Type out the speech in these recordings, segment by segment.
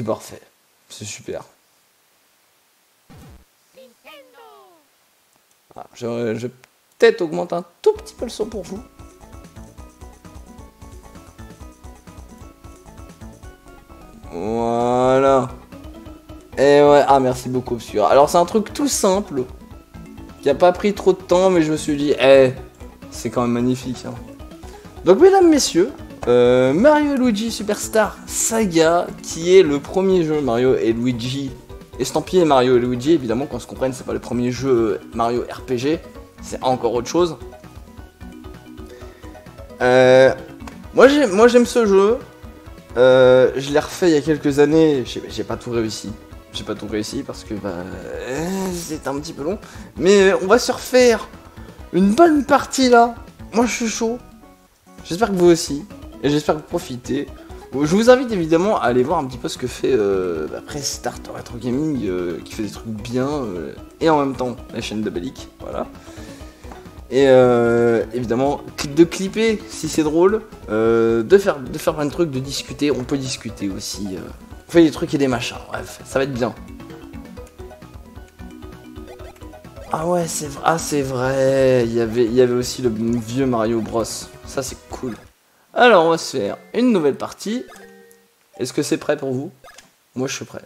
C'est parfait. C'est super. Ah, je, je vais peut-être augmenter un tout petit peu le son pour vous. Voilà. Et ouais, ah merci beaucoup. Alors c'est un truc tout simple, qui a pas pris trop de temps, mais je me suis dit, eh, c'est quand même magnifique. hein. Donc mesdames, messieurs, euh, Mario Luigi Superstar Saga, qui est le premier jeu Mario et Luigi, estampillé Mario et Luigi, évidemment qu'on se comprenne, c'est pas le premier jeu Mario RPG, c'est encore autre chose. Euh, moi j'ai- moi j'aime ce jeu, Euh, je l'ai refait il y a quelques années, j'ai j'ai pas tout réussi. J'ai pas tout réussi parce que bah, euh, c'est un petit peu long. Mais on va se refaire une bonne partie là. Moi je suis chaud. J'espère que vous aussi. Et j'espère que vous profitez. Je vous invite évidemment à aller voir un petit peu ce que fait euh, bah, après Retro Gaming euh, qui fait des trucs bien euh, et en même temps la chaîne de Bellic. Voilà. Et euh, évidemment, de clipper si c'est drôle, de, faire, de faire plein de trucs, de discuter. On peut discuter aussi. On fait des trucs et des machins. Bref, ça va être bien. Ah ouais, c'est vrai. Ah. Il y avait, il y avait aussi le vieux Mario Bros. Ça, c'est cool. Alors, on va se faire une nouvelle partie. Est-ce que c'est prêt pour vous? Moi, je suis prêt.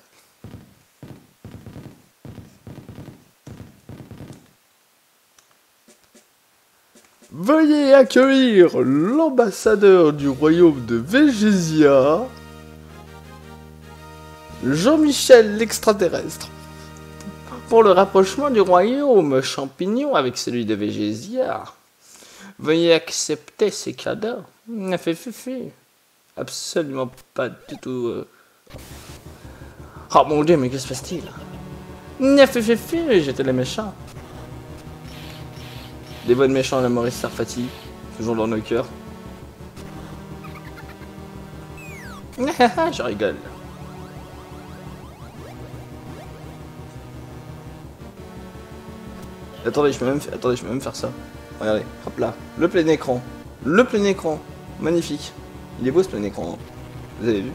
Veuillez accueillir l'ambassadeur du royaume de Végésia, Jean-Michel l'extraterrestre. Pour le rapprochement du royaume champignon avec celui de Végésia, veuillez accepter ces cadeaux. Fait, fait, fait. Absolument pas du tout. euh. Oh mon dieu, mais que se passe-t-il? J'étais le méchant. Des bonnes méchants à la Maurice Sarfati, toujours dans nos cœurs. Je rigole. Attendez, je peux même, attendez, je peux même faire ça. Regardez, hop là, le plein écran, le plein écran, magnifique. Il est beau ce plein écran. hein. Vous avez vu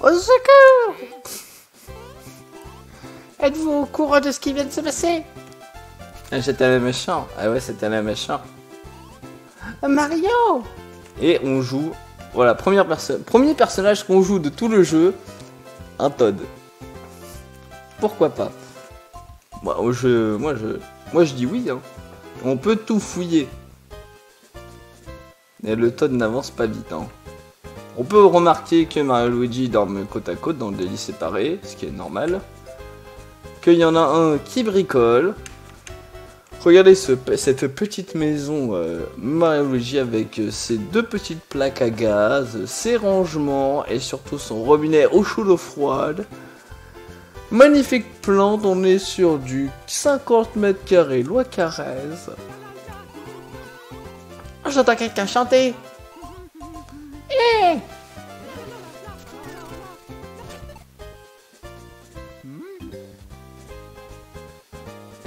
Au secours Êtes-vous au courant de ce qui vient de se passer? Ah, J'étais un méchant. Ah ouais, c'était un méchant. Mario Et on joue, voilà, première personne, premier personnage qu'on joue de tout le jeu, un Todd. Pourquoi pas Moi, je, moi, je, moi, je dis oui. Hein. On peut tout fouiller. Et le Todd n'avance pas vite. Hein. On peut remarquer que Mario et Luigi dorment côte à côte dans des lits séparés, ce qui est normal. Qu'il y en a un qui bricole. Regardez cette petite maison euh, Mario Luigi avec euh, ses deux petites plaques à gaz, ses rangements et surtout son robinet au chaud d'eau froide. Magnifique plante, on est sur du 50 mètres carrés, loi Carrez. J'entends quelqu'un chanter Eh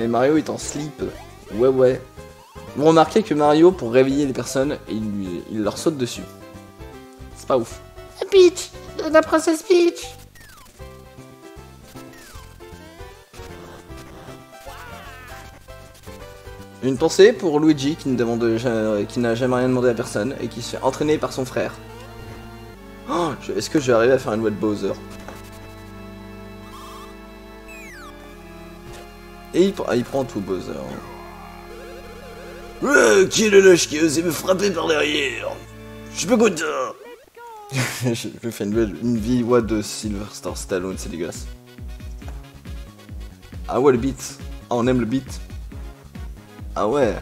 Et Mario est en slip. Ouais ouais. Vous remarquez que Mario, pour réveiller les personnes, il, il leur saute dessus. C'est pas ouf. Peach La princesse Peach Une pensée pour Luigi qui ne demande ja- qui n'a jamais rien demandé à personne et qui se fait entraîner par son frère. Oh, Est-ce que je vais arriver à faire une loi de Bowser Et il, pr- il prend tout Bowser. Ouais, qui est le lâche qui a osé me frapper par derrière? Je suis pas content je, je fais une, belle- une vie voix de Sylvester Stallone, c'est dégueulasse. Ah ouais le beat. Ah on aime le beat. Ah ouais.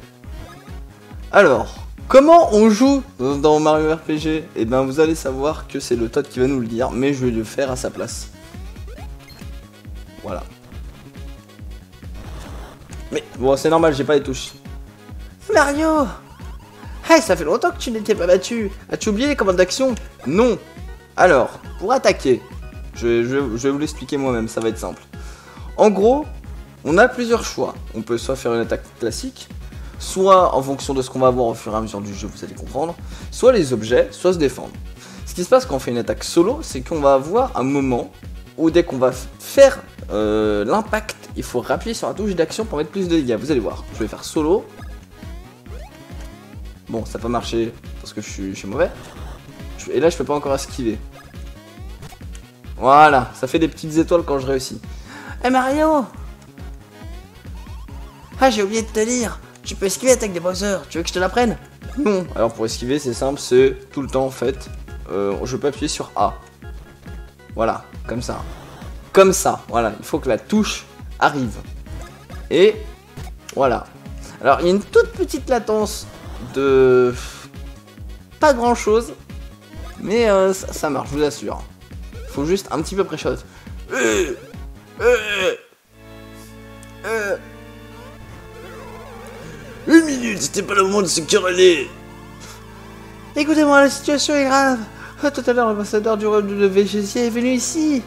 Alors, comment on joue dans Mario RPG Eh ben vous allez savoir que c'est le Todd qui va nous le dire, mais je vais le faire à sa place. Voilà. Mais bon, c'est normal, j'ai pas les touches. Mario Hey, ça fait longtemps que tu n'étais pas battu As-tu oublié les commandes d'action? Non. Alors, pour attaquer, je, je- je vais vous l'expliquer moi-même, ça va être simple. En gros, on a plusieurs choix. On peut soit faire une attaque classique, soit en fonction de ce qu'on va voir au fur et à mesure du jeu, vous allez comprendre, soit les objets, soit se défendre. Ce qui se passe quand on fait une attaque solo, c'est qu'on va avoir un moment où dès qu'on va faire euh, l'impact, il faut rappuyer sur la touche d'action pour mettre plus de dégâts. Vous allez voir, je vais faire solo. Bon, ça n'a pas marché parce que je suis, mauvais. Et là, je peux pas encore esquiver. Voilà, ça fait des petites étoiles quand je réussis. Eh Mario Ah, j'ai oublié de te dire. Tu peux esquiver l'attaque des Bowser. Tu veux que je te l'apprenne Non. Alors pour esquiver, c'est simple, c'est tout le temps en fait. euh, je peux appuyer sur A. Voilà, comme ça. Comme ça, voilà. Il faut que la touche arrive. Et voilà. Alors il y a une toute petite latence de pas grand chose, mais euh, ça, marche, je vous assure. Faut juste un petit peu pré-shot. Euh, euh, euh. Une minute, c'était pas le moment de se quereller. Écoutez-moi, la situation est grave. Tout à l'heure, l'ambassadeur du royaume de VGC est venu ici.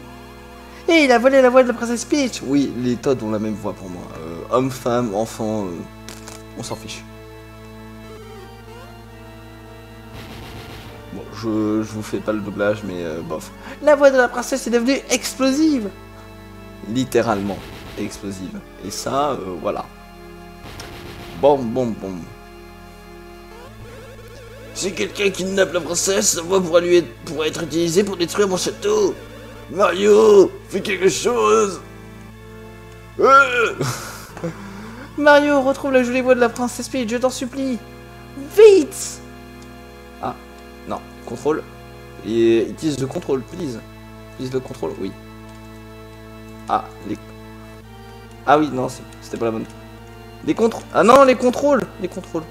Et il a volé la voix de la princesse Peach. Oui, les Todd ont la même voix pour moi. Euh, homme, femme, enfant, euh, on s'en fiche. Bon, je, je vous fais pas le doublage, mais euh, bof. La voix de la princesse est devenue explosive. Littéralement explosive. Et ça, euh, voilà. Bon, bon, bon. Si quelqu'un kidnappe la princesse, sa voix pourra, lui être, pourra être utilisée pour détruire mon château. Mario, fais quelque chose. Euh Mario, retrouve la jolie voix de la princesse Peach, je t'en supplie. Vite Non, contrôle. Et utilise le contrôle, please. Utilise le contrôle, oui. Ah, les. Ah oui, non, c'était pas la bonne. Les contrôles. Ah non, les contrôles Les contrôles.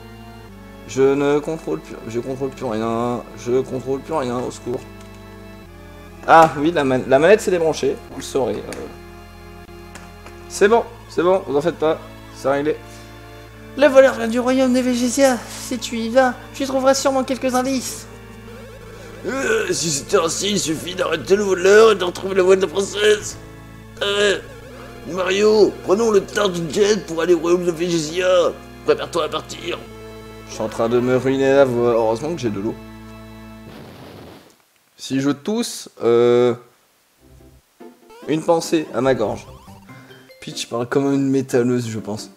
Je ne contrôle plus. Je contrôle plus rien. Je contrôle plus rien, au secours. Ah oui, la, man- la manette s'est débranchée. Vous le saurez. euh. C'est bon, c'est bon, vous en faites pas. C'est réglé. Le voleur vient du royaume des Végésia. Si tu y vas, tu y trouveras sûrement quelques indices. Euh, si c'était ainsi, il suffit d'arrêter le voleur et de retrouver la voix de la princesse. Euh, Mario, prenons le jet pour aller au royaume de Végésia. Prépare-toi à partir. Je suis en train de me ruiner la voix. Heureusement que j'ai de l'eau. Si je tousse, euh, une pensée à ma gorge. Peach parle comme une métalleuse, je pense.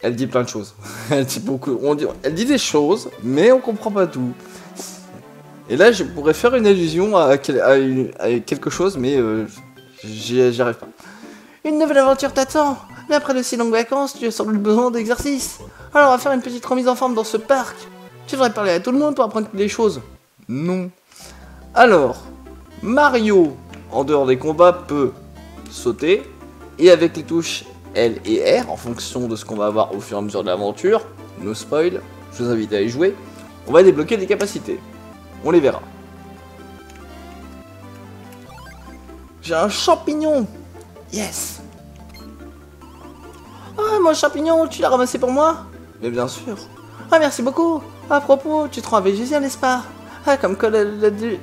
Elle dit plein de choses. Elle dit beaucoup. On dit, elle dit des choses, mais on comprend pas tout. Et là, je pourrais faire une allusion à, à quelque chose, mais euh, j'y arrive pas. Une nouvelle aventure t'attend. Mais après de si longues vacances, tu as sans doute besoin d'exercice. Alors on va faire une petite remise en forme dans ce parc. Tu devrais parler à tout le monde pour apprendre des choses. Non. Alors, Mario, en dehors des combats, peut sauter. Et avec les touches L et R, en fonction de ce qu'on va avoir au fur et à mesure de l'aventure, no spoil, je vous invite à y jouer, on va débloquer des capacités. On les verra. J'ai un champignon. Yes. Ah, mon champignon, tu l'as ramassé pour moi Mais bien sûr. Ah, merci beaucoup. À propos, tu te rends à Végésien, n'est-ce pas Ah, comme cadeau d'adieu.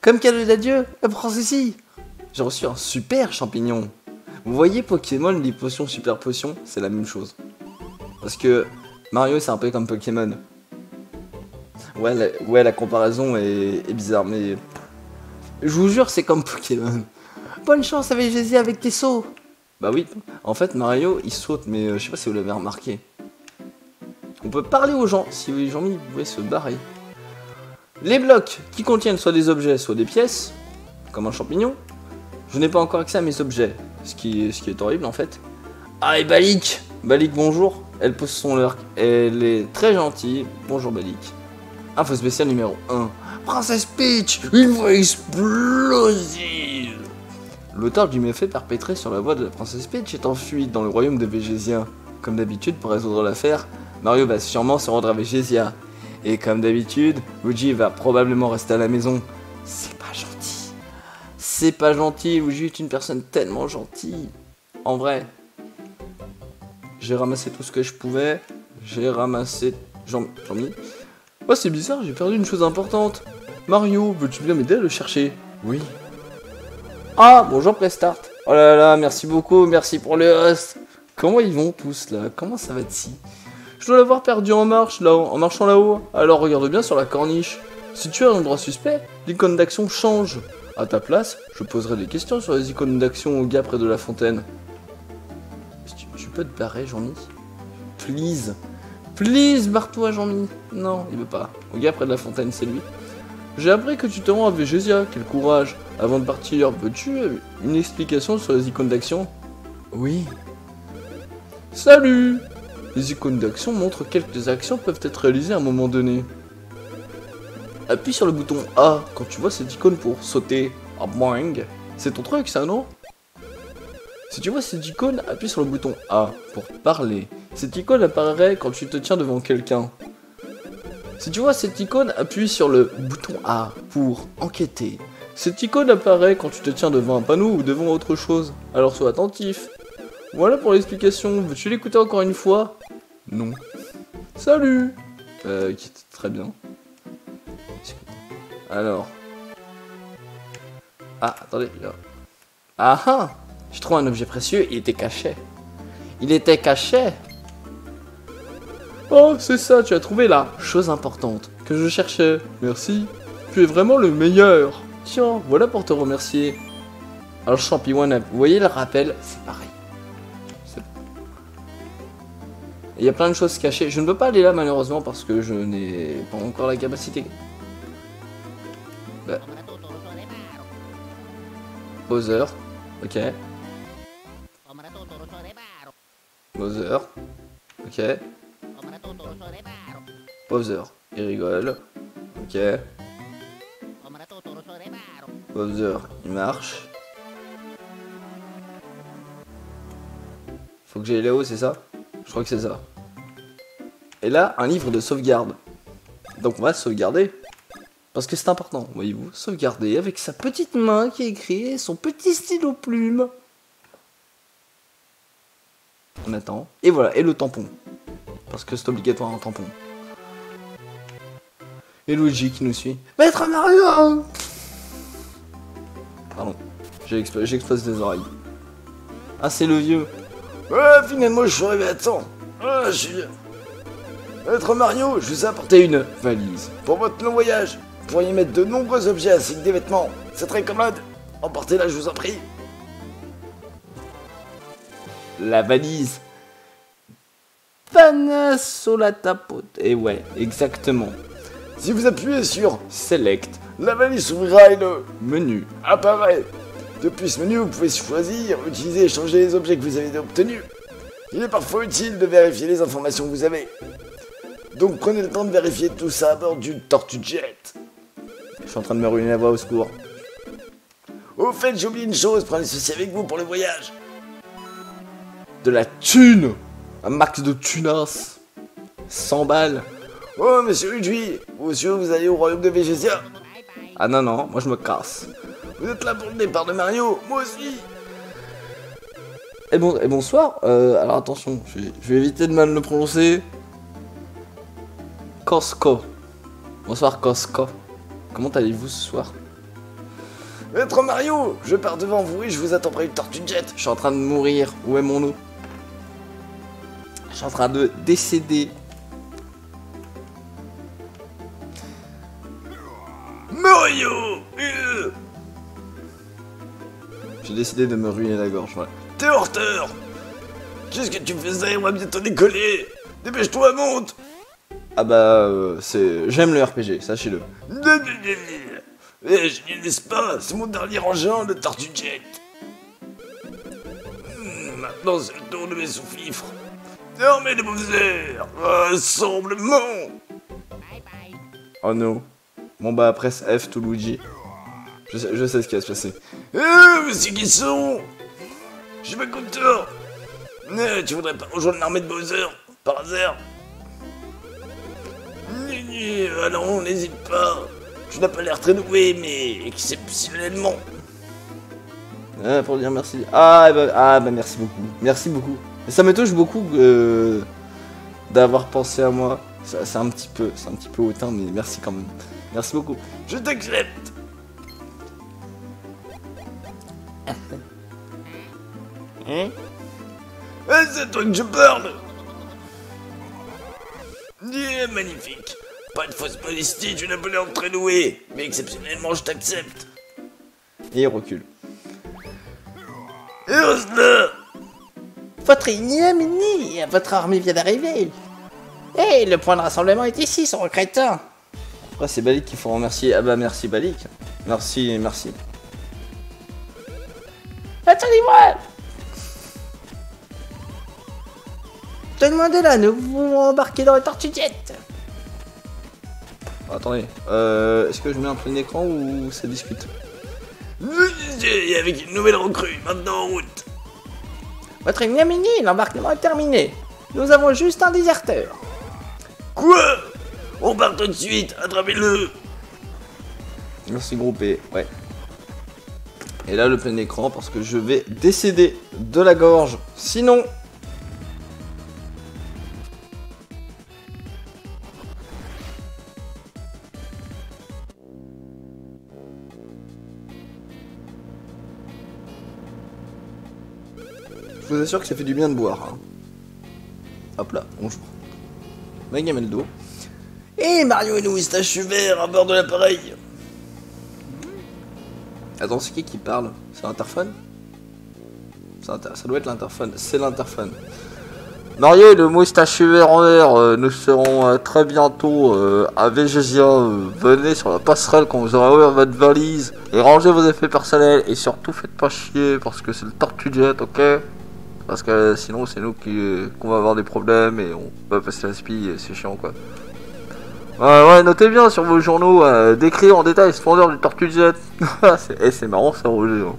Comme cadeau d'adieu, prends ceci. J'ai reçu un super champignon. Vous voyez Pokémon, les potions super potions, c'est la même chose. Parce que Mario, c'est un peu comme Pokémon. Ouais, la, ouais, la comparaison est, est bizarre, mais je vous jure, c'est comme Pokémon. Bonne chance à Végésien avec tes sauts. Bah oui, en fait, Mario, il saute, mais euh, je sais pas si vous l'avez remarqué. On peut parler aux gens, si les gens ils pouvaient se barrer. Les blocs qui contiennent soit des objets, soit des pièces, comme un champignon, je n'ai pas encore accès à mes objets, ce qui, ce qui est horrible en fait. Ah, et Balik Balik, bonjour. Elle pose son lurk, elle est très gentille. Bonjour Balik. Info spécial numéro 1. Princesse Peach, une voix explosive L'auteur du méfait perpétré sur la voie de la princesse Peach est en fuite dans le royaume de Végésia. Comme d'habitude, pour résoudre l'affaire, Mario va sûrement se rendre à Végésia. Et comme d'habitude, Luigi va probablement rester à la maison. C'est pas gentil. C'est pas gentil, Luigi est une personne tellement gentille. En vrai. J'ai ramassé tout ce que je pouvais. J'ai ramassé... J'en j'en ai... Oh, c'est bizarre, j'ai perdu une chose importante. Mario, veux-tu bien m'aider à le chercher? Oui. Ah, bonjour Prestart. Oh là là, merci beaucoup, merci pour le host. Comment ils vont tous là? Comment ça va être si Je dois l'avoir perdu en marche là, en marchant là-haut. Alors regarde bien sur la corniche. Si tu as un endroit suspect, l'icône d'action change. À ta place, je poserai des questions sur les icônes d'action au gars près de la fontaine. Tu, tu peux te barrer, Jean-Mi? Please Please, barre-toi, Jean-Mi Non, il veut pas. Au gars près de la fontaine, c'est lui. J'ai appris que tu te rends à Végésia, quel courage. Avant de partir, veux-tu une explication sur les icônes d'action? Oui. Salut Les icônes d'action montrent quelques actions peuvent être réalisées à un moment donné. Appuie sur le bouton A quand tu vois cette icône pour sauter. Ah boing C'est ton truc ça, non? Si tu vois cette icône, appuie sur le bouton A pour parler. Cette icône apparaît quand tu te tiens devant quelqu'un. Si tu vois cette icône, appuie sur le bouton A pour enquêter. Cette icône apparaît quand tu te tiens devant un panneau ou devant autre chose, alors sois attentif. Voilà pour l'explication, veux-tu l'écouter encore une fois? Non. Salut Euh, qui était très bien. Alors. Ah, attendez. Ah ah J'ai trouvé un objet précieux, il était caché. Il était caché Oh, c'est ça, tu as trouvé la chose importante que je cherchais. Merci. Tu es vraiment le meilleur. Tiens, voilà pour te remercier. Alors, champignon, vous voyez le rappel C'est pareil. Il y a plein de choses cachées. Je ne peux pas aller là malheureusement parce que je n'ai pas encore la capacité. Bah. Bowser. Ok. Bowser. Ok. Bowser. Il rigole. Ok. Bowser. Il marche. Faut que j'aille là-haut, c'est ça? Je crois que c'est ça. Et là, un livre de sauvegarde. Donc on va sauvegarder. Parce que c'est important, voyez-vous. Sauvegarder avec sa petite main qui écrit et son petit stylo plume. On attend. Et voilà, et le tampon. Parce que c'est obligatoire un tampon. Et Luigi qui nous suit. Maître Mario Pardon, explosé des oreilles. Ah, c'est le vieux. Ouais, finalement, je suis arrivé à temps. Ah, je suis... Maître Mario, je vous ai apporté une Valise. pour votre long voyage. Vous pourriez mettre de nombreux objets ainsi que des vêtements. C'est très commode. Emportez-la, je vous en prie. La valise. Panasola tapote. Et ouais, exactement. Si vous appuyez sur Select. la valise s'ouvrira et le Menu. apparaît. Depuis ce menu, vous pouvez choisir, utiliser et changer les objets que vous avez obtenus. Il est parfois utile de vérifier les informations que vous avez. Donc prenez le temps de vérifier tout ça à bord d'une tortue jet. Je suis en train de me ruiner la voix au secours. Au fait, j'ai oublié une chose, prenez ceci avec vous pour le voyage. De la thune Un max de tunas 100 balles Oh, monsieur Luigi, monsieur, vous allez au royaume de Végésia. Ah non, non, moi je me casse. Vous êtes là pour le départ de Mario, moi aussi. Et, bon, et bonsoir, euh, alors attention, je vais, éviter de mal le prononcer. Cosco. Bonsoir Cosco. Comment allez-vous ce soir? Maître Mario, je pars devant vous et je vous attends près une tortue jet. Je suis en train de mourir. Où est mon eau? Je suis en train de décéder. Mario euh, J'ai décidé de me ruiner la gorge. Voilà. T'es en retard Qu'est-ce que tu faisais? On va bientôt décoller Dépêche-toi, monte Ah bah, euh, c'est. J'aime le RPG, sachez-le. Eh, génial, n'est-ce pas C'est mon dernier engin, le tortue jet. Hmm, Maintenant, c'est le tour de mes sous-fifres. Armée de Bowser Rassemblement Oh no. Bon bah, presse F to Luigi. Je sais, je sais ce qui va se passer. Eh, mais c'est qui sont? Je suis pas content Eh, Tu voudrais pas rejoindre l'armée de Bowser Par hasard? Gni, gni, Ah non, n'hésite pas Tu n'as pas l'air très doué, mais exceptionnellement Ah, pour dire merci. Ah bah, ah bah merci beaucoup. Merci beaucoup. Et ça me touche beaucoup euh, d'avoir pensé à moi. C'est un petit peu, c'est un petit peu hautain, mais merci quand même. Merci beaucoup. Je t'accepte Hein Eh, c'est toi que je parle Yeah, magnifique Pas de fausse modestie, tu n'as pas l'air très doué, mais exceptionnellement, je t'accepte. Et il recule. Et là Votre ignominie Votre armée vient d'arriver Hé, le point de rassemblement est ici, son crétin Après, c'est Balik qu'il faut remercier. Ah bah, merci Balik. Merci, merci. Attendez-moi Tout le monde est là, nous pouvons embarquer dans le tortue jet Attendez, euh, est-ce que je mets un plein écran ou ça discute? Avec une nouvelle recrue, maintenant en route. Votre ignominie, l'embarquement est terminé. Nous avons juste un déserteur. Quoi? On part tout de suite, attrapez-le Merci groupé, ouais. Et là, le plein écran parce que je vais décéder de la gorge. Sinon, vous assure que ça fait du bien de boire. hein. Hop là, bonjour. Magameldo. Et Mario et nous, moustache vert à bord de l'appareil. Attends, c'est qui qui parle? C'est l'interphone? Ça doit être l'interphone. C'est l'interphone. Mario et le moustachu vert en vert, euh, nous serons euh, très bientôt euh, à Végésia. Venez sur la passerelle quand vous aurez ouvert votre valise et rangez vos effets personnels. Et surtout, faites pas chier parce que c'est le Tortue ok? Parce que sinon, c'est nous qui euh, qu'on va avoir des problèmes et on va passer la spie et c'est chiant quoi. Ouais, ouais, notez bien sur vos journaux, euh, décrire en détail splendeur du Tortue Jet. c'est eh, c'est marrant ça, Roger. hein.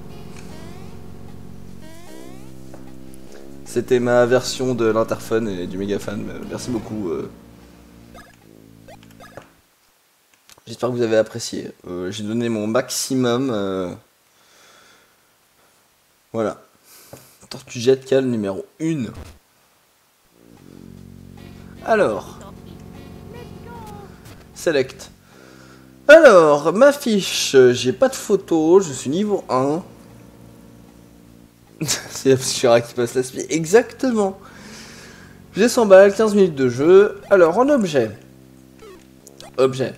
C'était ma version de l'interphone et du mégaphone. euh, Merci beaucoup. euh. J'espère que vous avez apprécié. Euh, J'ai donné mon maximum. euh. Voilà. Tortue Jet Cal numéro 1. Alors. Select. Alors, ma fiche, j'ai pas de photo, je suis niveau 1. C'est Absura qui passe la spie. Exactement. J'ai 100 balles, 15 minutes de jeu. Alors, en objet. Objet.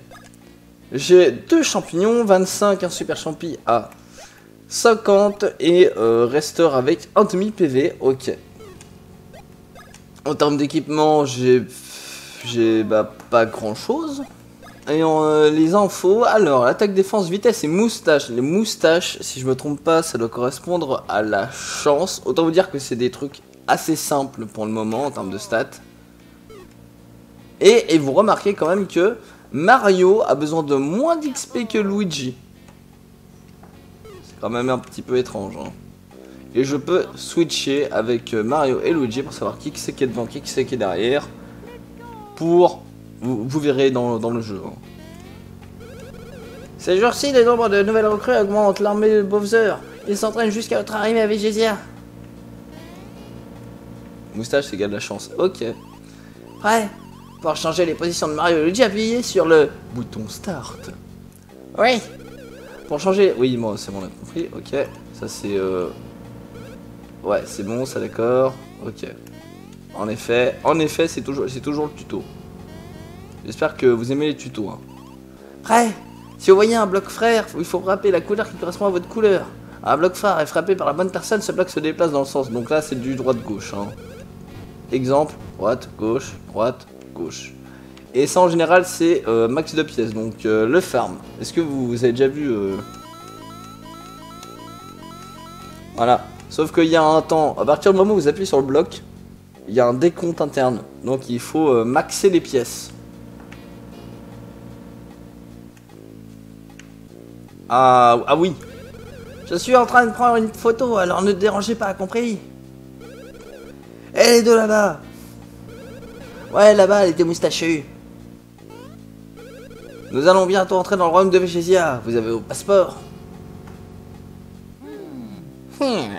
J'ai deux champignons, 25, un super champi à 50 et euh, avec un demi PV. Ok. En termes d'équipement, j'ai j'ai bah, pas grand chose. Et euh, les infos, alors l'attaque défense vitesse et moustache. Les moustaches, si je me trompe pas, ça doit correspondre à la chance. Autant vous dire que c'est des trucs assez simples pour le moment en termes de stats. Et, et vous remarquez quand même que Mario a besoin de moins d'XP que Luigi. C'est quand même un petit peu étrange. hein. Et je peux switcher avec euh, Mario et Luigi pour savoir qui c'est qui est devant, qui c'est qui est derrière. Pour vous, vous verrez dans, dans le jeu. hein. Ces jours-ci, le nombre de nouvelles recrues augmente. L'armée de Bowser, ils s'entraînent jusqu'à votre arrivée à Végésia. Moustache, c'est égal de la chance. Ok. Prêt Pour changer les positions de Mario et Luigi, appuyez sur le... Bouton start. Oui Pour changer. Oui, moi, c'est bon, on a compris. Ok. Ça, c'est. euh, Ouais, c'est bon, ça d'accord. Ok. En effet, en effet, c'est toujours, c'est toujours le tuto. J'espère que vous aimez les tutos. hein. Prêt? Si vous voyez un bloc frère, il faut frapper la couleur qui correspond à votre couleur. Un bloc phare est frappé par la bonne personne, ce bloc se déplace dans le sens. Donc là, c'est du droite-gauche. hein. Exemple, droite, gauche, droite, gauche. Et ça, en général, c'est euh, max de pièces. Donc, euh, le farm. Est-ce que vous, avez déjà vu... euh, Voilà. Sauf qu'il y a un temps... À partir du moment où vous appuyez sur le bloc, il y a un décompte interne. Donc, il faut euh, maxer les pièces. Ah, ah oui, Je suis en train de prendre une photo, alors ne dérangez pas, compris? Et les deux là-bas Ouais, là-bas, elle était moustachue. Nous allons bientôt entrer dans le royaume de Végésia. Vous avez vos passeports Hmm.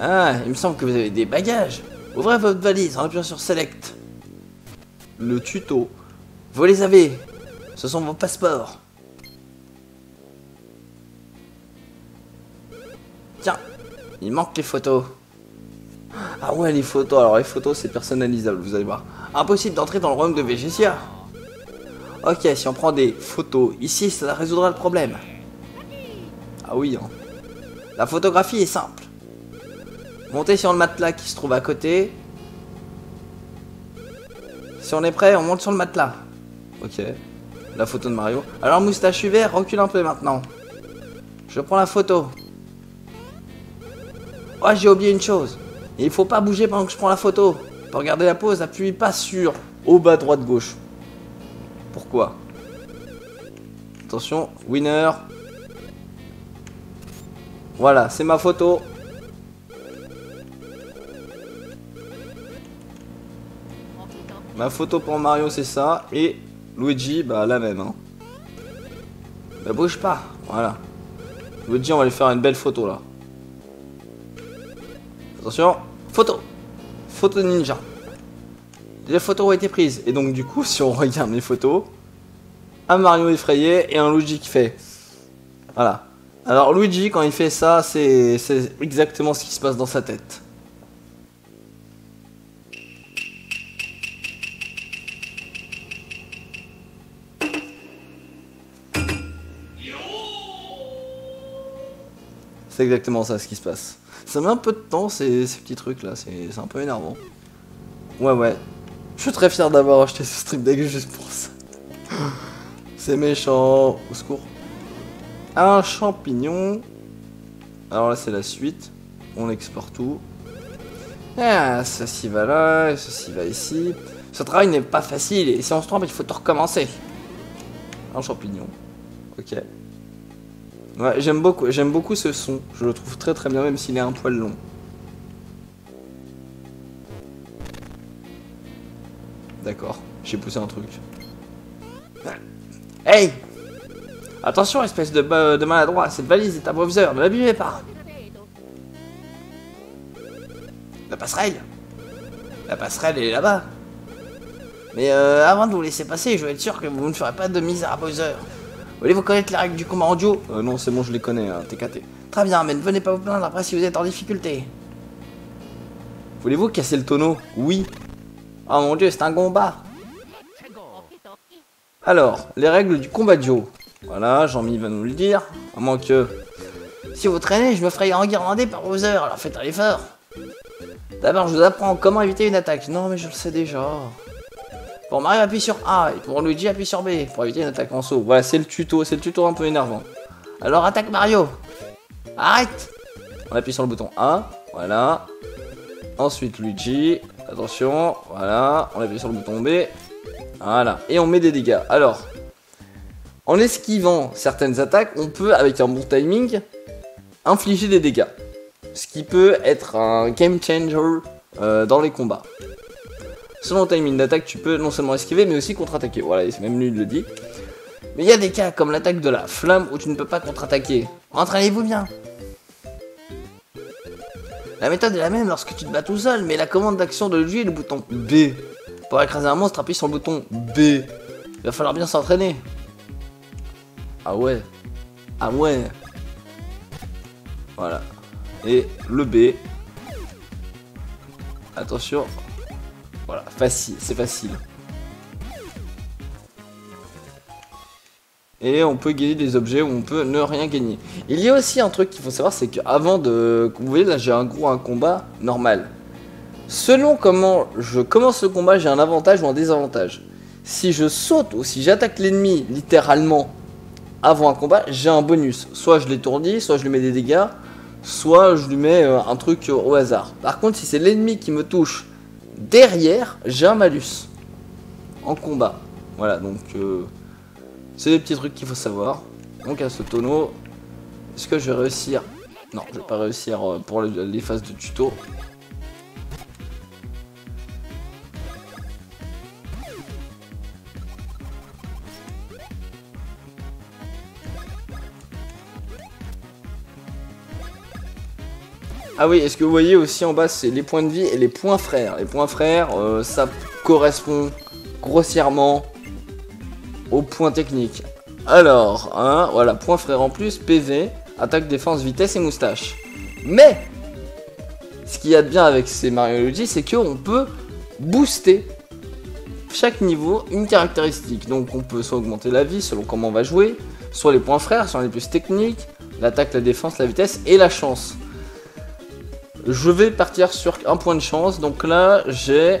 Ah, il me semble que vous avez des bagages. Ouvrez votre valise en appuyant sur Select. le tuto. Vous les avez. Ce sont vos passeports. Tiens, il manque les photos. Ah ouais, les photos. Alors, les photos, c'est personnalisable, vous allez voir. Impossible d'entrer dans le royaume de Végétia. Ok, si on prend des photos ici, ça résoudra le problème. Ah oui, hein. La photographie est simple. Montez sur le matelas qui se trouve à côté. Si on est prêt, on monte sur le matelas. Ok. La photo de Mario. Alors, moustache vert, recule un peu maintenant. Je prends la photo. Oh, j'ai oublié une chose. Il faut pas bouger pendant que je prends la photo. Pour regarder la pose, appuyez pas sur au bas droite gauche. Pourquoi Attention, winner. Voilà, c'est ma photo. Ma photo pour Mario, c'est ça. Et Luigi, bah la même. Hein. Bah bouge pas. Voilà. Luigi, on va lui faire une belle photo là. Attention, photo. Photo ninja. Les photos ont été prises. Et donc du coup, si on regarde les photos, un Mario effrayé et un Luigi qui fait. Voilà. Alors Luigi, quand il fait ça, c'est exactement ce qui se passe dans sa tête. C'est exactement ça ce qui se passe. Ça met un peu de temps ces, ces petits trucs là, c'est un peu énervant. Ouais ouais. Je suis très fier d'avoir acheté ce strip deck juste pour ça. C'est méchant. Au secours. Un champignon. Alors là c'est la suite. On exporte tout. Ah, ceci va là, et ceci va ici. Ce travail n'est pas facile et si on se trompe, il faut tout recommencer. Un champignon. Ok. Ouais, j'aime beaucoup, j'aime beaucoup ce son. Je le trouve très très bien, même s'il est un poil long. D'accord, j'ai poussé un truc. Hey Attention, espèce de, de maladroit, cette valise est à proviseur, ne l'abusez pas La passerelle La passerelle, elle est là-bas. Mais euh, avant de vous laisser passer, je veux être sûr que vous ne ferez pas de mise à Bowser. Voulez-vous connaître les règles du combat en duo? Euh, Non, c'est bon, je les connais, hein, TKT. Très bien, mais ne venez pas vous plaindre après si vous êtes en difficulté. Voulez-vous casser le tonneau? Oui. Oh mon dieu, c'est un combat. Alors, les règles du combat duo. Voilà, Jean-Mi va nous le dire. À moins que... Si vous traînez, je me ferai enguirlander par Bowser, alors faites un effort. D'abord, je vous apprends comment éviter une attaque. Non, mais je le sais déjà. Pour Mario, appuie sur A. Et pour Luigi, appuie sur B. Pour éviter une attaque en saut. Voilà, c'est le tuto. C'est le tuto un peu énervant. Alors, attaque Mario. Arrête On appuie sur le bouton A. Voilà. Ensuite, Luigi. Attention. Voilà. On appuie sur le bouton B. Voilà. Et on met des dégâts. Alors, en esquivant certaines attaques, on peut, avec un bon timing, infliger des dégâts. Ce qui peut être un game changer euh, dans les combats. Selon le timing d'attaque, tu peux non seulement esquiver, mais aussi contre-attaquer. Voilà, c'est même lui le dit. Mais il y a des cas comme l'attaque de la flamme où tu ne peux pas contre-attaquer. Entraînez-vous bien. La méthode est la même lorsque tu te bats tout seul, mais la commande d'action de lui est le bouton B. Pour écraser un monstre, appuie sur le bouton B. Il va falloir bien s'entraîner. Ah ouais. Ah ouais. Voilà. Et le B. Attention, voilà, facile, c'est facile. Et on peut gagner des objets ou on peut ne rien gagner. Il y a aussi un truc qu'il faut savoir, c'est qu'avant de... Vous voyez là j'ai un gros un combat normal. Selon comment je commence le combat, j'ai un avantage ou un désavantage. Si je saute ou si j'attaque l'ennemi littéralement avant un combat, j'ai un bonus. Soit je l'étourdis, soit je lui mets des dégâts, soit je lui mets euh, un truc au hasard. Par contre, si c'est l'ennemi qui me touche derrière, j'ai un malus en combat. Voilà, donc euh, c'est des petits trucs qu'il faut savoir. Donc à ce tonneau, est-ce que je vais réussir? Non, je vais pas réussir euh, pour les phases de tuto. Ah oui, est-ce que vous voyez aussi en bas, c'est les points de vie et les points frères. Les points frères, euh, ça correspond grossièrement aux points techniques. Alors, hein, voilà, point frère en plus, PV, attaque, défense, vitesse et moustache. Mais, ce qu'il y a de bien avec ces Mario Luigi, c'est qu'on peut booster chaque niveau une caractéristique. Donc on peut soit augmenter la vie selon comment on va jouer, soit les points frères, soit les plus techniques, l'attaque, la défense, la vitesse et la chance. Je vais partir sur un point de chance. Donc là, j'ai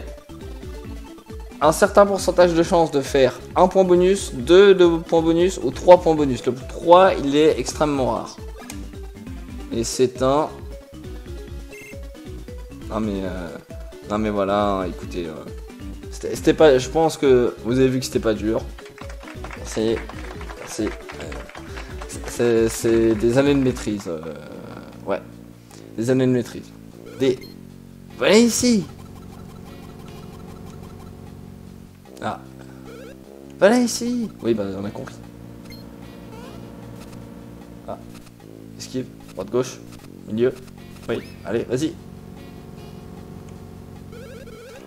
un certain pourcentage de chance de faire un point bonus, deux, points bonus ou trois points bonus. Le 3, il est extrêmement rare. Et c'est un... Non mais... Euh, non mais voilà, écoutez... Euh, c'était pas... Je pense que vous avez vu que c'était pas dur. C'est... C'est... Euh, c'est des années de maîtrise. ouais. Des années de maîtrise. Des... Voilà ici Ah. Voilà ici Oui, bah on a compris. Ah. Esquive. Droite, gauche. Milieu. Oui, allez, vas-y.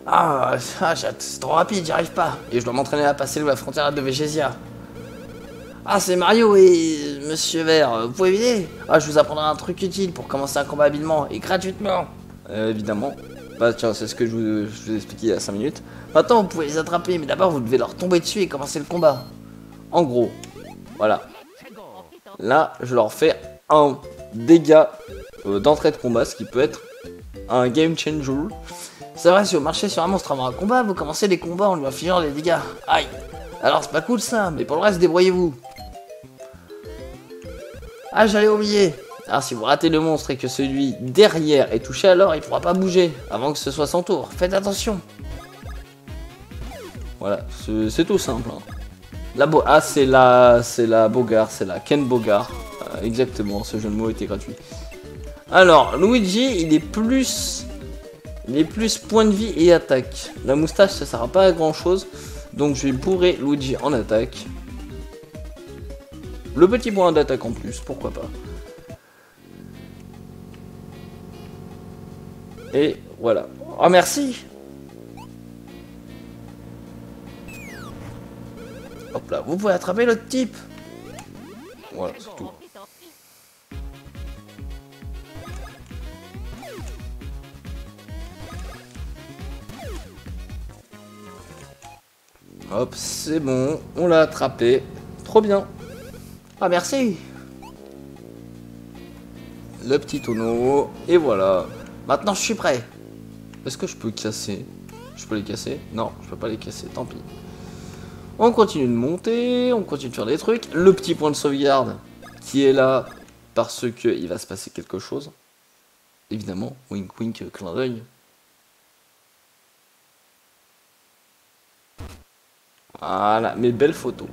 Ah, ah c'est trop rapide, j'y arrive pas. Et je dois m'entraîner à passer la frontière de Végésia. Ah, c'est Mario et Monsieur Vert, vous pouvez m'aider Ah, je vous apprendrai un truc utile pour commencer un combat habilement et gratuitement. Euh, évidemment. Bah tiens, c'est ce que je vous, je vous ai expliqué il y a 5 minutes. Maintenant, vous pouvez les attraper, mais d'abord, vous devez leur tomber dessus et commencer le combat. En gros, voilà. Là, je leur fais un dégât euh, d'entrée de combat, ce qui peut être un game changer. C'est vrai, si vous marchez sur un monstre avant un combat, vous commencez les combats en lui infligeant les dégâts. Aïe Alors c'est pas cool ça, mais pour le reste, débrouillez-vous. Ah, j'allais oublier. Alors si vous ratez le monstre et que celui derrière est touché, alors il pourra pas bouger avant que ce soit son tour. Faites attention. Voilà, c'est tout simple. Hein. La ah, c'est la, c'est la Bogart, c'est la Ken Bogart. Euh, exactement, ce jeu de mots était gratuit. Alors, Luigi, il est plus, il est plus point de vie et attaque. La moustache, ça sert pas à grand chose, donc je vais bourrer Luigi en attaque. Le petit point d'attaque en plus, pourquoi pas. Et voilà. Oh merci Hop là, vous pouvez attraper l'autre type Voilà, c'est tout. Hop, c'est bon, on l'a attrapé. Trop bien. Ah merci. Le petit tonneau, et voilà. Maintenant je suis prêt. Est-ce que je peux casser? Je peux les casser? Non, je peux pas les casser, tant pis. On continue de monter, on continue de faire des trucs. Le petit point de sauvegarde qui est là parce que il va se passer quelque chose. Évidemment, wink wink, clin d'œil. Voilà, mes belles photos.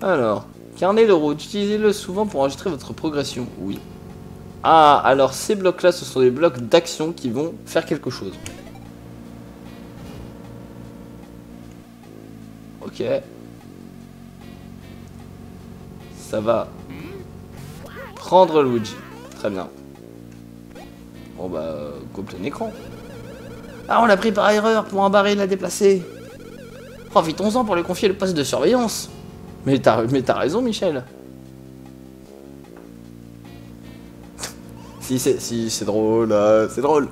Alors, carnet de route, utilisez-le souvent pour enregistrer votre progression. Oui. Ah, alors ces blocs-là, ce sont des blocs d'action qui vont faire quelque chose. Ok. Ça va prendre Luigi. Très bien. Bon bah, coupe un écran. Ah, on l'a pris par erreur pour embarrer la déplacer. Profitons-en pour lui confier le poste de surveillance. Mais t'as raison, Michel. si c'est si, drôle, euh, c'est drôle.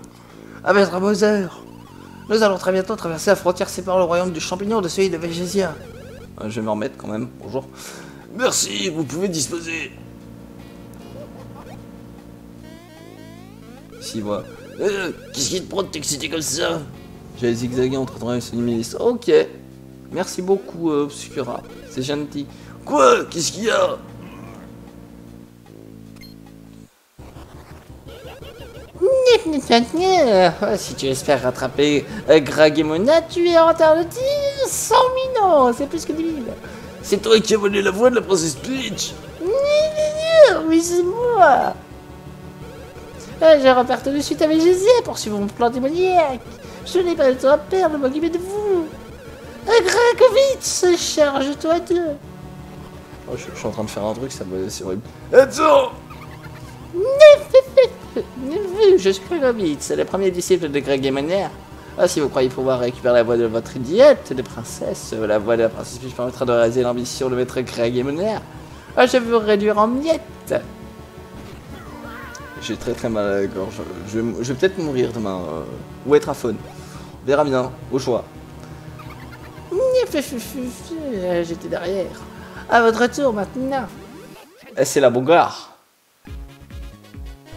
Ah, Maître Bowser nous allons très bientôt traverser la frontière séparant le royaume du champignon de celui de Végésia. Euh, je vais me remettre quand même. Bonjour. Merci, vous pouvez disposer. Si, voilà. Euh, Qu'est-ce qui te prend de t'exciter comme ça? J'ai zigzagué entre ton et ministre. Ok. Merci beaucoup, euh, Obscura. C'est gentil. Quoi? Qu'est-ce qu'il y a? Si tu espères rattraper euh, Gragemona, tu es en retard de 10 100 000 ans, c'est plus que 10 000. C'est toi qui as volé la voix de la princesse Peach Oui, c'est moi euh, Je repars tout de suite avec Jésus pour suivre mon plan démoniaque. Je n'ai pas le temps à perdre, m'occuper de vous. Gragovitch, charge-toi de... Oh, je, suis en train de faire un truc, ça me... c'est horrible. Attends je suis Kruglovitz, c'est le premier disciple de Greg Emener. Ah, si vous croyez pouvoir récupérer la voix de votre idiot de princesse, la voix de la princesse Peach permettra de réaliser l'ambition de maître Greg Emener. Ah, je vais vous réduire en miettes. J'ai très très mal à la gorge. Je, vais- je vais peut-être mourir demain. euh, ou être à faune. On verra bien, au choix. Euh, J'étais derrière. À votre tour maintenant. Eh, c'est la Bogart.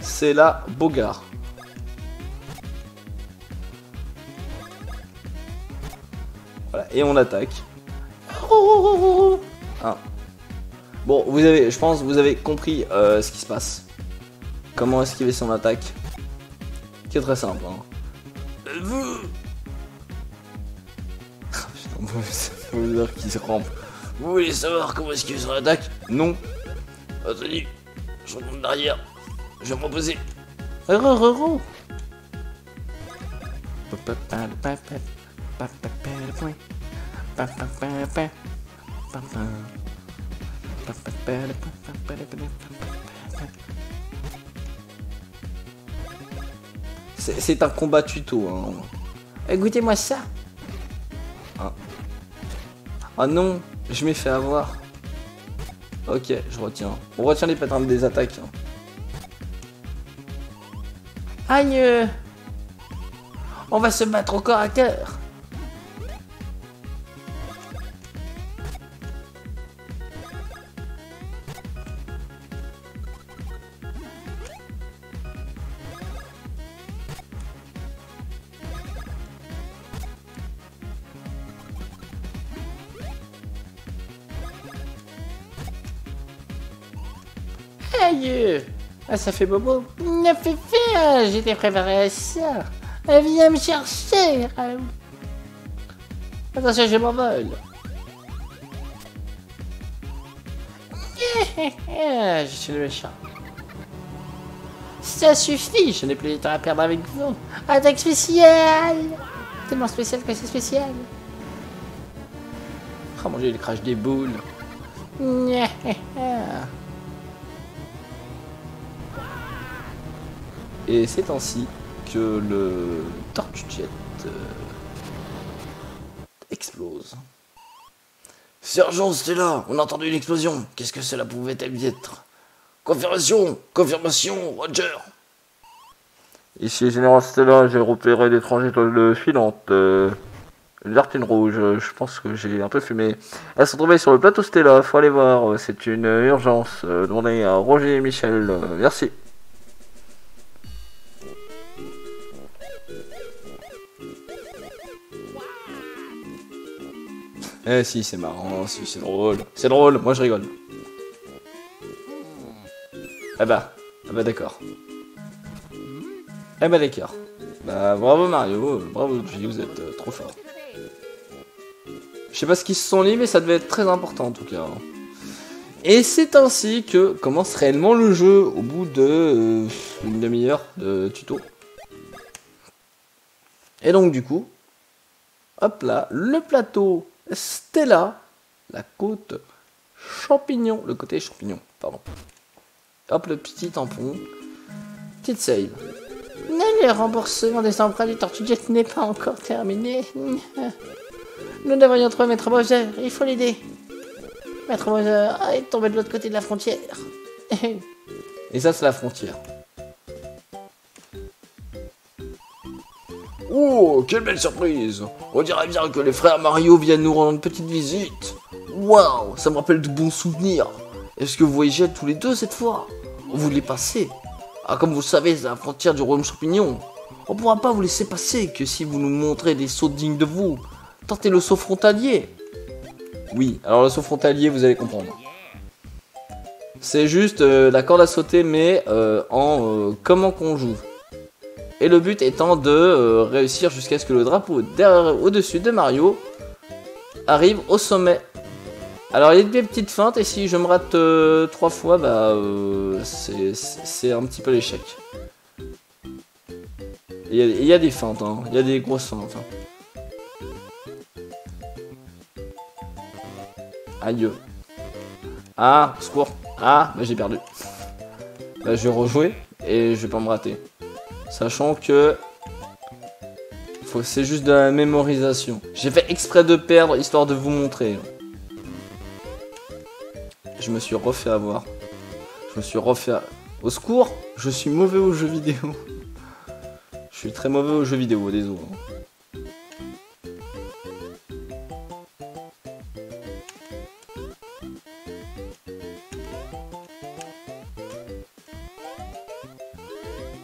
C'est la Bogart. Voilà, et on attaque. Ah. Bon, vous avez, je pense, que vous avez compris euh, ce qui se passe. Comment esquiver son attaque? Qui est très simple. Hein. Vous- putain, Bowser qui se rampe. Vous voulez savoir comment est-ce qu'il se attaque? Non. Attendez, je remonte derrière. Je vais me reposer. C'est c'est un combat tuto. Hein. Écoutez-moi ça. Ah non, je m'ai fait avoir. Ok, je retiens. On retient les patterns des attaques. hein. Aïe euh, On va se battre au corps à cœur. Ah, ça fait bobo. Ne fait J'étais préparé à ça. Viens me chercher Ah, Attention, je m'envole. Je suis le méchant. Ça suffit, je n'ai plus de temps à perdre avec vous. Attaque spéciale Tellement spécial que c'est spécial. Oh mon dieu, il crache des boules. Et c'est ainsi que le Tortue Jet euh, explose. Sergent Stella, on a entendu une explosion. Qu'est-ce que cela pouvait-elle être? Confirmation Confirmation, Roger Ici Général Stella, j'ai repéré l'étranger de filante. Euh, Vertine rouge, je pense que j'ai un peu fumé. Elles sont tombées sur le plateau Stella, faut aller voir, c'est une urgence. Euh, demandez à Roger et Michel, euh, merci. Eh si, c'est marrant, si, c'est drôle. C'est drôle, moi je rigole. Ah bah, ah bah d'accord. Eh bah d'accord. Bah bravo Mario, bravo vous êtes euh, trop fort. Je sais pas ce qu'ils se sont dit, mais ça devait être très important en tout cas. hein. Et c'est ainsi que commence réellement le jeu au bout de euh, une demi-heure de tuto. Et donc du coup, hop là, le plateau Stella, la côte champignon, le côté champignon, pardon. Hop le petit tampon, petite save. Le remboursement des emprunts du Tortue Jet n'est pas encore terminé. Nous devrions trouver Maître Bowser, il faut l'aider. Maître Bowser est tombé de l'autre côté de la frontière. Et ça c'est la frontière. Oh, quelle belle surprise On dirait bien que les frères Mario viennent nous rendre une petite visite. Waouh, ça me rappelle de bons souvenirs. Est-ce que vous voyagez tous les deux cette fois? Vous les passez? Ah, comme vous savez, c'est la frontière du royaume champignon. On pourra pas vous laisser passer que si vous nous montrez des sauts dignes de vous. Tentez le saut frontalier. Oui, alors le saut frontalier, vous allez comprendre. C'est juste euh, la corde à sauter, mais euh, en euh, comment qu'on joue. Et le but étant de euh, réussir jusqu'à ce que le drapeau au-dessus de Mario arrive au sommet. Alors il y a des petites feintes, et si je me rate euh, trois fois, bah euh, c'est- un petit peu l'échec. Il y, a- il y a des feintes, hein. il y a des grosses feintes. hein. Aïe. Ah, secours. Ah, bah j'ai perdu. Bah je vais rejouer et je vais pas me rater. Sachant que c'est juste de la mémorisation. J'ai fait exprès de perdre histoire de vous montrer. Je me suis refait avoir. Je me suis refait. Au secours Je suis mauvais aux jeux vidéo. Je suis très mauvais aux jeux vidéo, désolé.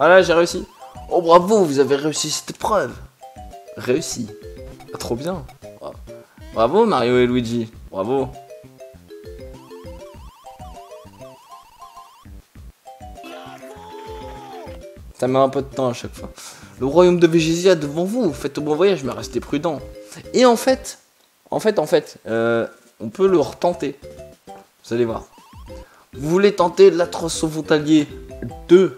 Voilà, j'ai réussi. Oh bravo, vous avez réussi cette épreuve. Réussi. Ah, trop bien. Bravo Mario et Luigi. Bravo. Ça met un peu de temps à chaque fois. Le royaume de Végésia devant vous. Faites au bon voyage, mais restez prudent. Et en fait, en fait, en fait, euh, on peut le retenter. Vous allez voir. Vous voulez tenter l'atroce frontalier 2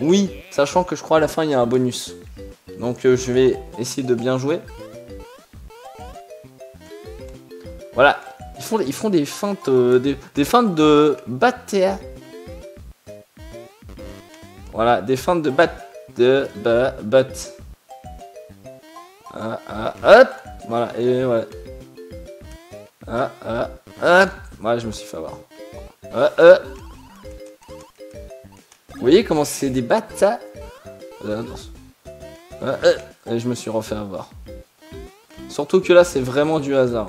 Oui, sachant que je crois à la fin il y a un bonus. Donc euh, je vais essayer de bien jouer. Voilà, ils font, ils font des feintes, euh, des, des feintes de bataille. Voilà, des feintes de bat, de ba, bat. Ah, ah, hop, voilà, et voilà. Ah, ah, hop, voilà, je me suis fait avoir. Ah, ah. Vous voyez comment c'est des ça Euh, Et je me suis refait avoir. Surtout que là, c'est vraiment du hasard.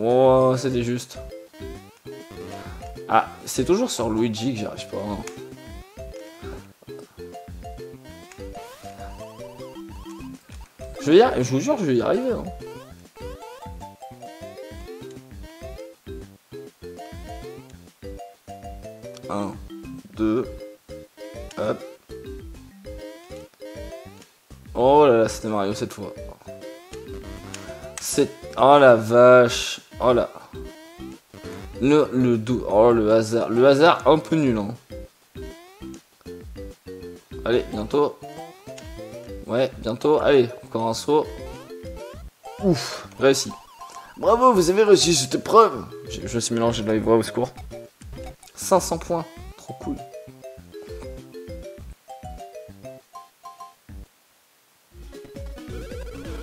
Oh, c'était juste. Ah, c'est toujours sur Luigi que j'y arrive pas. hein. Je je vous jure, je vais y arriver. hein. Un, deux, hop. Oh là là, c'était Mario cette fois. C'est... Oh la vache. Oh là. Le, le. Oh le hasard. Le hasard un peu nul. Hein. Allez, bientôt. Ouais, bientôt. Allez, encore un saut. Ouf, réussi. Bravo, vous avez réussi cette épreuve. Je, je me suis mélangé de la voix au secours. 500 points. Trop cool.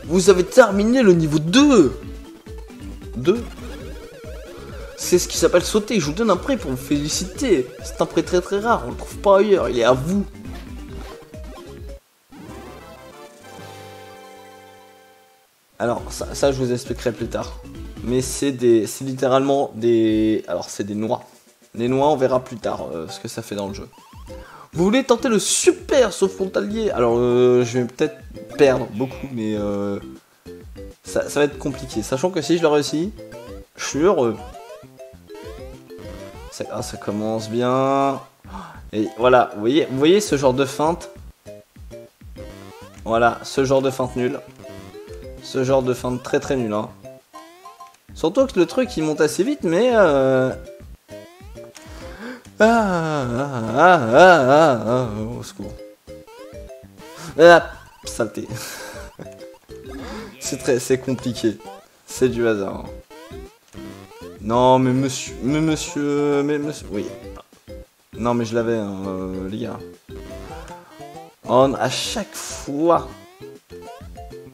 Vous avez terminé le niveau 2 2 C'est ce qui s'appelle sauter. Je vous donne un prix pour vous féliciter. C'est un prix très très rare. On le trouve pas ailleurs. Il est à vous. Alors, ça, ça, je vous expliquerai plus tard. Mais c'est des, c'est littéralement des, alors c'est des noix. Les noix, on verra plus tard euh, ce que ça fait dans le jeu. Vous voulez tenter le super saut frontalier? Alors, euh, je vais peut-être perdre beaucoup, mais euh, ça, va être compliqué. Sachant que si je le réussis, je suis heureux. Ah, ça commence bien. Et voilà, vous voyez, vous voyez ce genre de feinte? Voilà, ce genre de feinte nulle. Ce genre de feinte très très nul. Hein. Surtout que le truc il monte assez vite, mais. Euh... Ah, ah, ah, ah, ah, ah, au secours. Ah, saleté. c'est très, c'est compliqué. C'est du hasard. Non, mais monsieur, mais monsieur, mais monsieur, oui. Non, mais je l'avais, hein, euh, les gars. On, à chaque fois.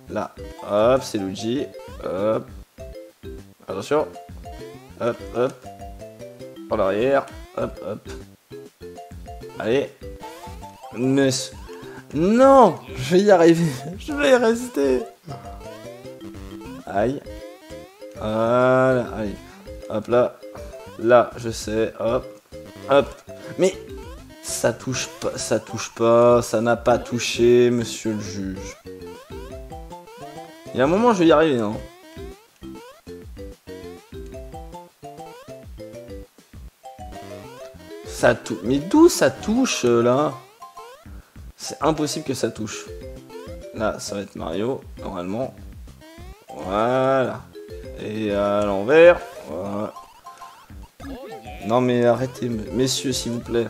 Là, hop, c'est Luigi. Hop. Attention. Hop, hop. En arrière. Hop, hop. Allez. Mais... Non Je vais y arriver. Je vais y rester. Aïe. Voilà, allez. Hop là. Là, je sais. Hop. Hop. Mais ça touche pas, ça touche pas, ça n'a pas touché, monsieur le juge. Il y a un moment, je vais y arriver, non Mais d'où ça touche, euh, là? C'est impossible que ça touche. Là, ça va être Mario, normalement. Voilà. Et à l'envers. Voilà. Non, mais arrêtez, messieurs, s'il vous plaît.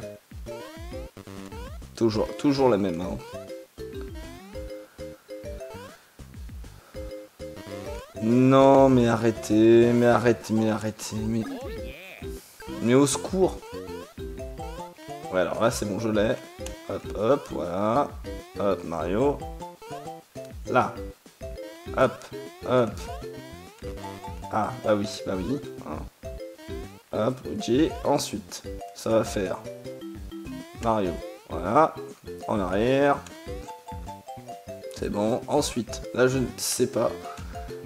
Toujours, toujours la même, hein. Non, mais arrêtez, mais arrêtez, mais arrêtez, mais... Mais au secours Ouais, alors là, c'est bon, je l'ai. Hop, hop, voilà. Hop, Mario. Là. Hop, hop. Ah, bah oui, bah oui. hein. Hop, Luigi. Ensuite, ça va faire Mario. Voilà. En arrière. C'est bon. Ensuite, là, je ne sais pas.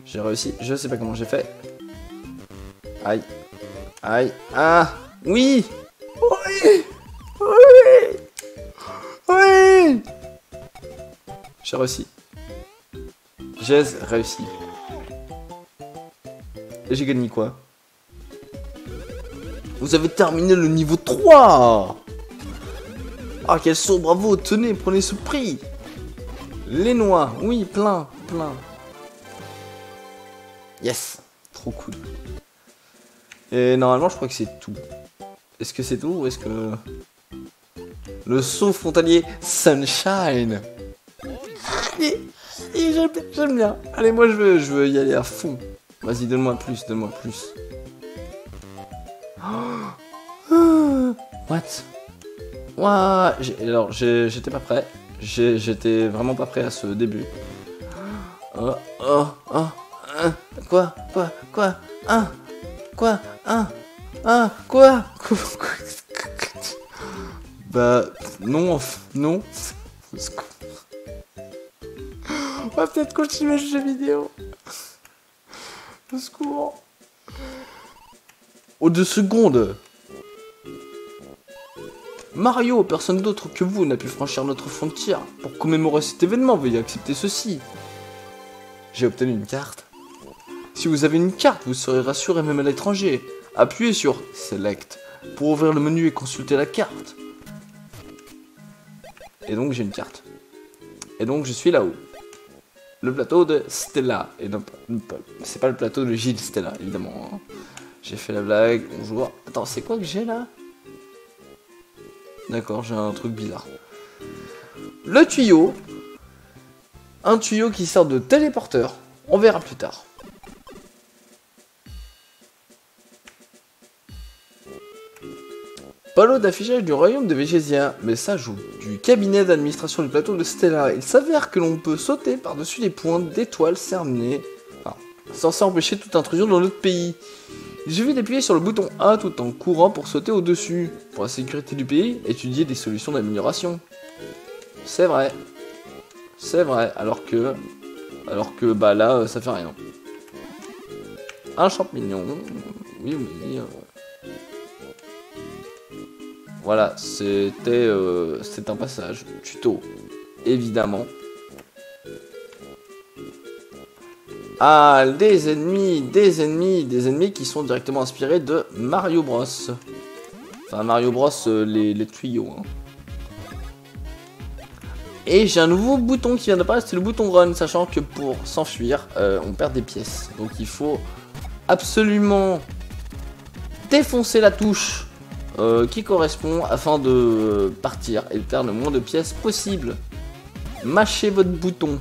J'ai réussi. Je sais pas comment j'ai fait. Aïe. Aïe. Ah Oui Oui Oui Oui J'ai réussi. J'ai réussi. Et j'ai gagné quoi? Vous avez terminé le niveau 3 Ah quel saut, bravo, tenez, prenez ce prix Les noix, oui, plein, plein. Yes Trop cool. Et normalement, je crois que c'est tout. Est-ce que c'est tout ou est-ce que... Le saut frontalier Sunshine Et- et J'aime bien. Allez, moi, je veux, je veux y aller à fond. Vas-y, donne-moi plus, donne-moi plus. Oh. What J'ai- Alors, j'étais pas prêt. J'étais vraiment pas prêt à ce début. Oh, oh, oh, hein, quoi, quoi, quoi, hein, quoi, hein, hein, quoi, quoi, quoi- Bah, non, non. On va peut-être continuer ce jeu vidéo. Au secours. Oh, deux secondes. Mario, personne d'autre que vous n'a pu franchir notre frontière. Pour commémorer cet événement, veuillez accepter ceci. J'ai obtenu une carte. Si vous avez une carte, vous serez rassuré même à l'étranger. Appuyez sur Select pour ouvrir le menu et consulter la carte. Et donc j'ai une carte. Et donc je suis là-haut. Le plateau de Stella. Et non, c'est pas le plateau de Gilles Stella, évidemment. hein. J'ai fait la blague, bonjour. Attends, c'est quoi que j'ai là? D'accord, j'ai un truc bizarre. Le tuyau. Un tuyau qui sert de téléporteur. On verra plus tard. Panneau d'affichage du royaume de Végésia, au- du cabinet d'administration du plateau de Stella. Il s'avère que l'on peut sauter par-dessus les pointes d'étoiles cernées, enfin, censées empêcher toute intrusion dans notre pays. Il suffit d'appuyer sur le bouton A tout en courant pour sauter au-dessus. Pour la sécurité du pays, étudier des solutions d'amélioration. C'est vrai. C'est vrai, alors que... Alors que, bah là, euh, ça fait rien. Un champignon. Oui, oui. Voilà, c'était euh, un passage tuto, évidemment. Ah, des ennemis, des ennemis, des ennemis qui sont directement inspirés de Mario Bros. Enfin, Mario Bros, euh, les, les tuyaux. hein. Et j'ai un nouveau bouton qui vient d'apparaître, c'est le bouton Run, sachant que pour s'enfuir, euh, on perd des pièces. Donc il faut absolument défoncer la touche euh, qui correspond afin de partir et de perdre le moins de pièces possible. Mâchez votre bouton.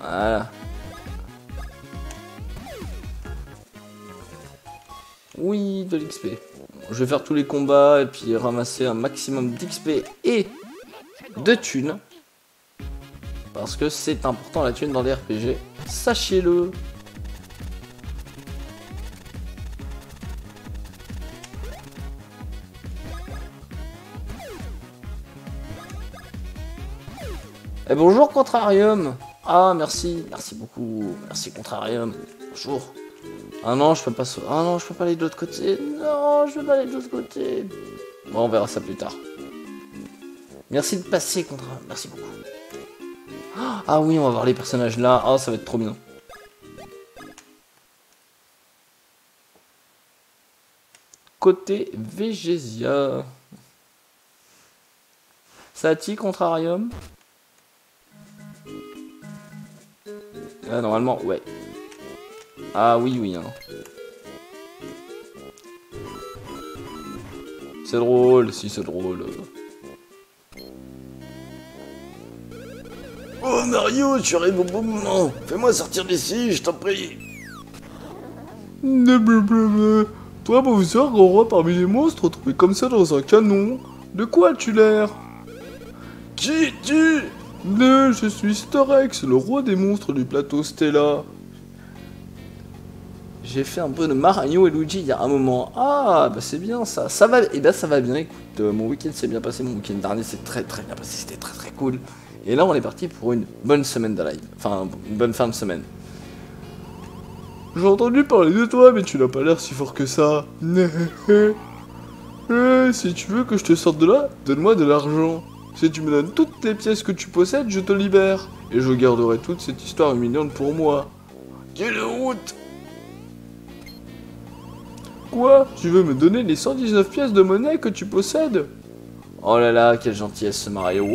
Voilà. Oui, de l'XP. Je vais faire tous les combats et puis ramasser un maximum d'XP et de thunes. Parce que c'est important la thune dans les RPG. Sachez-le. Eh bonjour Contrarium Ah merci, merci beaucoup, merci Contrarium. Bonjour. Ah non, je peux pas Ah non, je peux pas aller de l'autre côté. Non, je peux pas aller de l'autre côté. Bon, on verra ça plus tard. Merci de passer Contrarium, merci beaucoup. Ah oui, on va voir les personnages là. Ah, ça va être trop bien. Côté Végésia. Sati, Contrarium? Ah, normalement, ouais. Ah oui, oui. Hein. C'est drôle, si c'est drôle. Oh Mario, tu arrives au bon moment. Fais-moi sortir d'ici, je t'en prie. Blablabla. Toi, professeur, grand roi parmi les monstres, trouvé comme ça dans un canon. De quoi as-tu l'air? Qui tu Ne, je suis Starex, le roi des monstres du plateau Stella. J'ai fait un peu de Mario et Luigi il y a un moment. Ah, bah c'est bien ça. Ça va, et eh ben ça va bien. Écoute, euh, mon week-end s'est bien passé. Mon week-end dernier c'est très très bien passé. C'était très très cool. Et là, on est parti pour une bonne semaine de live. Enfin, une bonne fin de semaine. J'ai entendu parler de toi, mais tu n'as pas l'air si fort que ça. Eh, si tu veux que je te sorte de là, donne-moi de l'argent. Si tu me donnes toutes les pièces que tu possèdes, je te libère. Et je garderai toute cette histoire humiliante pour moi. Quelle route Quoi? Tu veux me donner les 119 pièces de monnaie que tu possèdes? Oh là là, quelle gentillesse ce Mario.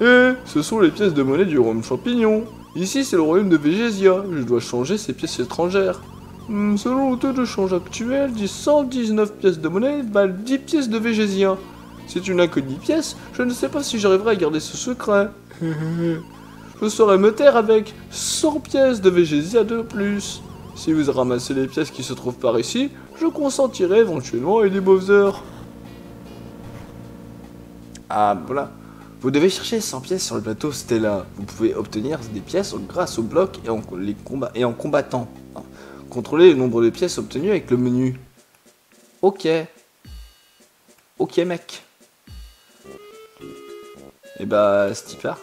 Eh, ce sont les pièces de monnaie du royaume champignon. Ici, c'est le royaume de Végésia. Je dois changer ces pièces étrangères. Selon le taux de change actuel, 119 pièces de monnaie valent 10 pièces de Végésia. Si tu n'as que 10 pièces, je ne sais pas si j'arriverai à garder ce secret. je saurais me taire avec 100 pièces de Végésia de plus. Si vous ramassez les pièces qui se trouvent par ici, je consentirai éventuellement à des Bowser. Ah, voilà. Vous devez chercher 100 pièces sur le plateau Stella. Vous pouvez obtenir des pièces grâce aux blocs et en combattant. Contrôlez le nombre de pièces obtenues avec le menu. Ok. Ok mec. Et eh bah, Stipper.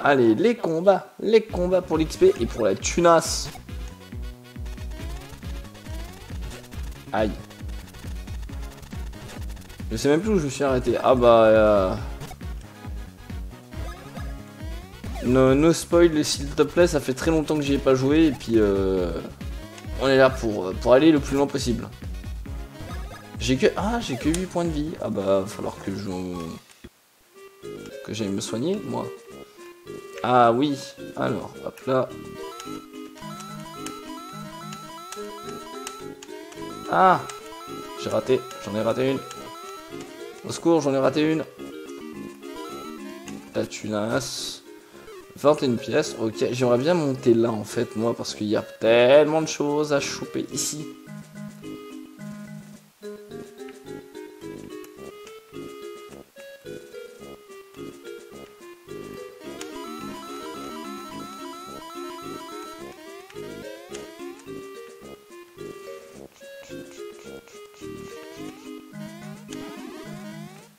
Allez, les combats. Les combats pour l'XP et pour la tunasse. Aïe. Je sais même plus où je me suis arrêté. Ah bah... Euh... No, spoil s'il te plaît, ça fait très longtemps que j'y ai pas joué et puis euh... on est là pour, pour aller le plus loin possible. J'ai que... Ah, j'ai que 8 points de vie. Ah bah, va falloir que je... Que j'aille me soigner, moi. Ah oui. Alors, hop là. Ah J'ai raté. J'en ai raté une. Au secours, j'en ai raté une. La tunasse. 21 pièces. Ok, j'aimerais bien monter là en fait, moi, parce qu'il y a tellement de choses à choper ici.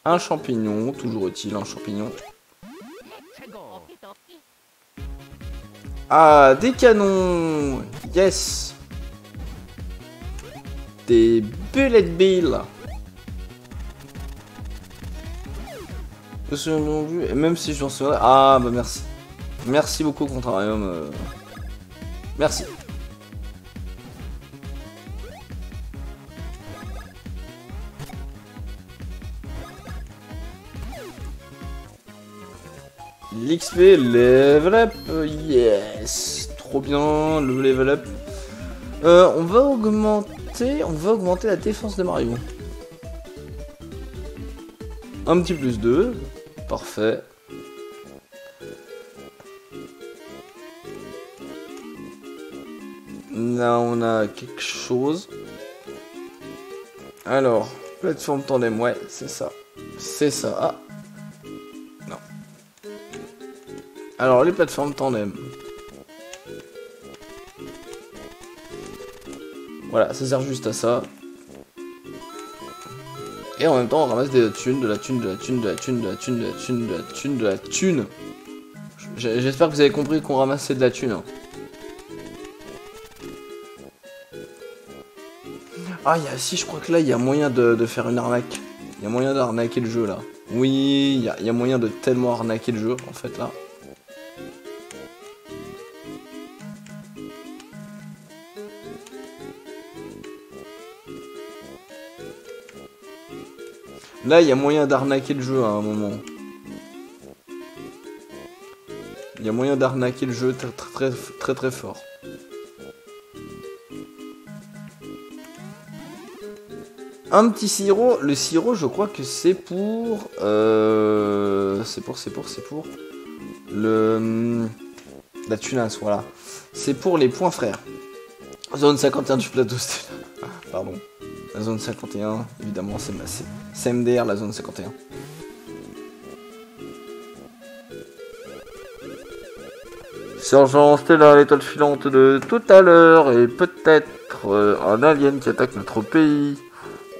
Un champignon, toujours utile, un champignon. Ah, des canons Yes Des bullet bills même si j'en serais... Ah, bah merci. Merci beaucoup, Contrarium. Euh. Merci. L'XP level up, yes, trop bien, le level up. Euh, on va augmenter, on va augmenter la défense de Mario. Un petit plus 2, parfait. Là, on a quelque chose. Alors, plateforme tandem, ouais, c'est ça. C'est ça. Ah, Alors, les plateformes tandem. Voilà, ça sert juste à ça. Et en même temps, on ramasse des thunes, de la thune, de la thune, de la thune, de la thune, de la thune, de la thune, de la thune. J'espère que vous avez compris qu'on ramassait de la thune. Hein. Ah, y a, si, je crois que là, il y a moyen de, faire une arnaque. Il y a moyen d'arnaquer le jeu, là. Oui, il y, y a moyen de tellement arnaquer le jeu, en fait, là. Là, il y a moyen d'arnaquer le jeu à un moment. Il y a moyen d'arnaquer le jeu très très très très, fort. Un petit sirop. Le sirop, je crois que c'est pour... Euh, c'est pour, c'est pour, c'est pour... Le... La tunasse, voilà. C'est pour les points frères. Zone 51 du plateau, Pardon. La zone 51, évidemment, c'est ma- c'est- c'est MDR, la zone 51. Sergent Stella, l'étoile filante de tout à l'heure, et peut-être euh, un alien qui attaque notre pays.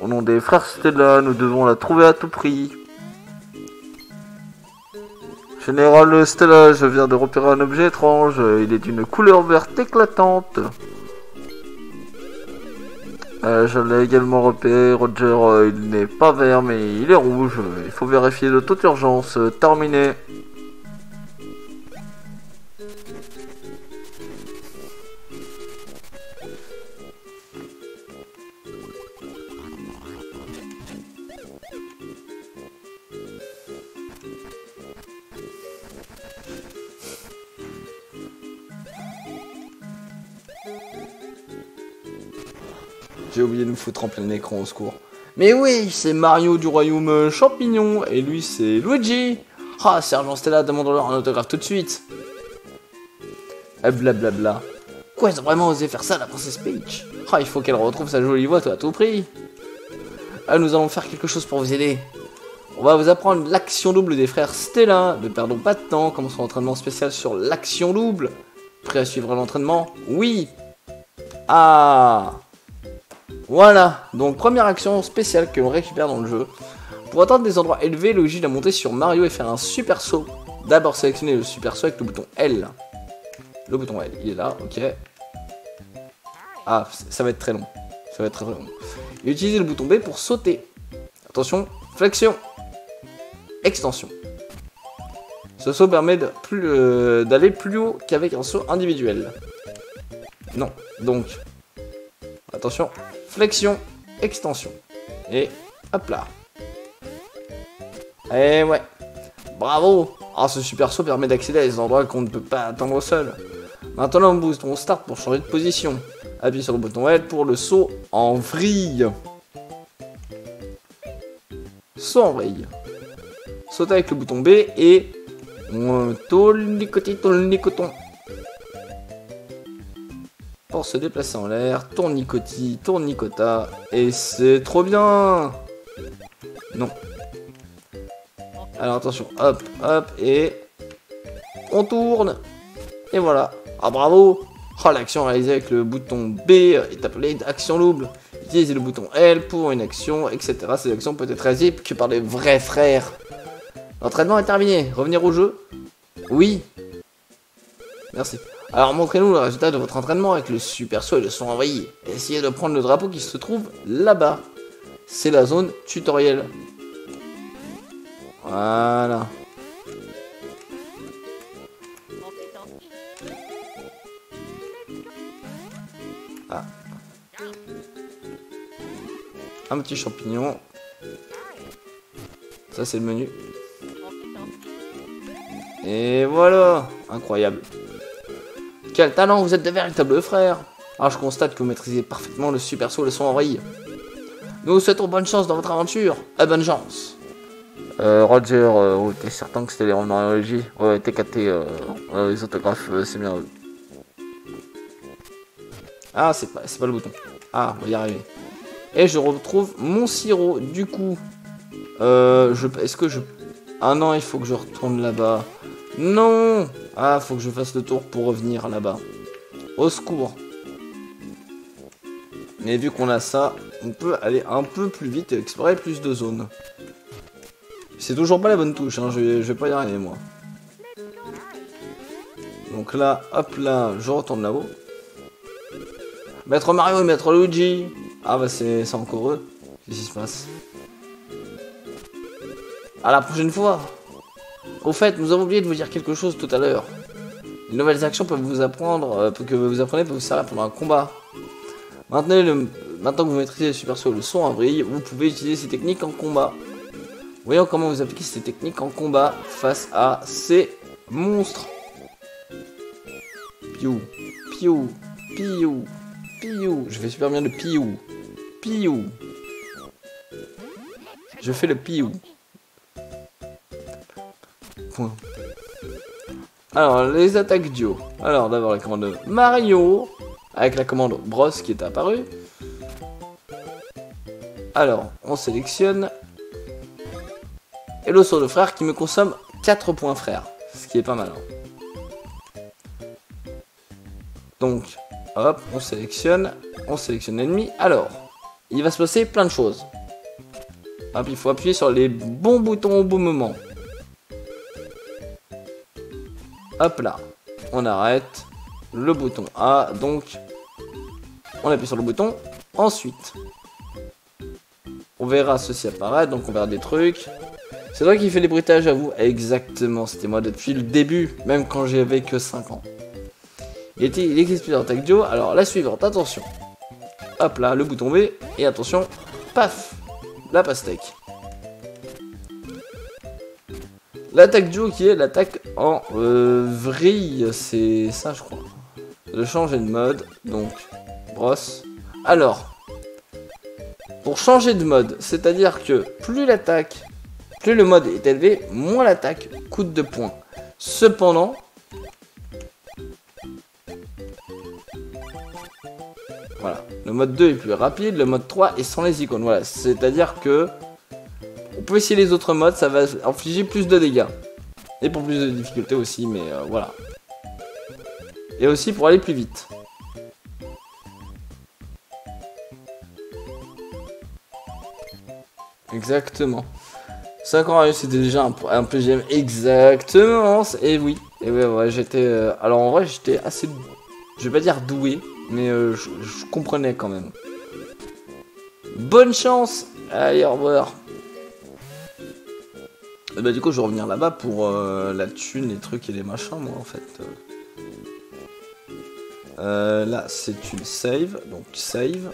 Au nom des frères Stella, nous devons la trouver à tout prix. Général Stella, je viens de repérer un objet étrange. Il est d'une couleur verte éclatante. Euh, je l'ai également repéré, Roger. euh, il n'est pas vert, mais il est rouge. Il faut vérifier de toute urgence. Euh, Terminé. J'ai oublié de me foutre en plein écran au secours. Mais oui, c'est Mario du royaume euh, champignon, et lui c'est Luigi. Ah, Sergent Stella, demande-leur un autographe tout de suite. Blablabla. Quoi, ils ont vraiment osé faire ça, la princesse Peach? Ah, il faut qu'elle retrouve sa jolie voix, toi, à tout prix. Ah, nous allons faire quelque chose pour vous aider. On va vous apprendre l'action double des frères Stella. Ne perdons pas de temps, commençons l'entraînement spécial sur l'action double. Prêt à suivre l'entraînement? Oui Ah voilà, donc première action spéciale que l'on récupère dans le jeu. Pour atteindre des endroits élevés, Luigi doit monter sur Mario et faire un super saut. D'abord sélectionner le super saut avec le bouton L. Le bouton L, il est là, ok. Ah, ça va être très long. Ça va être très, long. Et utiliser le bouton B pour sauter. Attention, flexion. Extension. Ce saut permet euh, d'aller plus haut qu'avec un saut individuel. Non, donc Attention, flexion, extension. Et hop là. Et ouais. Bravo Ah, ce super saut permet d'accéder à des endroits qu'on ne peut pas atteindre seul. Maintenant, on booste, on start pour changer de position. Appuie sur le bouton L pour le saut en vrille. Saut en vrille. Saute avec le bouton B et... on Tournicoti, tournicoton pour se déplacer en l'air, tournicoti, tournicota, et c'est trop bien Non. Alors attention, hop, hop, et on tourne, et voilà. Ah bravo Oh, l'action réalisée avec le bouton B est appelée action double. Utilisez le bouton L pour une action, etc. Cette action peut être réalisée que par les vrais frères. L'entraînement est terminé. Revenir au jeu? Oui. Merci. Alors montrez-nous le résultat de votre entraînement avec le super saut et le son envoyé. Essayez de prendre le drapeau qui se trouve là-bas. C'est la zone tutoriel. Voilà. Ah. Un petit champignon. Ça c'est le menu. Et voilà Incroyable. Quel talent, vous êtes de véritables frères. Alors je constate que vous maîtrisez parfaitement le super saut et le son envoyé. Nous vous souhaitons bonne chance dans votre aventure. Et bonne chance. Euh, Roger, euh, oh, t'es certain que c'était les Romariologie Ouais, TKT, euh, euh, les autographes, euh, c'est bien. Ah, c'est pas, c'est pas le bouton. Ah, on va y arriver. Et je retrouve mon sirop, du coup. Euh, je, est-ce que je... Ah non, il faut que je retourne là-bas. Non Ah, faut que je fasse le tour pour revenir là-bas. Au secours. Mais vu qu'on a ça, on peut aller un peu plus vite et explorer plus de zones. C'est toujours pas la bonne touche, hein, je, vais- pas y arriver moi. Donc là, hop là, je retourne là-haut. Maître Mario et Maître Luigi Ah bah c'est encore eux. Qu'est-ce qui se passe? À la prochaine fois Au fait, nous avons oublié de vous dire quelque chose tout à l'heure. Les nouvelles actions peuvent vous apprendre, euh, que vous apprenez peuvent vous servir pendant un combat. Maintenant, que vous maîtrisez le super saut le son en vrille, vous pouvez utiliser ces techniques en combat. Voyons comment vous appliquez ces techniques en combat face à ces monstres. Piou, piou, piou, piou. Je fais super bien le piou, piou. Je fais le piou. Alors, les attaques duo. Alors, d'abord la commande Mario, avec la commande Bros qui est apparue. Alors, on sélectionne. Et le saut de frère qui me consomme 4 points frère. Ce qui est pas mal. hein. Donc, hop, on sélectionne. On sélectionne l'ennemi. Alors, il va se passer plein de choses. Hop, il faut appuyer sur les bons boutons au bon moment. Hop là. On arrête. Le bouton A. Donc, on appuie sur le bouton. Ensuite, on verra ceci apparaître. Donc, on verra des trucs. C'est toi qui fais les bruitages à vous Exactement, c'était moi depuis le début, même quand j'avais que 5 ans. Il, était, il existe plusieurs attaques duo. Alors, la suivante, attention. Hop là, le bouton B. Et attention, paf La pastèque. L'attaque duo qui est l'attaque en euh, vrille, c'est ça je crois. De changer de mode, donc brosse. Alors, pour changer de mode, c'est-à-dire que plus l'attaque, plus le mode est élevé, moins l'attaque coûte de points. Cependant, voilà, le mode 2 est plus rapide, le mode 3 est sans les icônes. Voilà, c'est-à-dire que on peut essayer les autres modes, ça va infliger plus de dégâts. Et pour plus de difficulté aussi, mais euh, voilà. Et aussi pour aller plus vite. Exactement. 5 ans, c'était déjà un, un PGM exactement. Et oui. Et ouais, ouais, j'étais. euh, alors en vrai, j'étais assez. Je vais pas dire doué, mais euh, je, je comprenais quand même. Bonne chance Allez, au revoir. Et bah du coup je vais revenir là-bas pour euh, la thune, les trucs et les machins moi en fait. Euh, là c'est une save, donc save.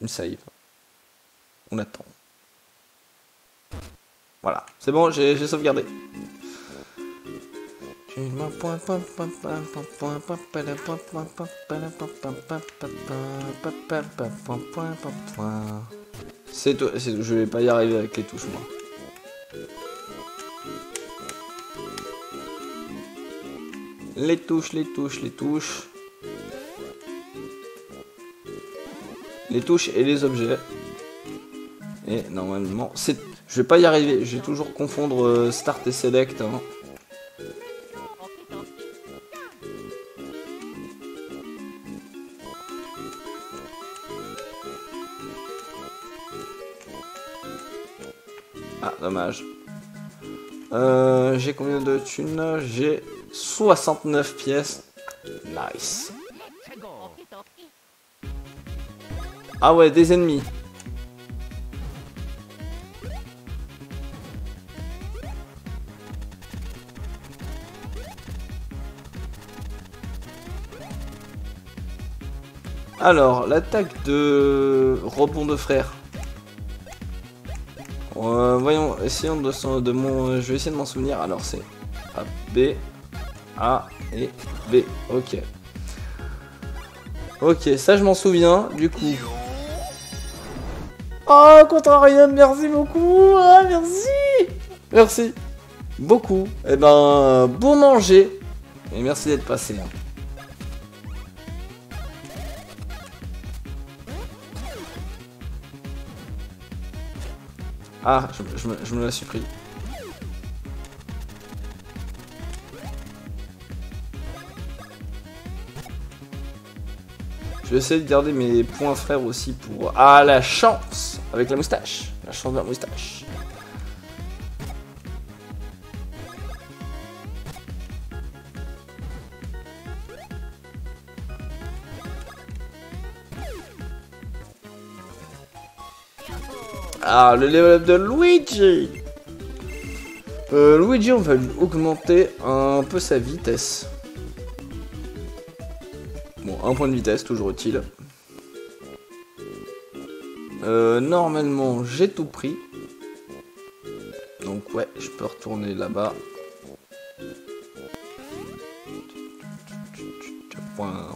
Une save. On attend. Voilà, c'est bon, j'ai sauvegardé. C'est tout, je vais pas y arriver avec les touches moi. Les touches, les touches, les touches. Les touches et les objets. Et normalement, c'est, je vais pas y arriver. Je vais toujours confondre euh, Start et Select. hein. Ah, dommage. Euh, j'ai combien de thunes? J'ai 69 pièces. Nice. Ah ouais, des ennemis. Alors, l'attaque de rebond de frère. Euh, voyons, essayons de, de mon. Je vais essayer de m'en souvenir. Alors c'est A, B, A et B. Ok. Ok, ça je m'en souviens. Du coup. Oh, contrarian, merci beaucoup. Ah, merci. Merci. Beaucoup. Eh ben, bon manger. Et merci d'être passé. hein. Ah, je, me, la suis. Je vais essayer de garder mes points frères aussi pour... Ah, la chance Avec la moustache. La chance de la moustache. Ah, le level up de Luigi euh, Luigi, on va lui augmenter un peu sa vitesse. Bon, un point de vitesse, toujours utile. Euh, normalement, j'ai tout pris. Donc ouais, je peux retourner là-bas. Point,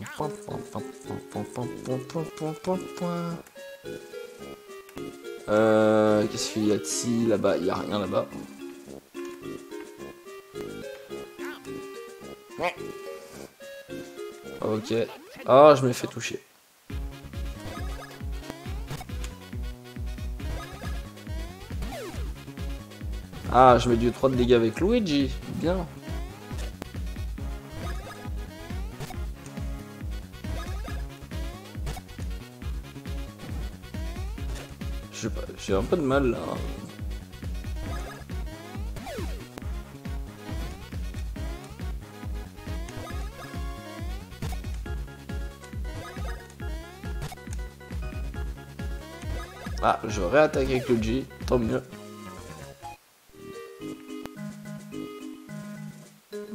Euh, qu'est-ce qu'il y a ici Là-bas, il y a rien là-bas. Ok. Ah, je m'ai fait toucher. Ah, je mets du 3 de dégâts avec Luigi. Bien. J'ai un peu de mal là. Ah, je réattaque avec Luigi, tant mieux.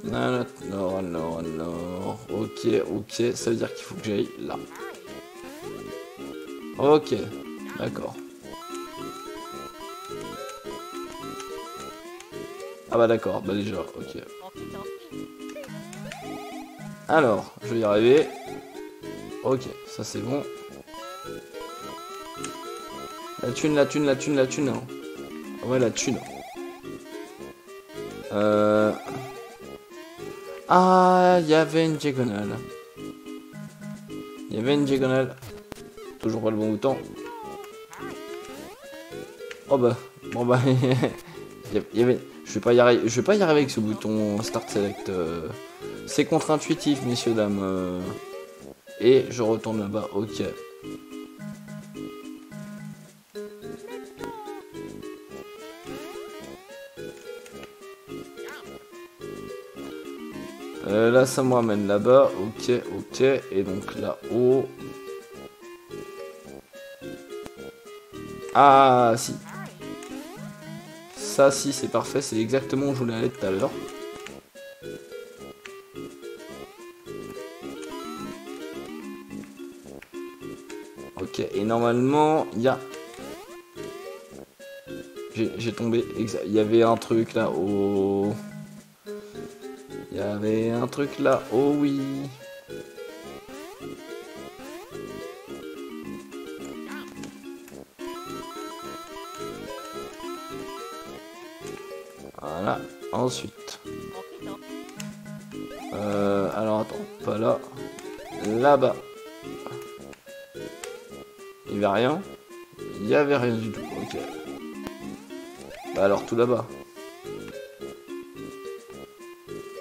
Non, non, non, non. Ok, ok, ça veut dire qu'il faut que j'aille là. Ok, d'accord. Ah bah d'accord, bah déjà, ok. Alors, je vais y arriver. Ok, ça c'est bon. La thune, la thune, la thune, la thune. Hein. Ouais, la thune. Euh... Ah, il y avait une diagonale. Il y avait une diagonale. Toujours pas le bon bouton. Oh bah, bon bah, il y avait... Je vais pas y arriver, je vais pas y arriver avec ce bouton Start Select. euh. C'est contre-intuitif, messieurs dames. euh. Et je retourne là-bas. Ok. Euh, là, ça me ramène là-bas. Ok, ok. Et donc là-haut. Ah, si. Ça, si, c'est parfait. C'est exactement où je voulais aller tout à l'heure. Ok, et normalement, il y a... J'ai tombé... Il y avait un truc là au... Il y avait un truc là, oh oui. Ensuite. Euh, alors attends, pas là. Là-bas. Il y avait rien. Il y avait rien du tout, ok. Bah alors tout là-bas.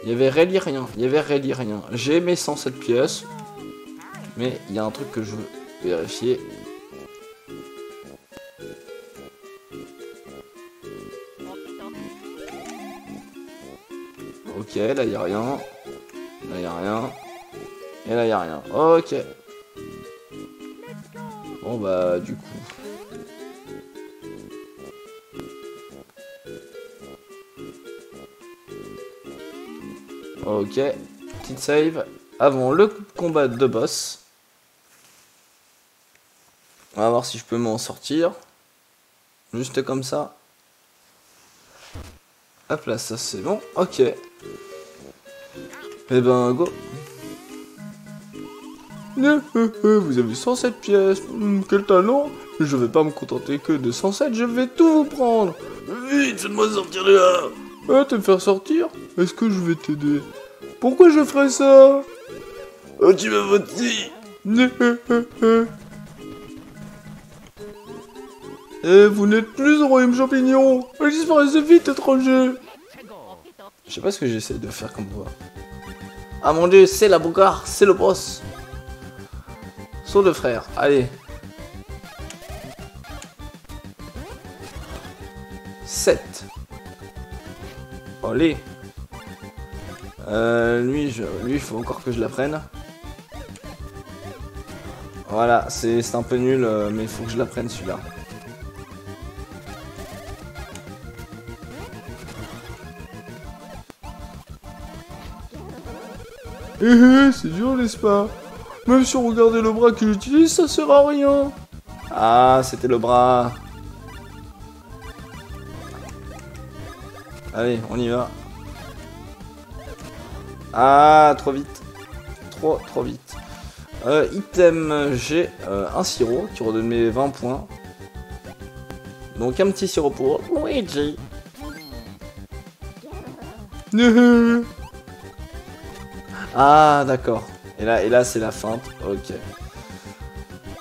Il y avait rien, il y avait rien. J'ai mes 107 pièces, mais il y a un truc que je veux vérifier. Là y a rien. Là y a rien. Et là y a rien. Ok. Bon bah du coup. Ok, petite save. Avant le combat de boss. On va voir si je peux m'en sortir. Juste comme ça. Hop là, ça c'est bon. Ok. Eh ben, go. Euh, euh, euh, Vous avez 107 pièces. Quel talent. Je vais pas me contenter que de 107, je vais tout vous prendre. Vite, faites-moi sortir de là Ah, te faire sortir? Est-ce que je vais t'aider? Pourquoi je ferais ça? Oh, tu m'as voté Eh, vous n'êtes plus au royaume champignon Disparaissez vite, étranger Je sais pas ce que j'essaie de faire comme voix. Ah mon dieu, c'est la boucard, c'est le boss Saut de frère, allez 7 Allez euh, lui, je, lui, il faut encore que je la prenne. Voilà, c'est c'est un peu nul, euh, mais il faut que je la prenne celui-là. Eh eh, c'est dur, n'est-ce pas? Même si on regardait le bras qu'il utilise, ça sert à rien. Ah, c'était le bras. Allez, on y va. Ah, trop vite. Trop, trop vite. Euh, item, j'ai euh, un sirop qui redonne mes 20 points. Donc un petit sirop pour Luigi. Ah, d'accord. Et là, et là c'est la feinte. Ok.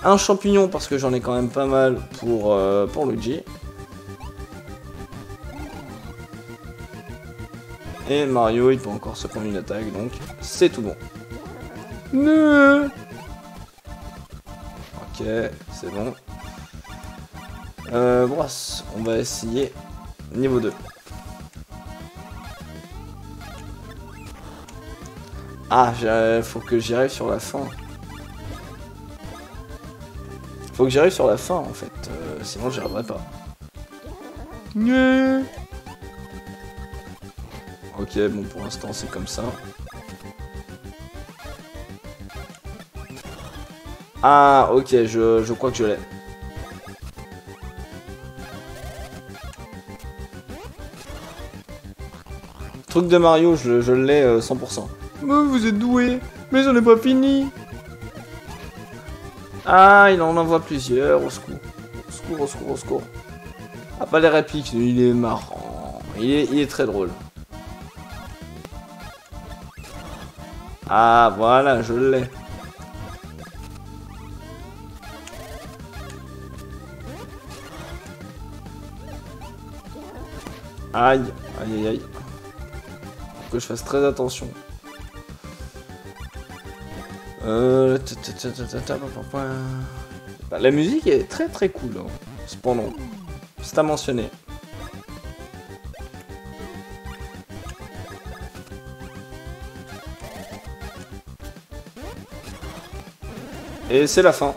Un champignon parce que j'en ai quand même pas mal pour, euh, pour Luigi. Et Mario, il peut encore se prendre une attaque, donc c'est tout bon. Ok, c'est bon. Euh, brosse, on va essayer niveau 2. Ah, faut que j'y arrive sur la fin. Faut que j'arrive sur la fin en fait, euh, sinon j'y arriverai pas. Ok, bon pour l'instant c'est comme ça. Ah ok, je, je crois que je l'ai. Truc de Mario, je, je l'ai 100%. Vous êtes doué, mais j'en ai pas fini. Ah, il en envoie plusieurs, au secours. Au secours, au secours, au secours. Ah, pas les répliques, il est marrant. Il est, il est très drôle. Ah, voilà, je l'ai. Aïe, aïe, aïe, aïe. Faut que je fasse très attention. Euh... La musique est très très cool, hein, cependant. C'est à mentionner. Et c'est la fin.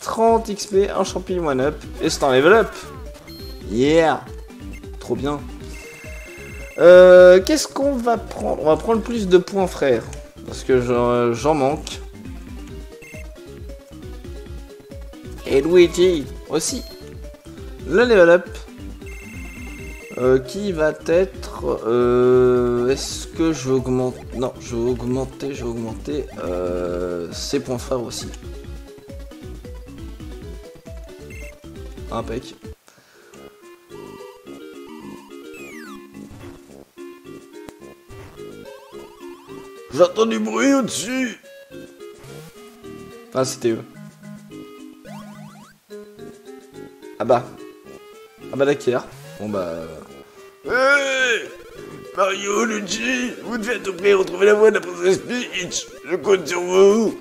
30 XP, un champignon one up, et c'est un level up. Yeah Trop bien. Euh, Qu'est-ce qu'on va prendre? On va prendre plus de points, frère. Parce que j'en manque. Et Luigi aussi. Le level up. Euh, qui va être... Euh, Est-ce que je vais augmenter... Non, je vais augmenter, je vais augmenter euh, ses points frères aussi. Impec. J'entends du bruit au-dessus Ah, c'était eux. Ah bah. Ah bah d'accord. Bon bah... Hey Mario, Luigi, vous devez à tout prix retrouver la voix de la princesse Peach Je compte sur vous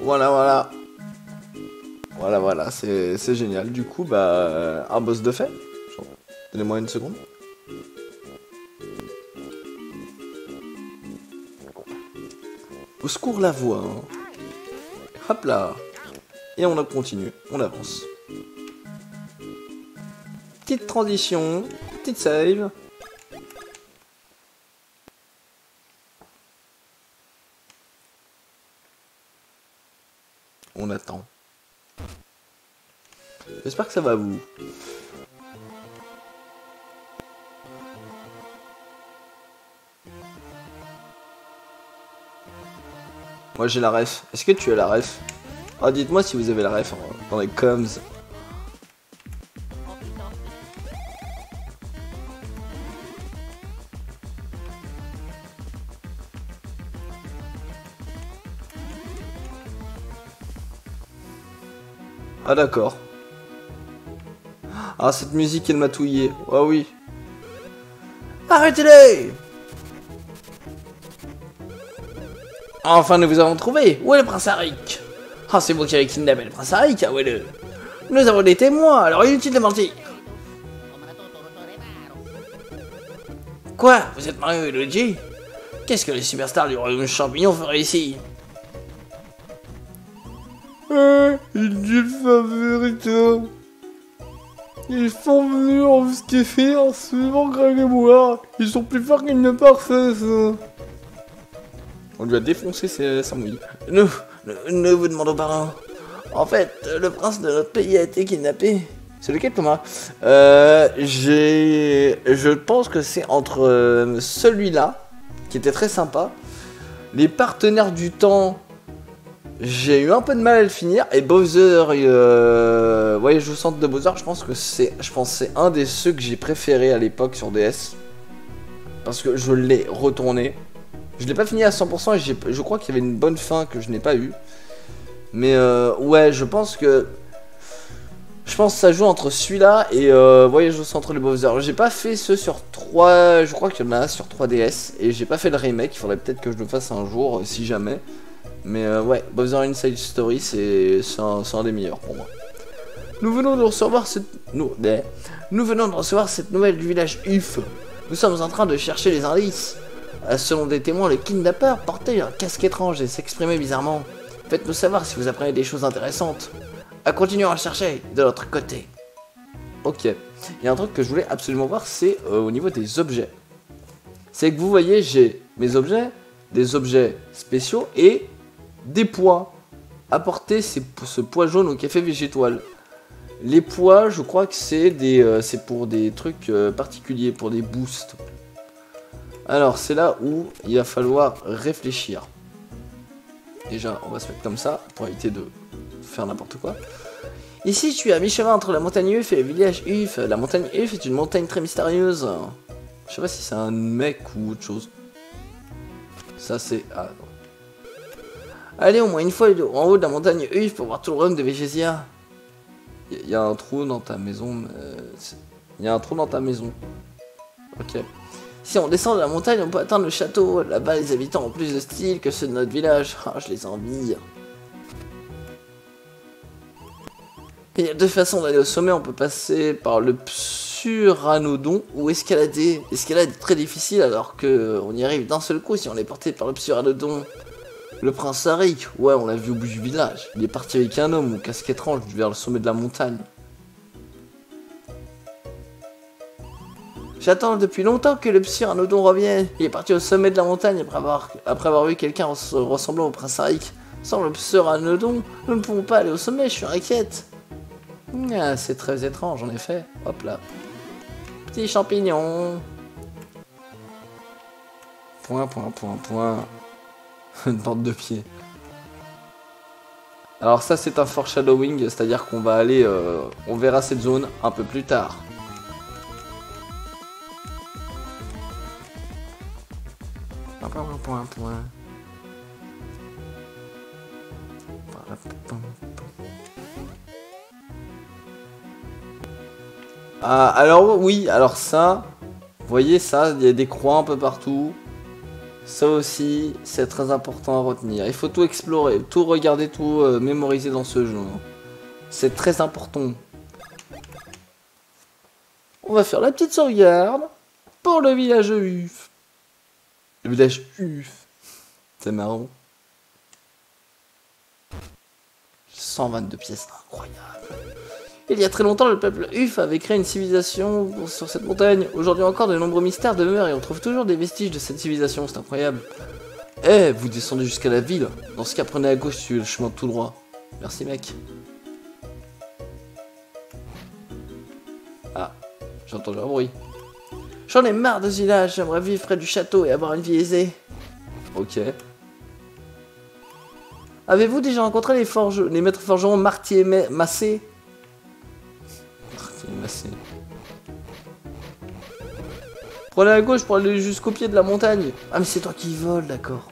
Voilà, voilà. Voilà, voilà, c'est génial. Du coup, bah, un boss de fait. Donnez-moi une seconde. Au secours la voix. Hein. Hop là. Et on continue, on avance. Petite transition, petite save. On attend. J'espère que ça va vous. Moi j'ai la ref. Est-ce que tu as la ref? Ah dites-moi si vous avez la ref dans les coms. Ah d'accord. Ah cette musique elle m'a touillé. Ah oui. Arrêtez-les Enfin, nous vous avons trouvé. Où est le prince Arik? Ah, c'est vous qui avez kidnappé le prince Arik, ah ouais le... Nous avons des témoins, alors inutile de mentir. Quoi? Vous êtes Mario et Luigi? Qu'est-ce que les superstars du royaume champignon feraient ici? Euh, ils la vérité. Ils sont venus en justifier en suivant Greg et moi. Ils sont plus forts qu'ils ne parfaits. On lui a défoncé sa mouille. Nous, nous, vous demandons pardon. En fait, le prince de notre pays a été kidnappé. C'est lequel Thomas euh, J'ai... Je pense que c'est entre euh, celui-là, qui était très sympa, les partenaires du temps, j'ai eu un peu de mal à le finir, et Bowser, euh... ouais, je centre de Bowser, je pense que c'est je pense c'est un des ceux que j'ai préféré à l'époque sur DS. parce que je l'ai retourné. Je l'ai pas fini à 100% et je crois qu'il y avait une bonne fin que je n'ai pas eu. Mais euh, ouais, je pense que je pense que ça joue entre celui-là et euh, Voyage au centre de Bowser. J'ai pas fait ce sur 3, je crois qu'il y en a un sur 3DS et j'ai pas fait le remake. Il faudrait peut-être que je le fasse un jour euh, si jamais. Mais euh, ouais, Bowser Inside Story c'est un, un des meilleurs pour moi. Nous venons de recevoir cette nous venons de recevoir cette nouvelle du village UF. Nous sommes en train de chercher les indices. Euh, Selon des témoins, le kidnappeur portait un casque étrange et s'exprimait bizarrement. Faites-nous savoir si vous apprenez des choses intéressantes. À continuer à chercher de l'autre côté. Ok. Il y a un truc que je voulais absolument voir, c'est euh, au niveau des objets. C'est que vous voyez, j'ai mes objets, des objets spéciaux et des poids. Apporter ces- ce poids jaune au café végétal. Les poids, je crois que c'est euh, pour des trucs particuliers, pour des boosts. Alors, c'est là où il va falloir réfléchir. Déjà, on va se mettre comme ça pour éviter de faire n'importe quoi. Ici, tu es à mi-chemin entre la montagne Uf et le village Uf. La montagne Uf est une montagne très mystérieuse. Je sais pas si c'est un mec ou autre chose. Ça, c'est. Ah. Allez, au moins une fois en haut de la montagne Uf pour voir tout le royaume de Végésia. Il y, a un trou dans ta maison. Il y a un trou dans ta maison. Ok. Si on descend de la montagne, on peut atteindre le château. Là-bas, les habitants ont plus de style que ceux de notre village. Ah, je les envie. Il y a deux façons d'aller au sommet. On peut passer par le Psuranodon ou escalader. L'escalade est très difficile alors que on y arrive d'un seul coup si on est porté par le Psuranodon. Le prince Arik, ouais, on l'a vu au bout du village. Il est parti avec un homme au casque étrange vers le sommet de la montagne. J'attends depuis longtemps que le Psuranodon revienne. Il est parti au sommet de la montagne après avoir, vu quelqu'un res- ressemblant au prince Arik. Sans le Psuranodon, nous ne pouvons pas aller au sommet, je suis inquiète. Ah, c'est très étrange en effet. Hop là. Petit champignon. Point, point, point, point. Une porte de pied. Alors ça c'est un foreshadowing, c'est-à-dire qu'on va aller, euh, on verra cette zone un peu plus tard. Point. Ah, alors oui, alors ça, vous voyez ça, il y a des croix un peu partout. Ça aussi, c'est très important à retenir. Il faut tout explorer, tout regarder, tout euh, mémoriser dans ce jeu. C'est très important. On va faire la petite sauvegarde pour le village UF. Le village UF. C'est marrant. 122 pièces, incroyable. Il y a très longtemps, le peuple Uf avait créé une civilisation sur cette montagne. Aujourd'hui encore, de nombreux mystères demeurent et on trouve toujours des vestiges de cette civilisation, c'est incroyable. Eh, vous descendez jusqu'à la ville. Dans ce cas, prenez à gauche, suivez le chemin tout droit. Merci, mec. Ah, j'ai entendu un bruit. J'en ai marre de ce village, j'aimerais vivre près du château et avoir une vie aisée. Ok. Avez-vous déjà rencontré les, forge... les maîtres forgerons Martier et Ma- Massé? Martier et Massé. Prenez à gauche pour aller jusqu'au pied de la montagne. Ah mais c'est toi qui vole, d'accord.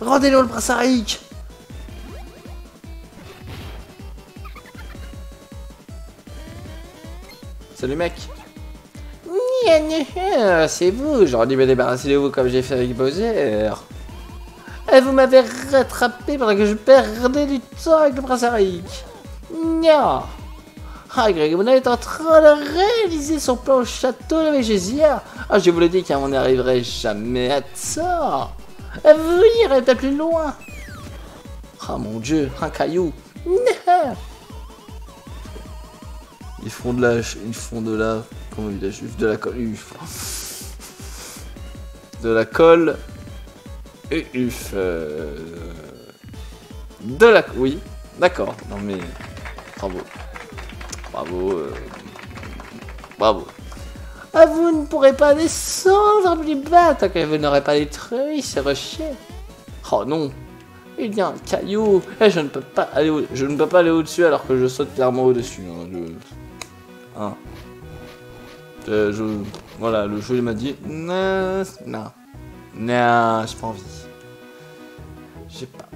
Rendez-nous le prince Arik Salut mec nya, C'est vous, j'aurais dû me débarrasser de vous comme j'ai fait avec Bowser. Et vous m'avez rattrapé pendant que je perdais du temps avec le prince Arik. Nya Ah, Greg Mouna est en train de réaliser son plan au château de Végésia. Ah, je vous l'ai dit qu'on n'arriverait jamais à ça. Vous irez peut-être plus loin. Ah mon dieu, un caillou. Nya. Ils font de la, ils font de la, comment il dit, de la colle, de la colle, et euh, de la, oui, d'accord, non mais, bravo, bravo, euh, bravo. Ah, vous ne pourrez pas descendre plus bas tant que vous n'aurez pas détruit ces rochers. Oh non, il y a un caillou, et je ne peux pas aller, au- je ne peux pas aller au-dessus alors que je saute clairement au-dessus. hein, je... Voilà, le jeu m'a dit... Non, non, j'ai pas envie. J'ai pas...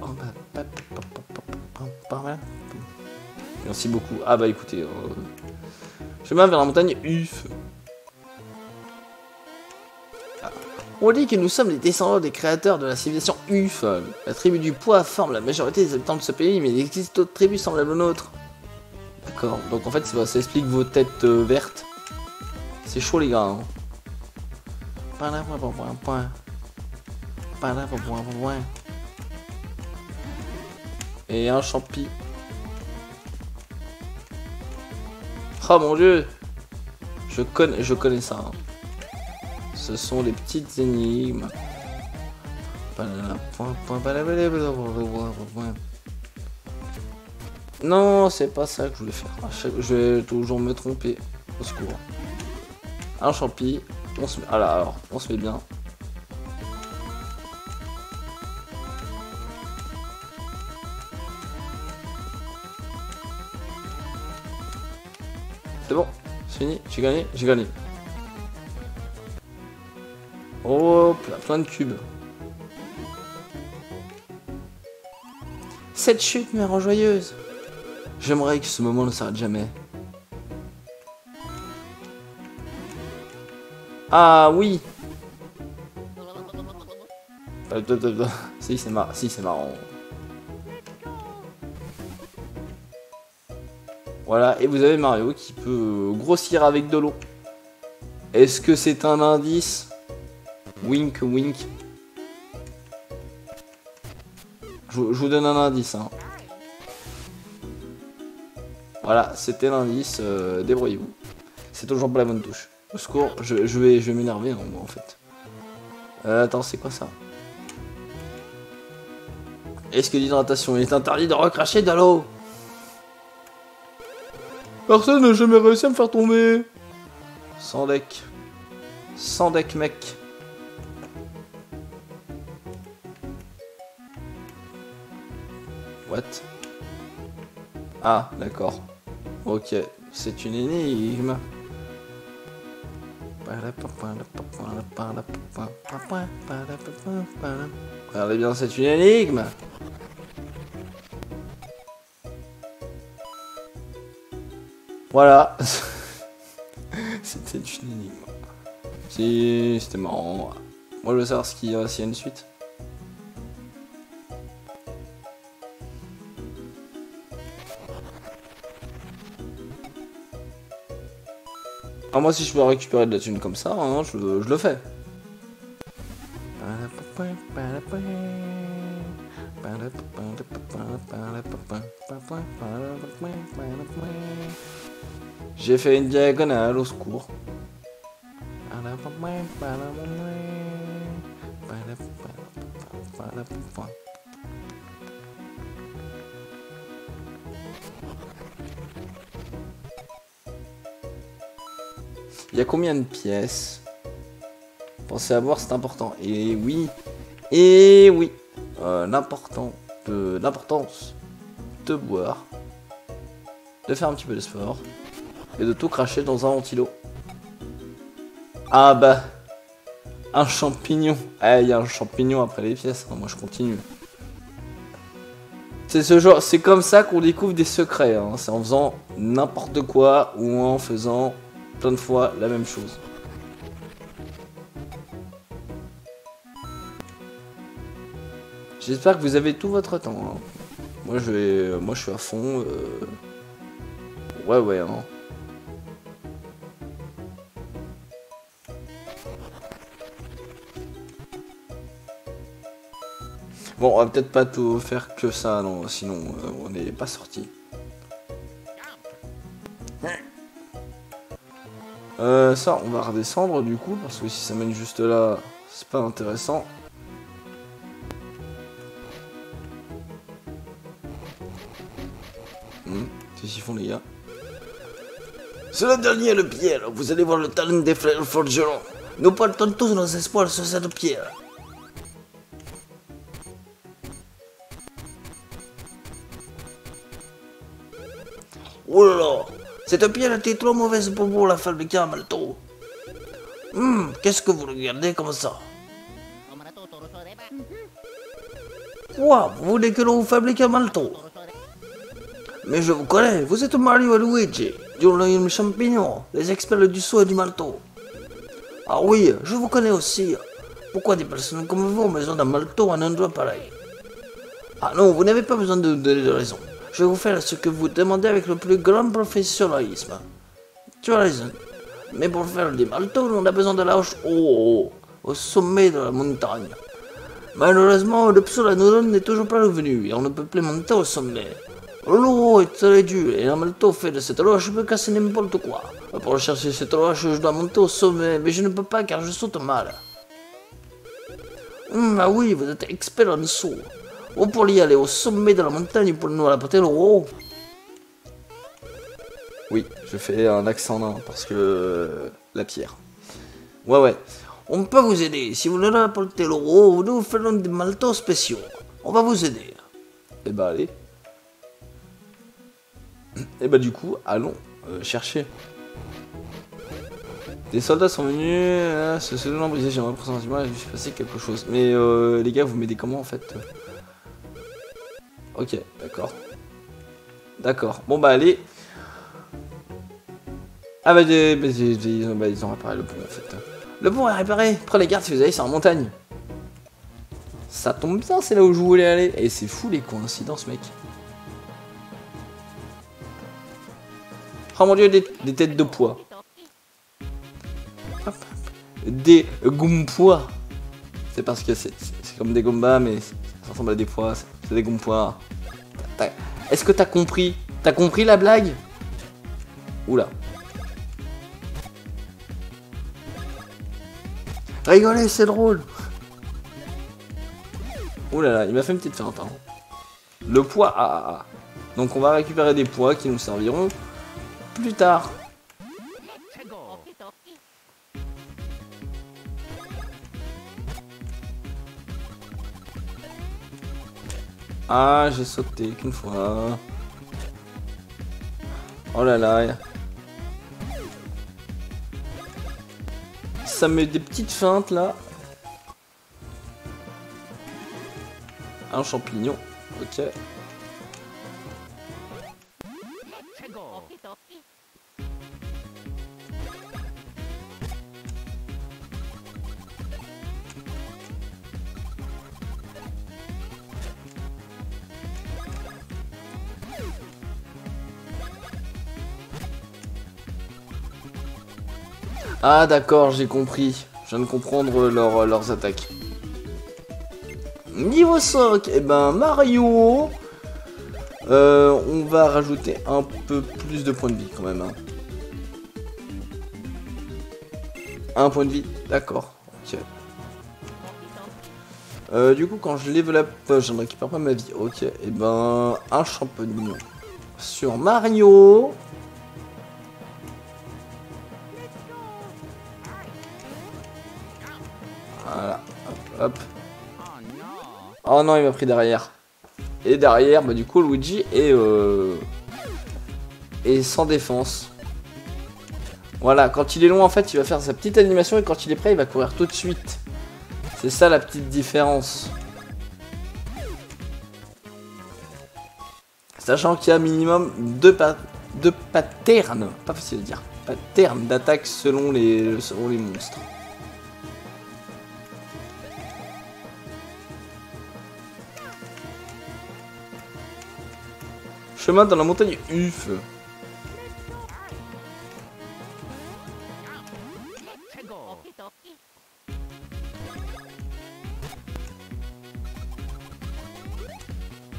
Merci beaucoup. Ah bah écoutez... Chemin vers la montagne, uf On dit que nous sommes les descendants des créateurs de la civilisation Ufol. La tribu du poids forme la majorité des habitants de ce pays, mais il existe d'autres tribus semblables aux nôtres. D'accord, donc en fait ça, explique vos têtes euh, vertes. C'est chaud les gars. Et un champi. Oh mon dieu Je connais, je connais ça. hein. Ce sont les petites énigmes. Non, c'est pas ça que je voulais faire. Je vais toujours me tromper. Au secours. Un champi. On se met... Ah là, alors, on se met bien. C'est bon, c'est fini, j'ai gagné, j'ai gagné. Oh, plein de cubes. Cette chute me rend joyeuse. J'aimerais que ce moment ne s'arrête jamais. Ah oui Euh, Si c'est mar... si, marrant. Voilà, et vous avez Mario qui peut euh, grossir avec de l'eau. Est-ce que c'est un indice? Wink wink. Je, je vous donne un indice. Hein. Voilà, c'était l'indice. euh, Débrouillez-vous. C'est toujours pas la bonne touche. Au secours, je, je vais, je vais m'énerver moi, en fait. Euh, attends, c'est quoi ça? Est-ce que l'hydratation est interdit de recracher de l'eau? Personne n'a jamais réussi à me faire tomber. Sans deck. Sans deck, mec. What? Ah, d'accord. Ok, c'est une énigme. Regardez bien, c'est une énigme. Voilà. C'était une énigme. Si, c'était marrant. Moi, je veux savoir ce s'il y a une suite. Ah, moi, si je peux récupérer de la thune comme ça, hein, je, je le fais. J'ai fait une diagonale au secours. Combien de pièces Pensez à voir, c'est important. Et oui, et oui, euh, l'important l'importance de boire, de faire un petit peu de sport et de tout cracher dans un ventilo. Ah bah, un champignon. Ah, il y a un champignon après les pièces. hein, moi, je continue. C'est ce genre, c'est comme ça qu'on découvre des secrets. hein, C'est en faisant n'importe quoi ou en faisant plein de fois la même chose. J'espère que vous avez tout votre temps. hein. Moi je vais, moi je suis à fond. euh, Ouais ouais. Hein. Bon, on va peut-être pas tout faire que ça, non, sinon euh, on n'est pas sorti. Euh, ça, on va redescendre du coup, parce que si ça mène juste là, c'est pas intéressant. Hmm, Qu'est-ce qu'ils font les gars? C'est le dernier, le pierre. Vous allez voir le talent des frères forgerons. Nous portons tous nos espoirs sur cette pierre. Cette pierre était trop mauvaise pour vous, la fabriquer à Malto. Qu'est-ce que vous regardez comme ça? Quoi? Vous voulez que l'on vous fabrique un malto Mais je vous connais, vous êtes Mario et Luigi, du royaume champignon, les experts du saut et du malto. Ah oui, je vous connais aussi. Pourquoi des personnes comme vous ont besoin d'un malto à un endroit pareil? Ah non, vous n'avez pas besoin de donner de raison. Je vais vous faire ce que vous demandez avec le plus grand professionnalisme. Tu as raison. Mais pour faire des maltos, on a besoin de la roche haut, au sommet de la montagne. Malheureusement, le psolanodon n'est toujours pas revenu et on ne peut plus monter au sommet. L'eau est très dur et un malto fait de cette roche peut casser n'importe quoi. Pour chercher cette roche, je dois monter au sommet, mais je ne peux pas car je saute mal. Hum, ah oui, vous êtes expert en saut. Vous pourriez aller au sommet de la montagne pour nous apporter l'eau. Oui, je fais un accent nain parce que la pierre. Ouais, ouais. On peut vous aider. Si vous nous apportez l'euro, nous vous ferons des maltos spéciaux. On va vous aider. Eh bah allez. Et bah du coup, allons euh, chercher. Des soldats sont venus, euh, ce selon brisé, j'ai un pressentiment, il s'est passé quelque chose. Mais euh, les gars, vous m'aidez comment en fait? Ok, d'accord. D'accord. Bon bah allez. Ah bah, des- bah, des- ils ont réparé le pont en fait. Le pont est réparé. Prenez garde si vous allez sur la montagne. Ça tombe bien, c'est là où je voulais aller. Et c'est fou les coïncidences, mec. Oh mon dieu, des, têtes de poids. Des gompois. C'est parce que c'est c'est comme des gombas, mais ça ressemble à des pois. C'est- des. T'as- Est-ce que t'as compris? T'as compris la blague? Oula. Rigolez, c'est drôle. Là, il m'a fait une petite feinte. Hein. Le poids ah, ah, ah. Donc on va récupérer des poids qui nous serviront plus tard. Ah, j'ai sauté qu'une fois. Oh là là. Ça met des petites feintes là. Un champignon. Ok. Ah d'accord, j'ai compris. Je viens de comprendre leur- leurs attaques. Niveau 5, et ben Mario. Euh, on va rajouter un peu plus de points de vie quand même. hein. Un point de vie, d'accord. Euh, du coup, quand je level up, euh, je ne récupère pas ma vie. Ok, et ben un champignon sur Mario. Voilà, hop, hop. Oh non, il m'a pris derrière. Et derrière, bah du coup, Luigi est, euh, est sans défense. Voilà, quand il est loin, en fait, il va faire sa petite animation et quand il est prêt, il va courir tout de suite. C'est ça la petite différence. Sachant qu'il y a minimum deux, deux patterns, pas facile à dire, patterns d'attaque selon les, selon les monstres. Chemin dans la montagne Uf.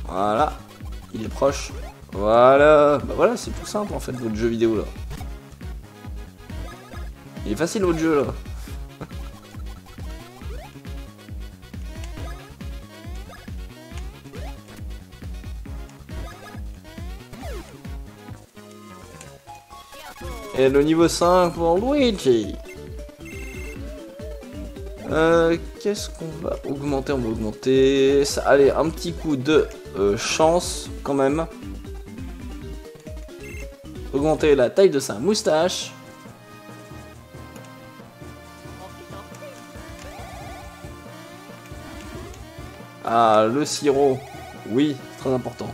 Voilà. Il est proche. Voilà. Bah voilà, c'est tout simple en fait votre jeu vidéo là. Il est facile votre jeu là. Et le niveau 5 pour Luigi. Euh, qu'est-ce qu'on va augmenter? On va augmenter... Ça, allez, un petit coup de euh, chance quand même. Augmenter la taille de sa moustache. Ah, le sirop. Oui, très important.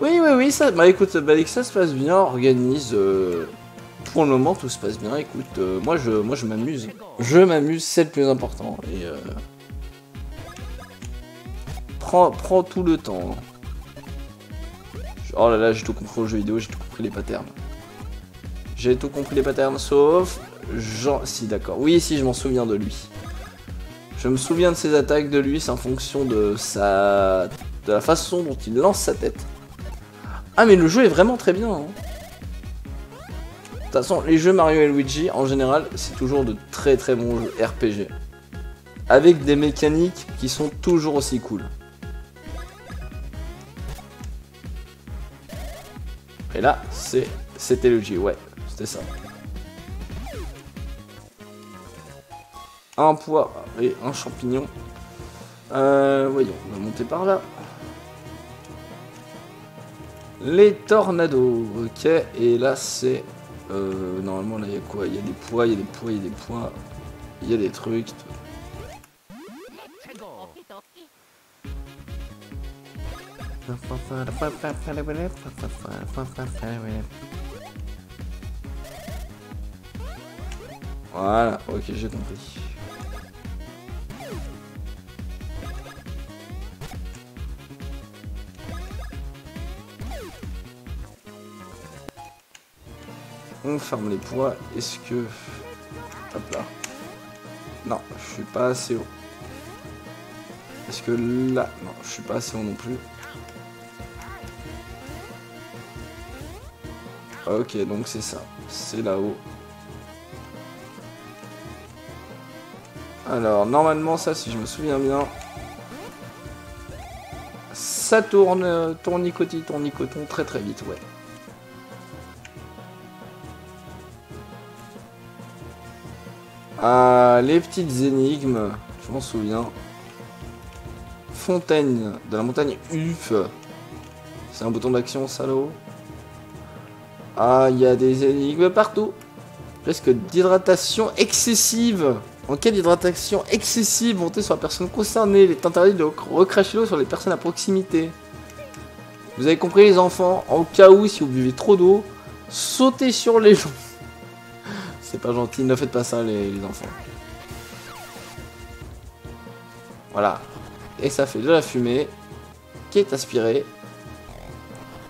Oui, oui, oui, ça, bah écoute, bah, que ça se passe bien, organise. euh, pour le moment, tout se passe bien. Écoute, euh, moi, je, moi, je m'amuse. Je m'amuse, c'est le plus important. Et euh, prends, tout le temps. Oh là là, j'ai tout compris au jeu vidéo, j'ai tout compris les patterns. J'ai tout compris les patterns, sauf Jean. Si, d'accord. Oui, si, je m'en souviens de lui. Je me souviens de ses attaques de lui, c'est en fonction de sa. de la façon dont il lance sa tête. Ah, mais le jeu est vraiment très bien. hein. De toute façon, les jeux Mario et Luigi, en général, c'est toujours de très très bons jeux RPG. Avec des mécaniques qui sont toujours aussi cool. Et là, c'est c'était Luigi, ouais, c'était ça. Un poids et un champignon. Euh, voyons, on va monter par là. Les tornados, ok, et là c'est... Euh, normalement là il y a quoi? Il y a des poids, il y a des poids, il y a des poids, il y a des trucs. Voilà, ok j'ai compris. On ferme les poids. Est-ce que... Hop là. Non, je suis pas assez haut. Est-ce que là... Non, je suis pas assez haut non plus. Ok, donc c'est ça. C'est là-haut. Alors, normalement, ça, si je me souviens bien... Ça tourne, euh, tournicoti, tournicoton très très vite, ouais. Ah, les petites énigmes, je m'en souviens. Fontaine de la montagne Uf. C'est un bouton d'action, salaud. Ah, il y a des énigmes partout. Risque d'hydratation excessive. En cas d'hydratation excessive montée sur la personne concernée, il est interdit de recracher l'eau sur les personnes à proximité. Vous avez compris les enfants, en cas où si vous buvez trop d'eau, sautez sur les gens. C'est pas gentil, ne faites pas ça les, enfants. Voilà. Et ça fait de la fumée qui est aspirée.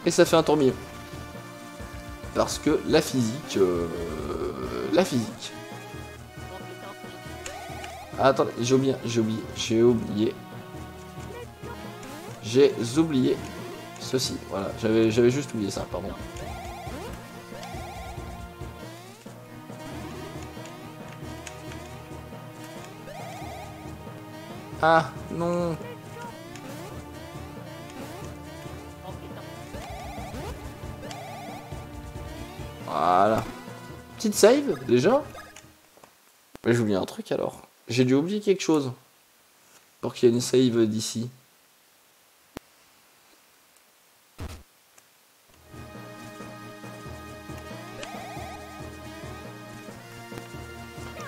Et ça fait un tourbillon. Parce que la physique... euh, la physique. Attendez, j'ai oublié, j'ai oublié, j'ai oublié. J'ai oublié ceci. Voilà, j'avais juste oublié ça, pardon. Ah, non. Voilà. Petite save, déjà Mais j'ai oublié un truc alors. J'ai dû oublier quelque chose. Pour qu'il y ait une save d'ici.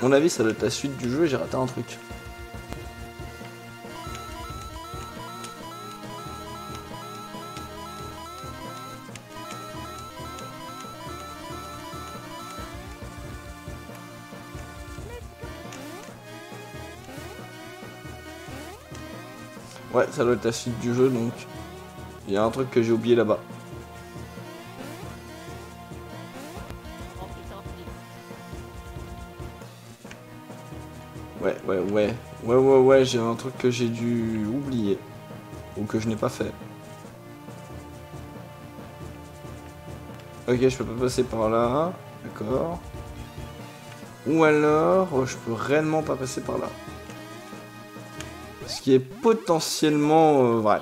Mon avis, ça doit être la suite du jeu et j'ai raté un truc. Ouais, ça doit être la suite du jeu donc. Il y a un truc que j'ai oublié là-bas. Ouais, ouais, ouais. Ouais, ouais, ouais, j'ai un truc que j'ai dû oublier. Ou que je n'ai pas fait. Ok, je peux pas passer par là. D'accord. Ou alors, je peux réellement pas passer par là. Ce qui est potentiellement euh, vrai.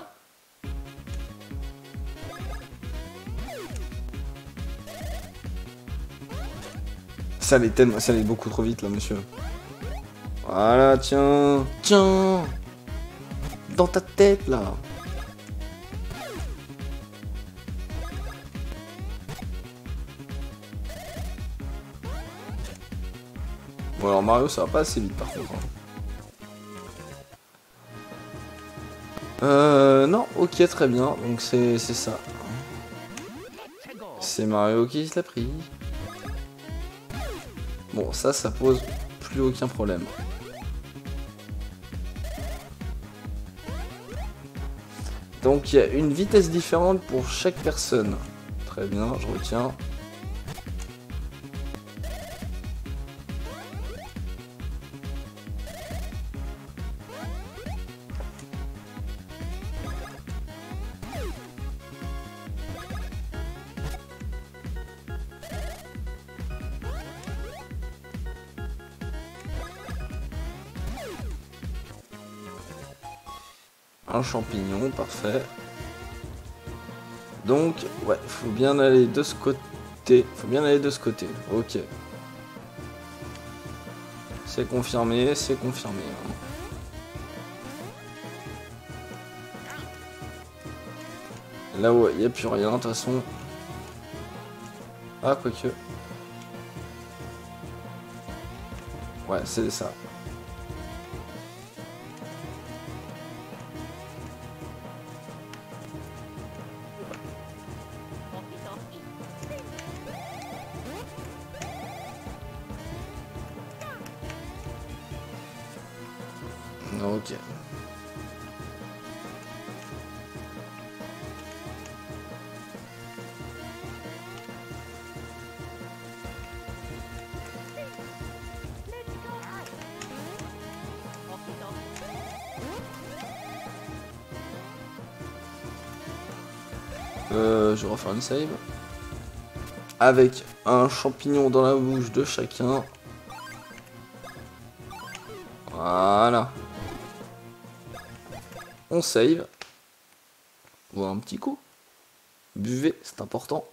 Ça allait beaucoup trop vite là, monsieur. Voilà, tiens, tiens, dans ta tête là. Bon alors Mario, ça va pas assez vite par contre. hein. Euh, non, ok, très bien. Donc c'est ça. C'est Mario qui se l'a pris. Bon, ça, ça pose plus aucun problème. Donc il y a une vitesse différente pour chaque personne. Très bien, je retiens. Un champignon, parfait. Donc, ouais, faut bien aller de ce côté. Faut bien aller de ce côté. Ok. C'est confirmé, c'est confirmé. Là où il n'y a plus rien, de toute façon. Ah, quoique. Ouais, c'est ça. Euh, je vais refaire une save. Avec un champignon dans la bouche de chacun. On save. Voir un petit coup. Buvez, c'est important.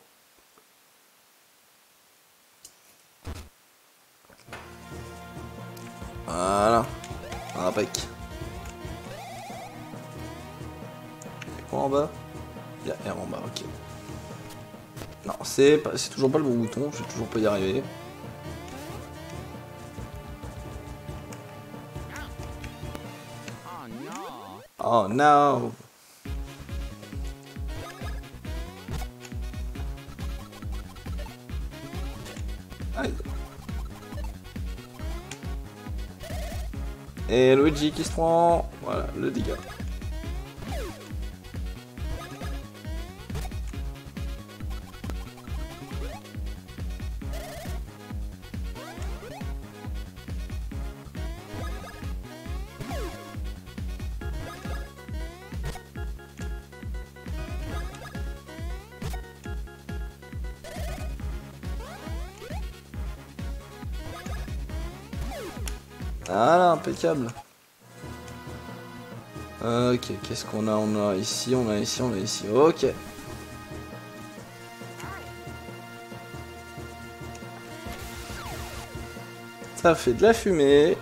Voilà. Impec. C'est quoi en bas? Il y a R en bas, ok. Non, c'est toujours pas le bon bouton, je vais toujours pas y arriver. Oh no. Et Luigi qui se prend. Voilà, le dégât. Impeccable. Ok, qu'est-ce qu'on a? On a ici, on a ici, on a ici. Ok. Ça fait de la fumée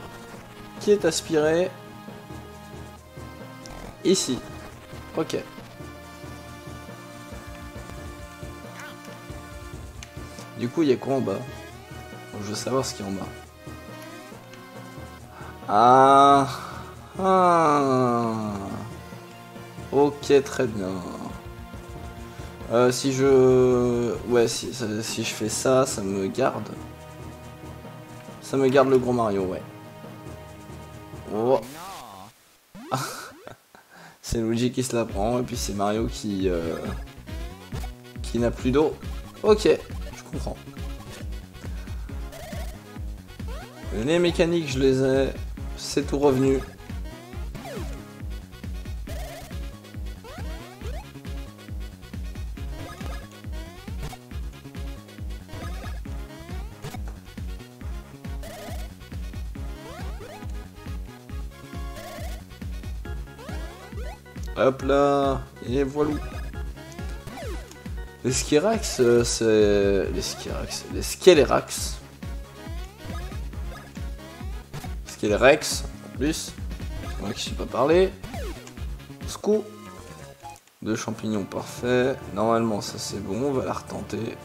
qui est aspirée ici. Ok. Du coup, il y a quoi en bas? Je veux savoir ce qu'il y a en bas. Ah. Ah. Ok, très bien. Euh, si je... Ouais, si, si je fais ça, ça me garde. Ça me garde le gros Mario, ouais. Oh. c'est Luigi qui se la prend, et puis c'est Mario qui... euh, qui n'a plus d'eau. Ok, je comprends. Les mécaniques, je les ai. C'est tout revenu. Hop là, et voilà. Les Skirax, euh, c'est... Les Skirax... Les Skelerax. Skelerex, en plus. Moi qui ne sais pas parler. Sco. Deux champignons, parfait. Normalement, ça c'est bon, on va la retenter.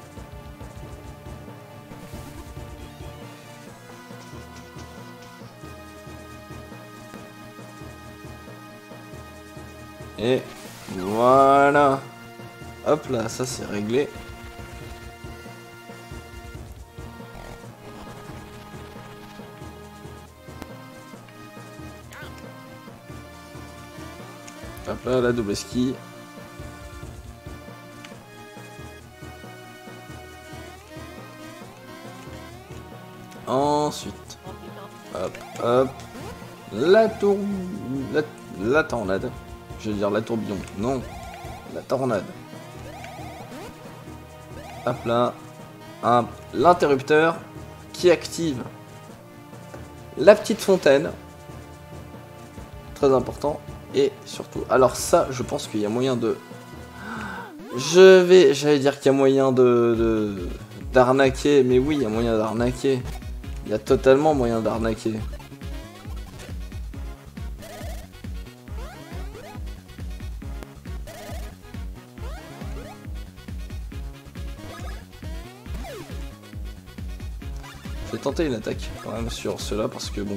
Et voilà. Hop là, ça c'est réglé. La double ski. Ensuite, hop, hop, la tour, la, tornade. Je veux dire la tourbillon. Non, la tornade. Hop là, l'interrupteur qui active la petite fontaine. Très important. Et surtout, alors ça, je pense qu'il y a moyen de... Je vais, j'allais dire qu'il y a moyen de... d'arnaquer, mais oui, il y a moyen d'arnaquer. Il y a totalement moyen d'arnaquer. Je vais tenter une attaque quand même sur ceux-là parce que bon...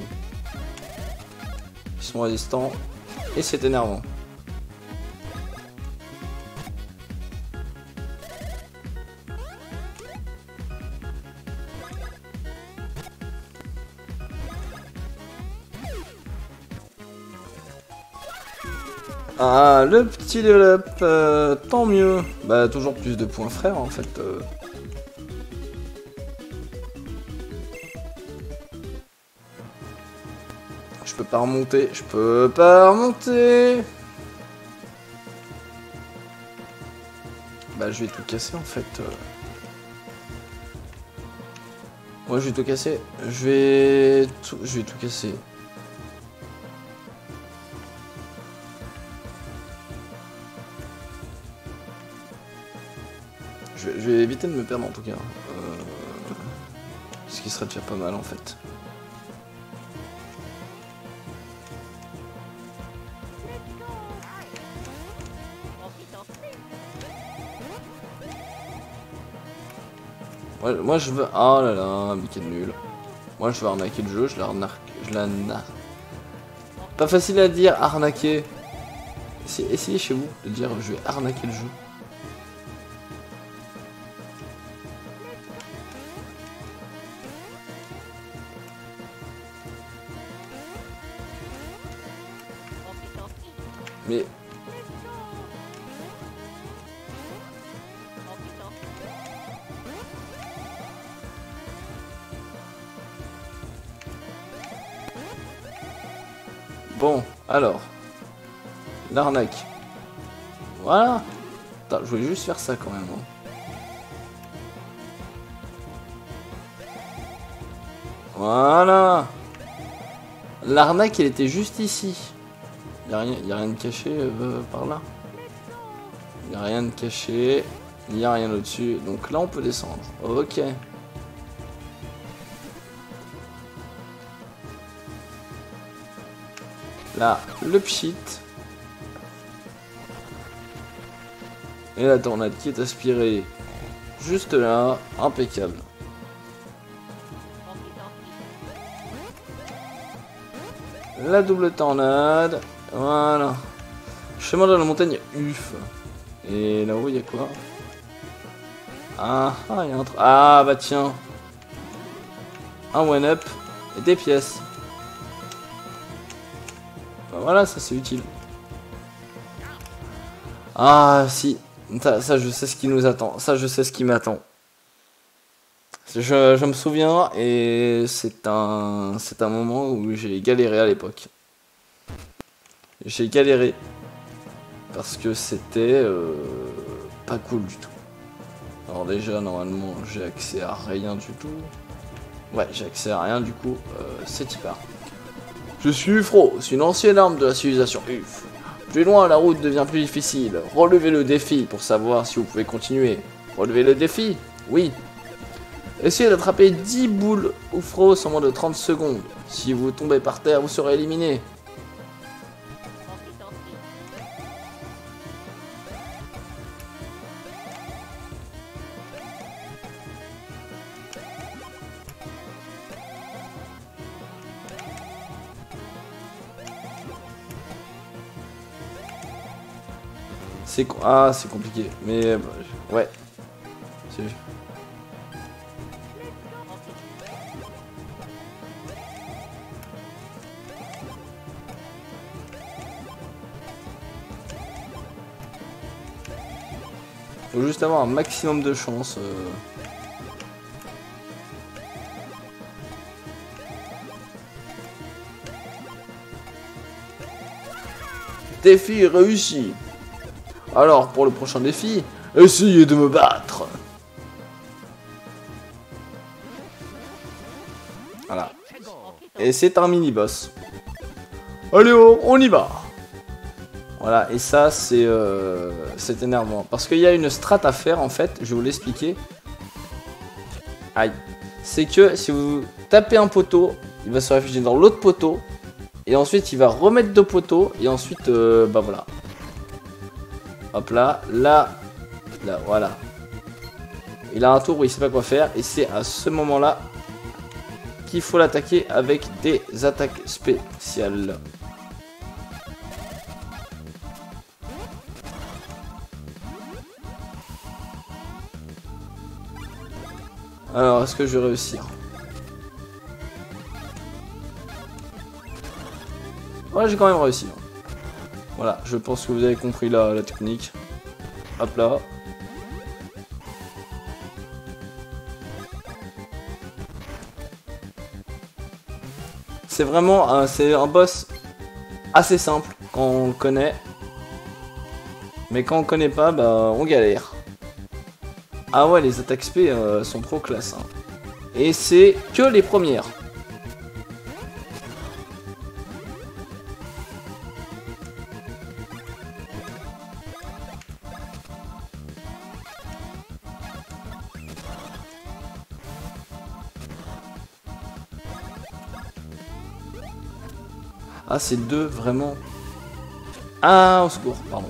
Ils sont résistants et c'est énervant. Ah, le petit level up, euh, tant mieux. Bah, toujours plus de points frères en fait. euh. Pas remonter, je peux pas remonter. Bah, je vais tout casser en fait. euh. Moi, je vais tout casser. Je vais tout, je vais tout casser. Je vais, je vais éviter de me perdre en tout cas. Euh, Ce qui serait déjà pas mal en fait. Moi, je veux. Oh là là, mais quel nul. Moi je veux arnaquer le jeu, je l'arnaque. Je la Pas facile à dire, arnaquer. Essayez chez vous de dire je vais arnaquer le jeu. Faire ça quand même. hein. Voilà. L'arnaque, elle était juste ici. Y a rien, y a rien de caché euh, par là. Y a rien de caché. Y a rien au-dessus. Donc là, on peut descendre. Ok. Là, le pchit. Et la tornade qui est aspirée juste là. Impeccable. La double tornade. Voilà. Chemin de la montagne UF. Et là-haut, il y a quoi? Ah, ah, il y a un. Ah, bah tiens. Un one-up et des pièces. Bah voilà, ça c'est utile. Ah, si. Ça, je sais ce qui nous attend. Ça, je sais ce qui m'attend. Je, je me souviens et c'est un, c'est un moment où j'ai galéré à l'époque. J'ai galéré parce que c'était euh, pas cool du tout. Alors déjà normalement j'ai accès à rien du tout. Ouais j'ai accès à rien du coup, euh, c'est hyper. Je suis Ufro, c'est une ancienne arme de la civilisation UF. Plus loin la route devient plus difficile. Relevez le défi pour savoir si vous pouvez continuer. Relevez le défi Oui. Essayez d'attraper 10 boules Ufros en moins de 30 secondes. Si vous tombez par terre, vous serez éliminé. C'est ah, c'est compliqué. Mais euh, ouais. C'est- Faut juste avoir un maximum de chance. euh. Défi réussi. Alors, pour le prochain défi, essayez de me battre. Voilà. Et c'est un mini-boss. Allez, oh, on y va. Voilà, et ça, c'est euh, énervant. Parce qu'il y a une strat à faire, en fait, je vais vous l'expliquer. Aïe. C'est que si vous tapez un poteau, il va se réfugier dans l'autre poteau. Et ensuite, il va remettre deux poteaux. Et ensuite, euh, bah voilà. Hop là, là, là, voilà. Il a un tour où il sait pas quoi faire. Et c'est à ce moment-là qu'il faut l'attaquer avec des attaques spéciales. Alors, est-ce que je vais réussir? Ouais, j'ai quand même réussi. Voilà, je pense que vous avez compris la, technique. Hop là. C'est vraiment un, un boss assez simple quand on le connaît. Mais quand on connaît pas, bah on galère. Ah ouais, les attaques SP euh, sont trop classe. hein. Et c'est que les premières. Ah, c'est deux, vraiment. Ah, au secours, pardon.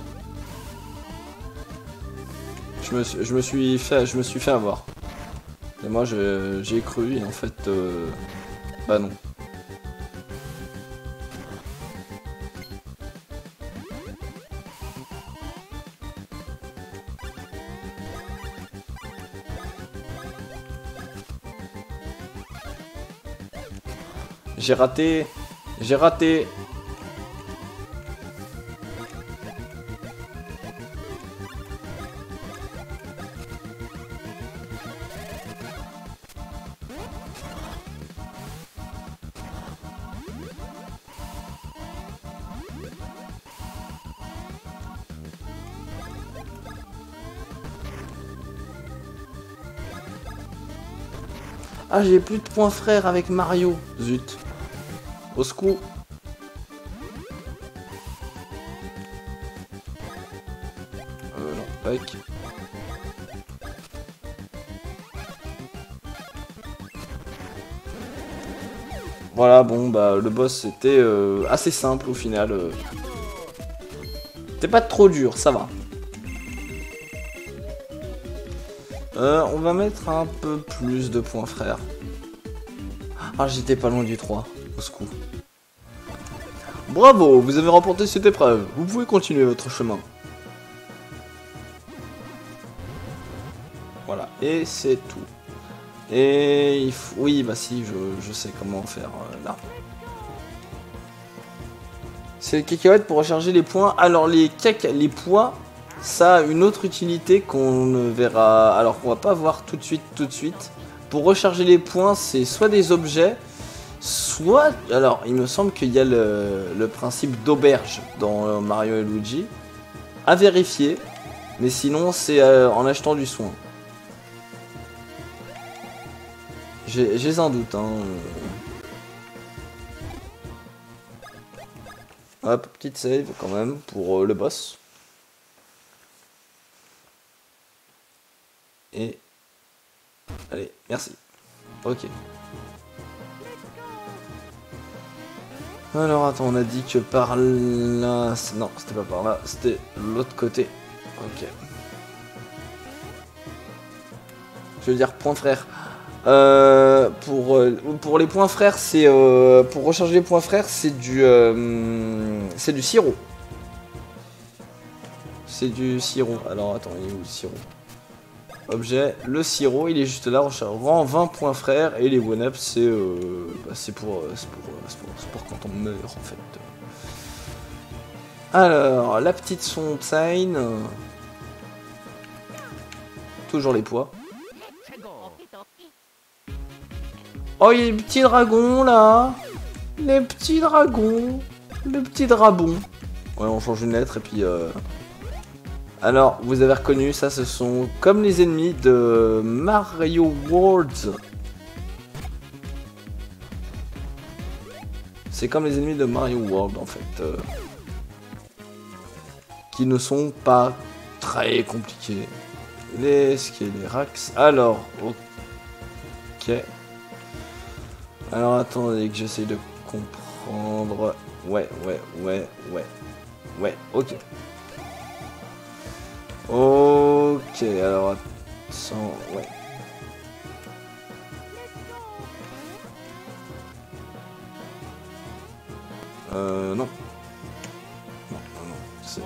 Je me, je me suis fait, je me suis fait avoir. Et moi, je- j'y ai cru et en fait, euh, bah non. J'ai raté. J'ai raté. Ah, j'ai plus de points frères avec Mario. Zut. Au secours. Euh, non. Voilà, bon, bah, le boss c'était euh, assez simple au final. euh. C'était pas trop dur, ça va. Euh, on va mettre un peu plus de points frères. Ah, j'étais pas loin du 3. Bravo, vous avez remporté cette épreuve. Vous pouvez continuer votre chemin. Voilà, et c'est tout. Et il faut... Oui, bah si, je, sais comment faire euh, là. C'est le cacahuète pour recharger les points. Alors les caca... les poids, ça a une autre utilité qu'on ne verra... Alors qu'on va pas voir tout de suite, tout de suite. Pour recharger les points, c'est soit des objets, soit... Alors, il me semble qu'il y a le, principe d'auberge dans euh, Mario et Luigi. À vérifier. Mais sinon, c'est euh, en achetant du soin. J'ai un doute, hein. Hop, petite save quand même pour euh, le boss. Et... Allez, merci. Ok. Alors attends, on a dit que par là... Non, c'était pas par là, c'était l'autre côté. Ok. Je veux dire point frère. Euh, pour, euh, pour les points frères, c'est... euh, pour recharger les points frères, c'est du... c'est du sirop. c'est du sirop. Alors attends, il est où le sirop? Objet, le sirop, il est juste là, rend 20 points frère, et les one-up, c'est euh, bah, pour, euh, pour, euh, pour, pour quand on meurt, en fait. Alors, la petite fontaine. Toujours les poids. Oh, il y a les petits dragons, là Les petits dragons Les petits dragons Ouais, on change une lettre, et puis... Euh... Alors, vous avez reconnu, ça, ce sont comme les ennemis de Mario World. C'est comme les ennemis de Mario World, en fait. euh, qui ne sont pas très compliqués. Les Skeletrax. Alors, ok. Alors, attendez que j'essaie de comprendre. Ouais, ouais, ouais, ouais. Ouais, ok. Ok, alors attends, ouais. Euh, non. Non, non, non, c'est...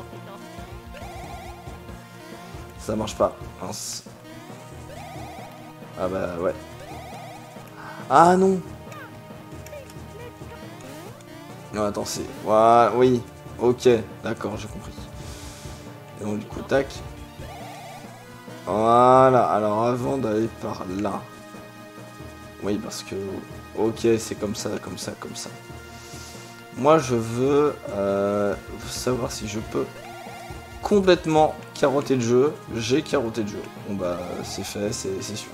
Ça marche pas. Ah bah ouais. Ah non Non, attends, c'est... Voilà, oui. Ok, d'accord, j'ai compris. Et donc du coup, tac. Voilà, alors avant d'aller par là. Oui, parce que... Ok, c'est comme ça, comme ça, comme ça. Moi, je veux euh, savoir si je peux complètement carotter le jeu. J'ai carotté le jeu. Bon bah, c'est fait, c'est sûr.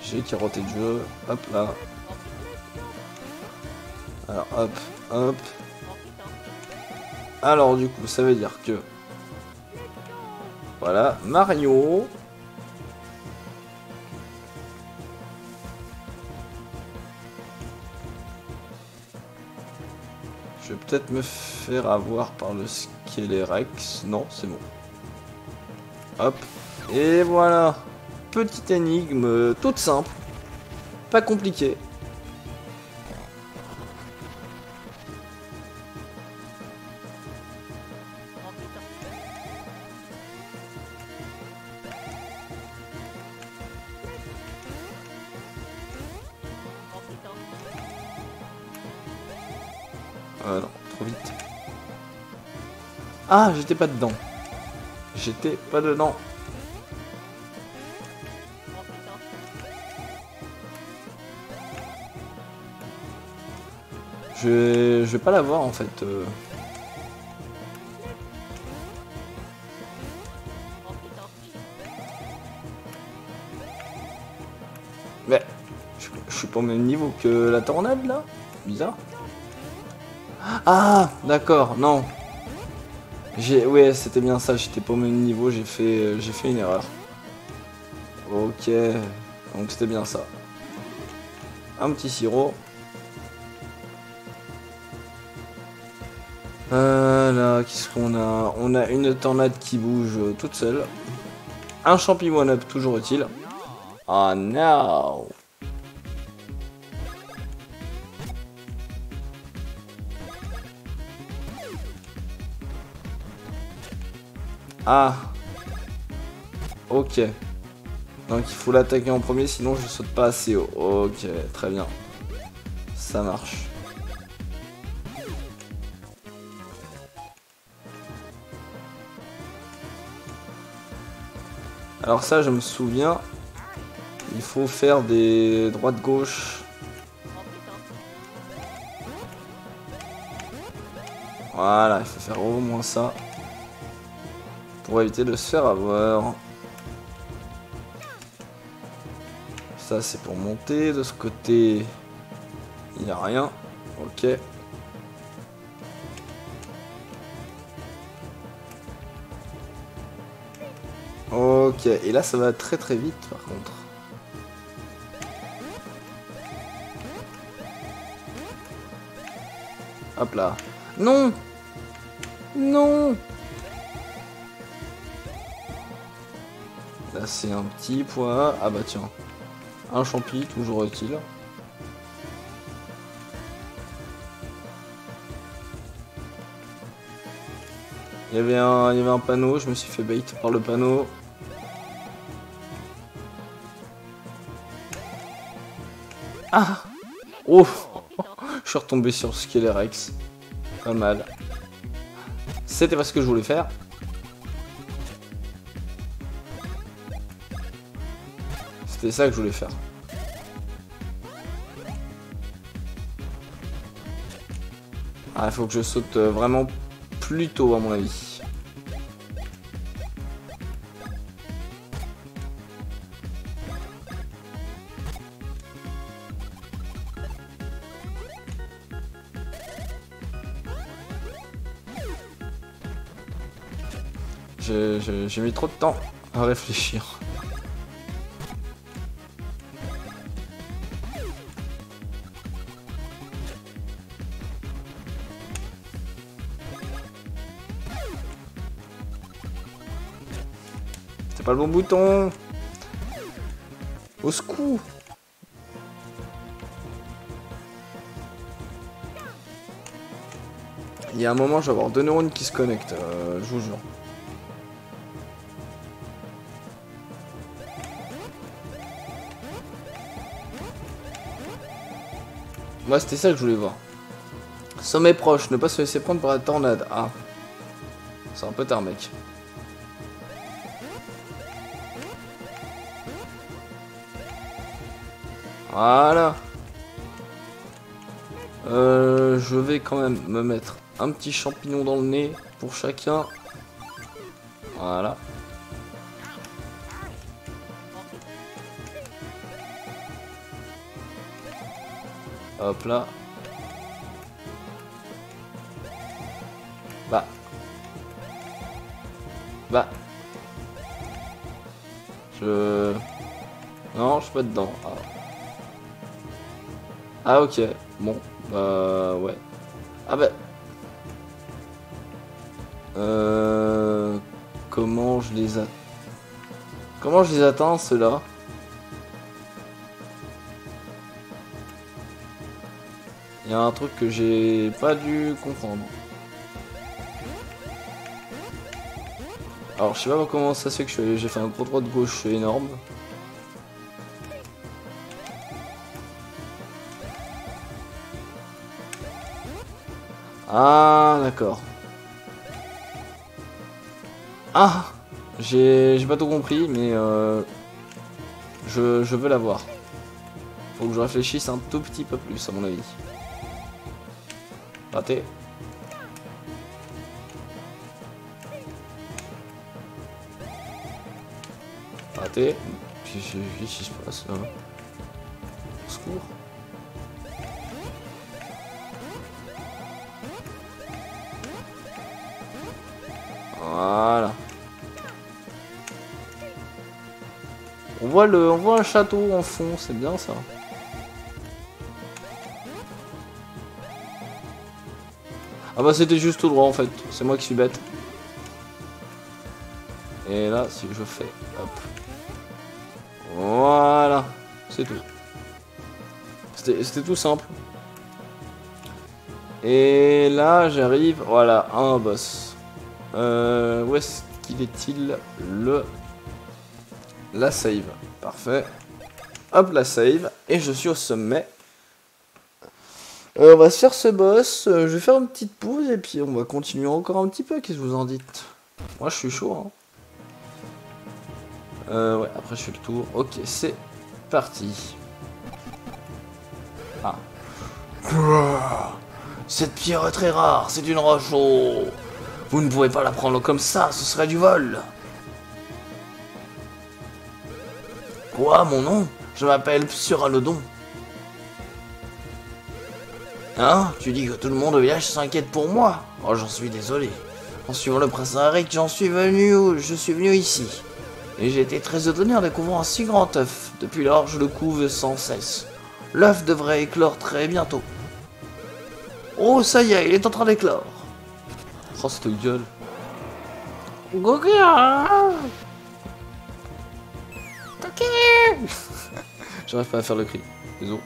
J'ai carotté le jeu. Hop là. Alors, hop, hop. Alors du coup, ça veut dire que... Voilà, Mario... Je vais peut-être me faire avoir par le Skelerex. Non, c'est bon. Hop. Et voilà. Petite énigme toute simple. Pas compliquée. Ah, j'étais pas dedans. J'étais pas dedans. Je vais, pas l'avoir en fait. euh. Mais je, je suis pas au même niveau que la tornade là? Bizarre. Ah, d'accord, non. Ouais, c'était bien ça. J'étais pas au même niveau. J'ai fait, euh, j'ai fait une erreur. Ok, donc c'était bien ça. Un petit sirop. Euh, là, qu'est-ce qu'on a? On a une tornade qui bouge toute seule. Un champignon up toujours utile. Ah non Ah Ok. Donc il faut l'attaquer en premier, sinon je saute pas assez haut. Ok, très bien. Ça marche. Alors ça, je me souviens, il faut faire des droite-gauche. Voilà, il faut faire au moins ça. Pour éviter de se faire avoir. Ça, c'est pour monter. De ce côté, il n'y a rien. Ok. Ok, et là ça va très très vite par contre. Hop là. Non Non c'est un petit point. Ah bah tiens. Un champi, toujours utile. Il y avait un, il y avait un panneau, je me suis fait bait par le panneau. Ah Oh Je suis retombé sur Skelerex. Pas mal. C'était pas ce que je voulais faire. C'était ça que je voulais faire. Ah, il faut que je saute euh, vraiment plus tôt à mon avis. J'ai- mis trop de temps à réfléchir. Pas bon bouton. Au secours. Il y a un moment, je vais avoir deux neurones qui se connectent, euh, je vous jure. Moi, c'était ça que je voulais voir. Sommet proche, ne pas se laisser prendre par la tornade. Ah. C'est un peu tard, mec. Voilà. Euh, je vais quand même me mettre un petit champignon dans le nez pour chacun. Voilà. Hop là. Bah. Bah. Je... Non, je suis pas dedans. Ah. Ah ok, bon, bah ouais. Ah bah... Euh... Comment je les a... Comment je les atteins ceux-là? Il y a un truc que j'ai pas dû comprendre. Alors je sais pas comment ça se fait que je j'ai fait un gros droit de gauche énorme. Ah, d'accord. Ah J'ai pas tout compris, mais euh, je, je veux l'avoir. Faut que je réfléchisse un tout petit peu plus, à mon avis. Raté. Raté. Qu'est-ce qu'est-ce qui se passe là voit le, on voit un château en fond, c'est bien ça. Ah bah c'était juste tout droit en fait, c'est moi qui suis bête. Et là, si je fais, hop. Voilà, c'est tout. C'était tout simple. Et là, j'arrive, voilà, un boss. Euh, où est-ce qu'il est-il Le... La save. Parfait. Hop, la save. Et je suis au sommet. Euh, on va se faire ce boss. Euh, je vais faire une petite pause et puis on va continuer encore un petit peu. Qu'est-ce que vous en dites? Moi, je suis chaud. Hein. Euh, ouais, après je fais le tour. Ok, c'est parti. Ah. Cette pierre est très rare, c'est une roche. Vous ne pouvez pas la prendre comme ça, ce serait du vol. Quoi, mon nom Je m'appelle Psuralodon. Hein Tu dis que tout le monde au village s'inquiète pour moi Oh, j'en suis désolé. En suivant le prince Eric, j'en suis venu, je suis venu ici. Et j'ai été très étonné en découvrant un si grand œuf. Depuis lors, je le couve sans cesse. L'œuf devrait éclore très bientôt. Oh, ça y est, il est en train d'éclore. Oh, cette gueule. J'arrive pas à faire le cri. Désolé.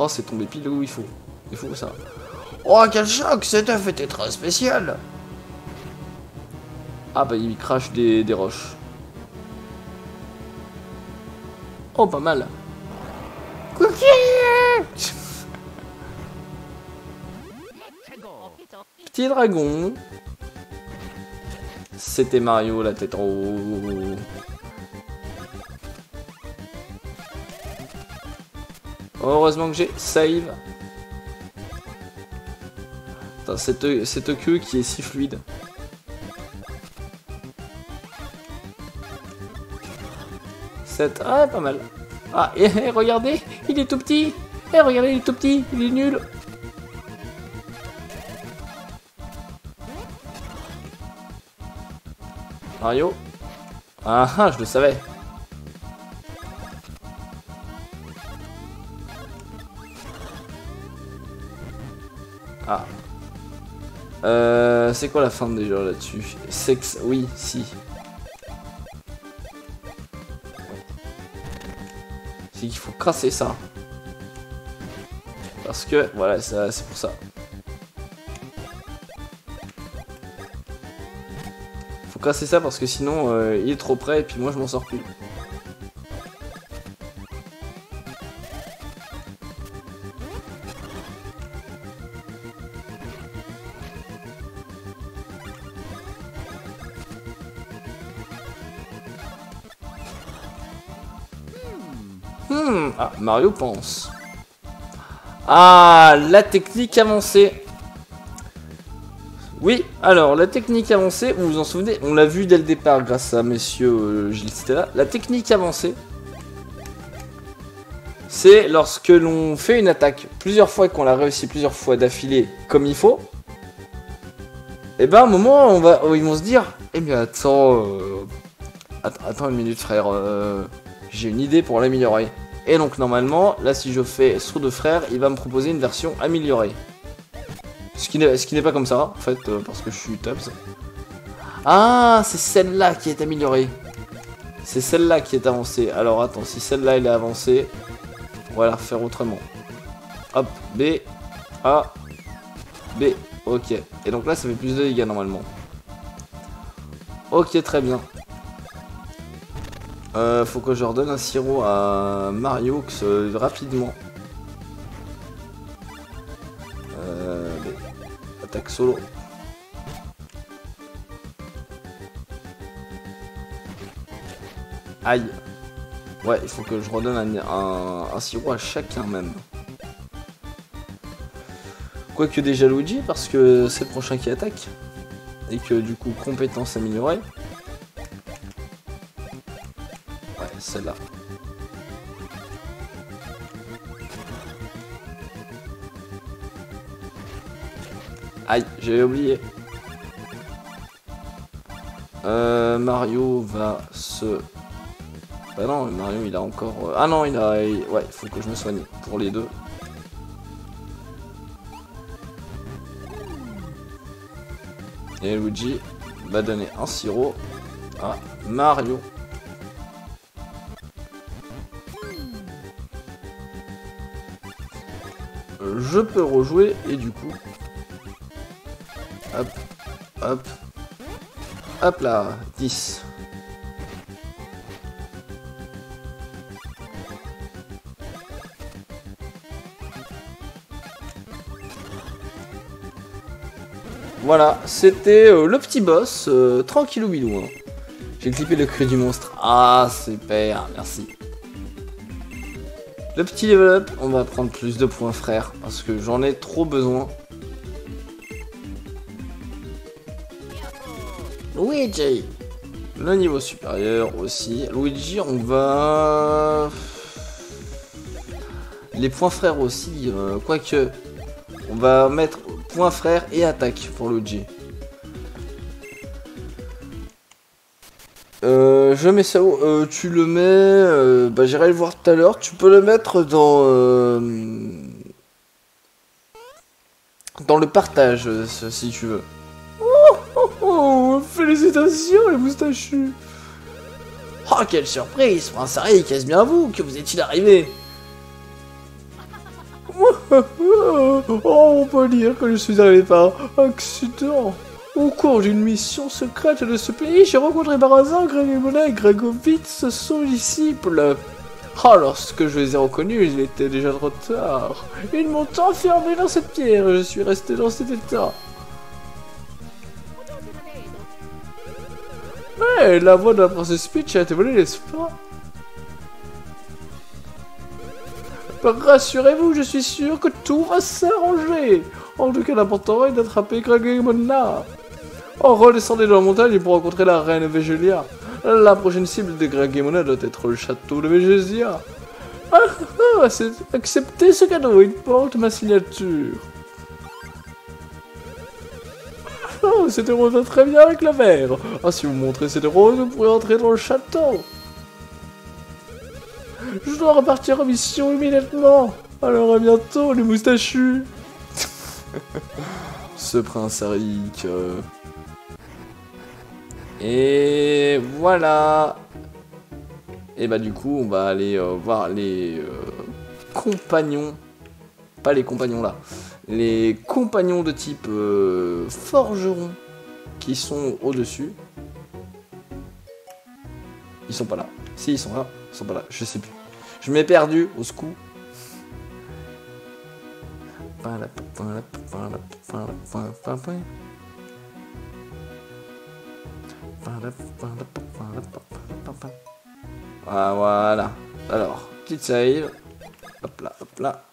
Oh, c'est tombé pile où il faut. Il faut ça. Oh, quel choc Cet œuf était très spécial Ah bah il crache des, des roches. Oh, pas mal. Petit dragon. C'était Mario la tête en haut. Heureusement que j'ai save. Cette, cette queue qui est si fluide. Cette... Ah, pas mal. Ah, et, et regardez, il est tout petit. Et regardez, il est tout petit, il est nul. Mario Ah ah, je le savais. Euh, c'est quoi la fin déjà là-dessus Sex, oui, si. C'est qu'il faut crasser ça. Parce que, voilà, c'est pour ça. Faut crasser ça parce que sinon, euh, il est trop près et puis moi je m'en sors plus. Mario pense. Ah, la technique avancée. Oui, alors, la technique avancée, vous vous en souvenez, on l'a vu dès le départ grâce à messieurs euh, Gilles Stella. La technique avancée, c'est lorsque l'on fait une attaque plusieurs fois et qu'on l'a réussi plusieurs fois d'affilée comme il faut. Et ben, à un moment, on va, ils vont se dire, eh bien, attends, euh, att- attends une minute, frère, euh, j'ai une idée pour l'améliorer. Et donc normalement, là si je fais saut de frère, il va me proposer une version améliorée. Ce qui n'est ce qui n'est pas comme ça, en fait, euh, parce que je suis Tubbs. Ah, c'est celle-là qui est améliorée. C'est celle-là qui est avancée. Alors attends, si celle-là elle est avancée, on va la refaire autrement. Hop, B, A, B, ok. Et donc là ça fait plus de dégâts normalement. Ok, très bien. Euh, faut que je redonne un sirop à Mario ce- rapidement. Euh, attaque solo. Aïe. Ouais, il faut que je redonne un, un- un sirop à chacun même. Quoique déjà Luigi, parce que c'est le prochain qui attaque. Et que du coup, compétence améliorée. Celle-là. Aïe, j'avais oublié. Euh, Mario va se... Bah non, Mario il a encore... euh, Ah non, il a... Ouais, il faut que je me soigne pour les deux. Et Luigi va donner un sirop à Mario. Je peux rejouer et du coup... Hop, hop, hop là, 10. Voilà, c'était euh, le petit boss, euh, tranquillou bilou. hein. J'ai clippé le cri du monstre. Ah, super, merci. Le petit level up, on va prendre plus de points frère, parce que j'en ai trop besoin. Luigi Le niveau supérieur aussi. Luigi, on va... Les points frères aussi, euh, quoique... On va mettre point frère et attaque pour Luigi. Euh, je mets ça où Euh, Tu le mets... euh, bah j'irai le voir tout à l'heure. Tu peux le mettre dans... euh, dans le partage, si tu veux. Oh, félicitations les moustachus Oh, quelle surprise Prince Harry, qu'est-ce bien vous Que vous est-il arrivé? Oh, on peut dire que je suis arrivé par accident. Au cours d'une mission secrète de ce pays, j'ai rencontré par hasard Greg et Gregovitz, son disciple. Ah, lorsque je les ai reconnus, il était déjà trop tard. Ils m'ont enfermé dans cette pierre et je suis resté dans cet état. Mais la voix de la princesse Peach a été volée, n'est-ce pas? Rassurez-vous, je suis sûr que tout va s'arranger. En tout cas, l'important est d'attraper Greg et Mona. En redescendant dans la montagne pour rencontrer la reine Vegelia. La prochaine cible de Greg et Mona doit être le château de Vegesia. Ah, ah, c'est acceptez ce cadeau, il porte ma signature. Oh, c'était rose très bien avec le verre. Ah, si vous montrez cette rose, vous pourrez entrer dans le château. Je dois repartir en mission immédiatement. Alors à bientôt, les moustachus. Ce prince Eric. euh. Et voilà. Et bah du coup, on va aller euh, voir les euh, compagnons. Pas les compagnons là. Les compagnons de type euh, forgeron qui sont au-dessus. Ils sont pas là. Si, ils sont là. Ils sont pas là. Je sais plus. Je m'ai perdu. Au secours. Ah, voilà. Alors, petite save. Hop là, hop là.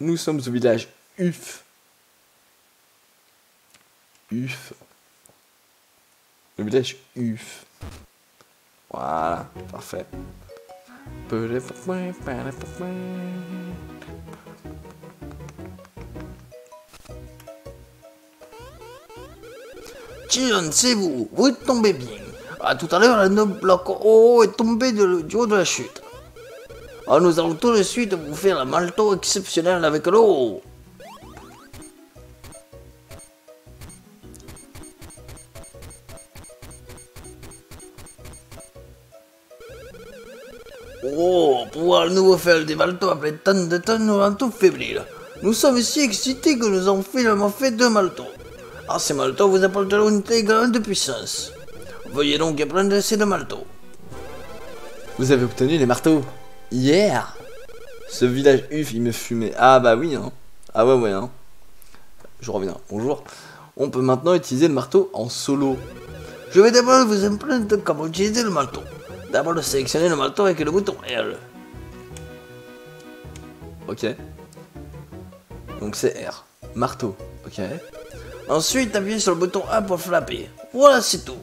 Nous sommes au village Uf. Uf. Le village Uf. Voilà, parfait. C'est vous, tombé bien. Ah, tout à l'heure, un noble bloc haut est tombé de- du haut de la chute. Ah, nous allons tout de suite vous faire un malto exceptionnel avec l'eau. Oh, pouvoir nous faire des maltos après tant de temps nous rend tout. Nous sommes si excités que nous avons finalement fait deux maltos. Ah, ces maltos vous apporteront une très grande puissance. Veuillez donc prendre ces deux maltos. Vous avez obtenu les marteaux. Hier. Ce village Uf, il me fumait. Ah bah oui, hein. Ah ouais, ouais, hein. Je reviens. Bonjour. On peut maintenant utiliser le marteau en solo. Je vais d'abord vous apprendre comment utiliser le marteau. D'abord sélectionnez le marteau avec le bouton R. Ok. Donc c'est R. Marteau. Ok. Ensuite, appuyez sur le bouton A pour flapper. Voilà, c'est tout.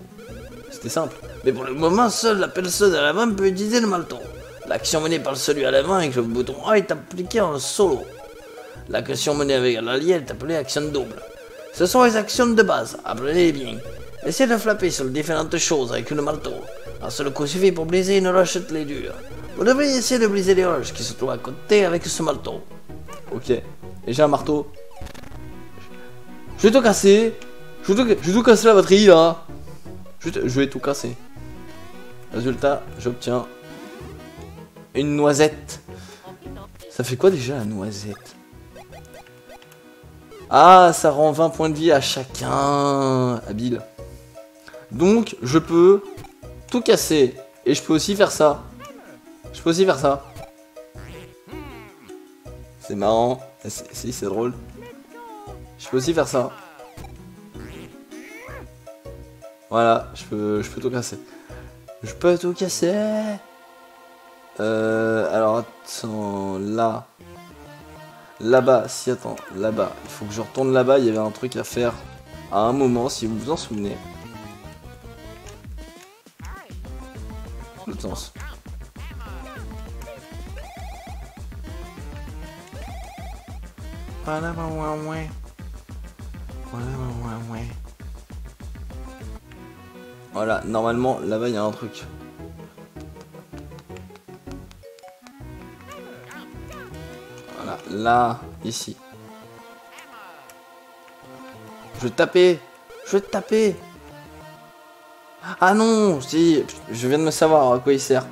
C'était simple. Mais pour le moment, seule la personne à la main peut utiliser le marteau. L'action menée par celui à la main avec le bouton A est appliquée en solo. L'action menée avec l'allié est appelée action double. Ce sont les actions de base, appelez-les bien. Essayez de flapper sur les différentes choses avec le marteau. Un seul coup suffit pour briser une roche très dure. Vous devriez essayer de briser les roches qui se trouvent à côté avec ce marteau. Ok. Et j'ai un marteau. Je vais tout casser. Je vais tout, casser la batterie là. Je vais, je vais tout casser. Résultat, j'obtiens une noisette. Ça fait quoi déjà la noisette? Ah, ça rend 20 points de vie à chacun. Habile. Donc, je peux tout casser. Et je peux aussi faire ça. Je peux aussi faire ça. C'est marrant. Si, c'est drôle. Je peux aussi faire ça. Voilà, je peux, je peux tout casser. Je peux tout casser. Euh, alors attends, là. Là-bas, si attends, là-bas. Il faut que je retourne là-bas, il y avait un truc à faire à un moment, si vous vous en souvenez. L'autre sens. Voilà, normalement, là-bas, il y a un truc. Voilà, là, ici. Je vais taper Je vais taper Ah non, si, je viens de me savoir à quoi il sert.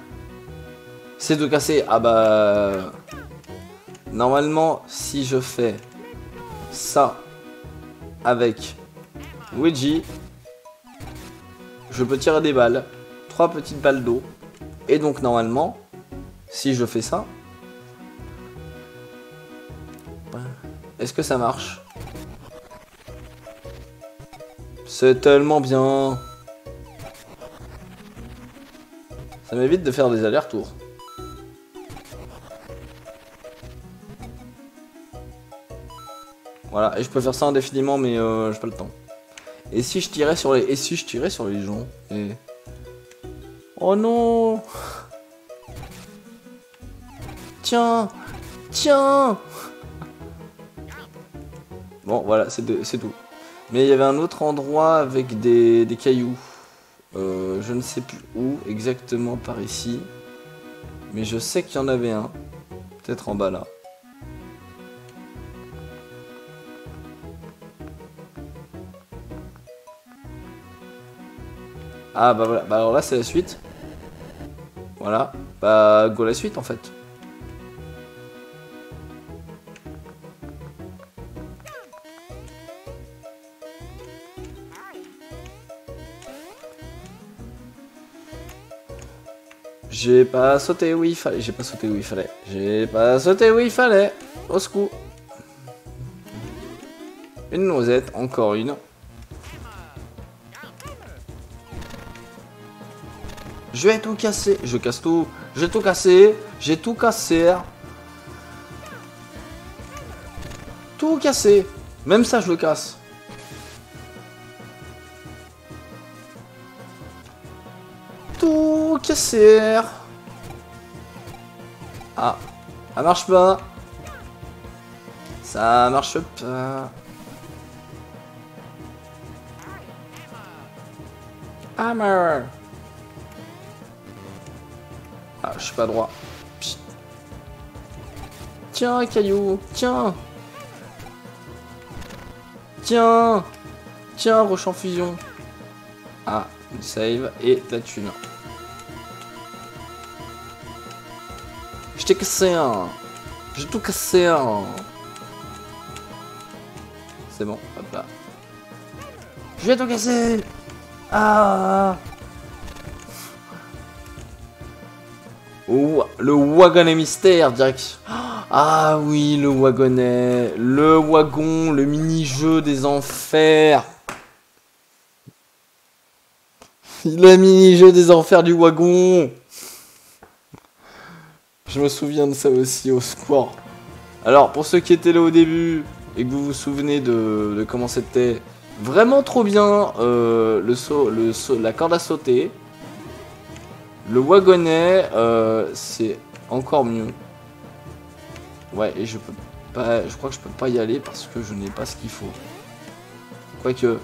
C'est de casser. Ah bah... Normalement, si je fais ça avec Luigi, je peux tirer des balles. Trois petites balles d'eau. Et donc normalement, si je fais ça, est-ce que ça marche? C'est tellement bien. Ça m'évite de faire des allers-retours. Voilà, et je peux faire ça indéfiniment, mais euh, j'ai pas le temps. Et si je tirais sur les, et si je tirais sur les gens et... Oh non Tiens Tiens Bon, voilà, c'est tout. Mais il y avait un autre endroit avec des, des cailloux. Euh, je ne sais plus où exactement par ici. Mais je sais qu'il y en avait un. Peut-être en bas là. Ah bah voilà, bah alors là c'est la suite. Voilà, bah go la suite en fait. J'ai pas sauté où il fallait, j'ai pas sauté où il fallait, j'ai pas sauté où il fallait, au secours. Une noisette, encore une. Je vais tout casser. Je casse tout. J'ai tout cassé. J'ai tout cassé. Tout cassé. Même ça, je le casse. Tout cassé. Ah. Ça marche pas. Ça marche pas. Hammer. Ah, je suis pas droit. Tiens, caillou, tiens. Tiens. Tiens, roche en fusion. Ah, une save et la thune. Je t'ai cassé un. J'ai tout cassé un. C'est bon, hop là. Je vais tout casser. Ah. Ouah, le wagonnet mystère, direct. Ah oui, le wagonnet. Le wagon, le mini-jeu des enfers. Le mini-jeu des enfers du wagon. Je me souviens de ça aussi, au sport. Alors, pour ceux qui étaient là au début et que vous vous souvenez de, comment c'était vraiment trop bien euh, le saut, la corde à sauter. Le wagonnet, euh, c'est encore mieux. Ouais, et je peux pas. Je crois que je peux pas y aller parce que je n'ai pas ce qu'il faut. Quoique.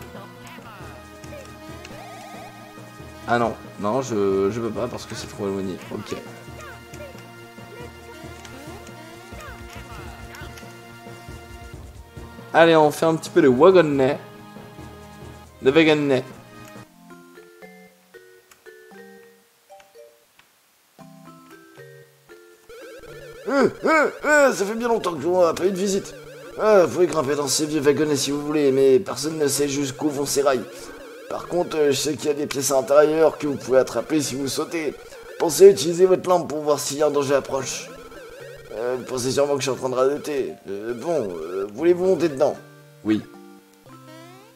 Ah non, non, je, je peux pas parce que c'est trop éloigné. Ok. Allez, on fait un petit peu le wagonnet. Le wagonnet. Euh, euh, euh, ça fait bien longtemps que je vois pas eu de visite. Ah, vous pouvez grimper dans ces vieux wagonnets si vous voulez, mais personne ne sait jusqu'où vont ces rails. Par contre, je sais qu'il y a des pièces à l'intérieur que vous pouvez attraper si vous sautez. Pensez à utiliser votre lampe pour voir s'il y a un danger approche. Euh, vous pensez sûrement que je suis en train de radoter. Bon, voulez-vous monter dedans? Oui.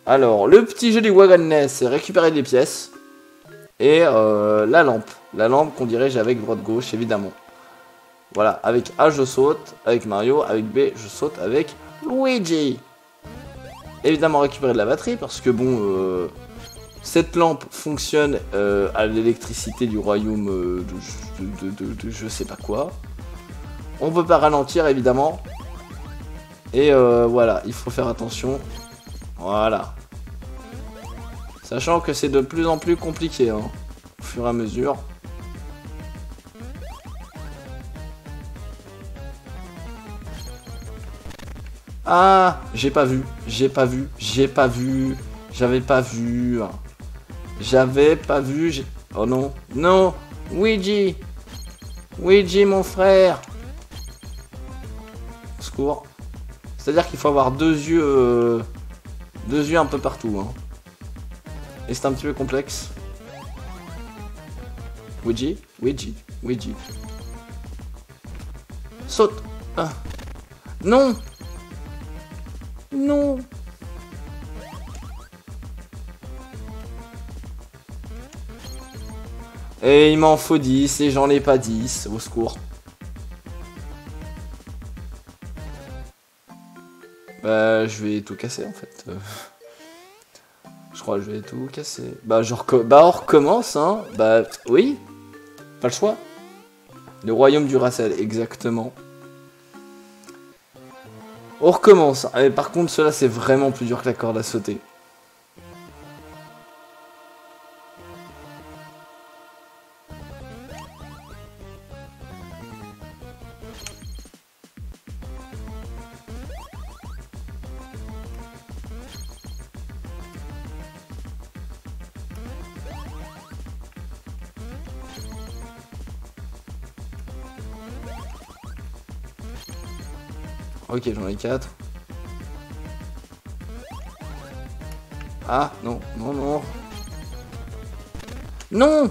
Alors, le petit jeu du wagonnet, c'est récupérer des pièces. Et la lampe. La lampe qu'on dirige avec droite-gauche, évidemment. Voilà, avec A, je saute. Avec Mario, avec B, je saute avec Luigi. Évidemment, récupérer de la batterie, parce que bon, euh, cette lampe fonctionne euh, à l'électricité du royaume euh, de, je sais pas quoi. On peut pas ralentir, évidemment. Et voilà, il faut faire attention. Voilà. Sachant que c'est de plus en plus compliqué, hein, au fur et à mesure. Ah, j'ai pas vu, j'ai pas vu, j'ai pas vu, j'avais pas vu, j'avais pas vu. Oh non, non, Luigi, Luigi mon frère. Secours. C'est-à-dire qu'il faut avoir deux yeux, euh, deux yeux un peu partout. Hein. Et c'est un petit peu complexe. Ouija, Ouija, Ouija. Saute Ah. Non Non Et il m'en faut 10 et j'en ai pas 10, au secours. Bah, je vais tout casser en fait. Euh, Je crois que je vais tout casser. Bah, reco- bah, on recommence, hein. Bah, oui. Pas le choix. Le royaume du Racel, exactement. On recommence. Ah, mais par contre, cela c'est vraiment plus dur que la corde à sauter. Ok, j'en ai 4. Ah, non, non, non. Non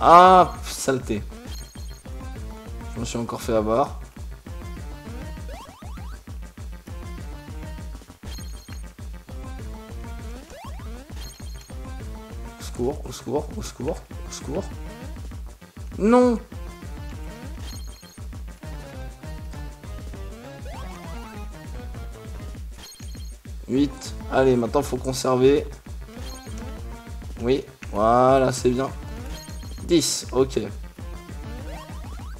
Ah, saleté. Je me suis encore fait avoir. Au secours, au secours, au secours, au secours. Non 8. Allez, maintenant faut conserver. Oui, voilà, c'est bien. 10, ok.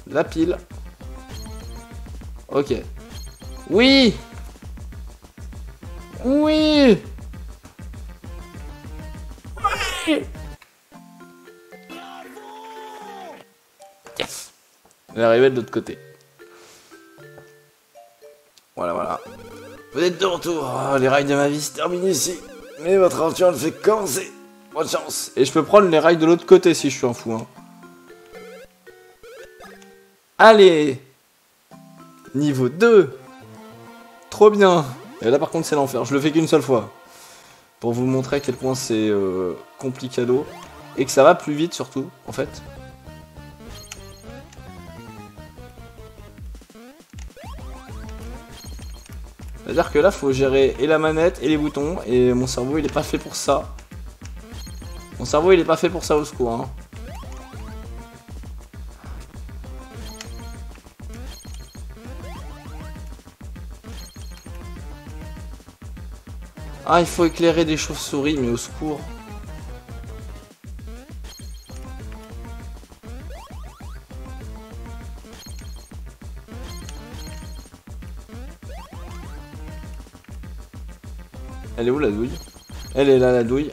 La pile. Ok. Oui Oui Oui Yes Elle est arrivée de l'autre côté. Voilà, voilà. Vous êtes de retour. Ah, les rails de ma vie se terminent ici. Mais votre aventure ne fait commencer. Bonne chance. Et je peux prendre les rails de l'autre côté si je suis un fou. hein. Allez Niveau 2 Trop bien Et là par contre c'est l'enfer, je le fais qu'une seule fois. Pour vous montrer à quel point c'est euh, complicado. Et que ça va plus vite surtout, en fait. C'est-à-dire que là, faut gérer et la manette et les boutons, et mon cerveau, il est pas fait pour ça. Mon cerveau, il est pas fait pour ça au secours. Hein. Ah, il faut éclairer des chauves-souris, mais au secours. Elle est où la douille? Elle est là la douille.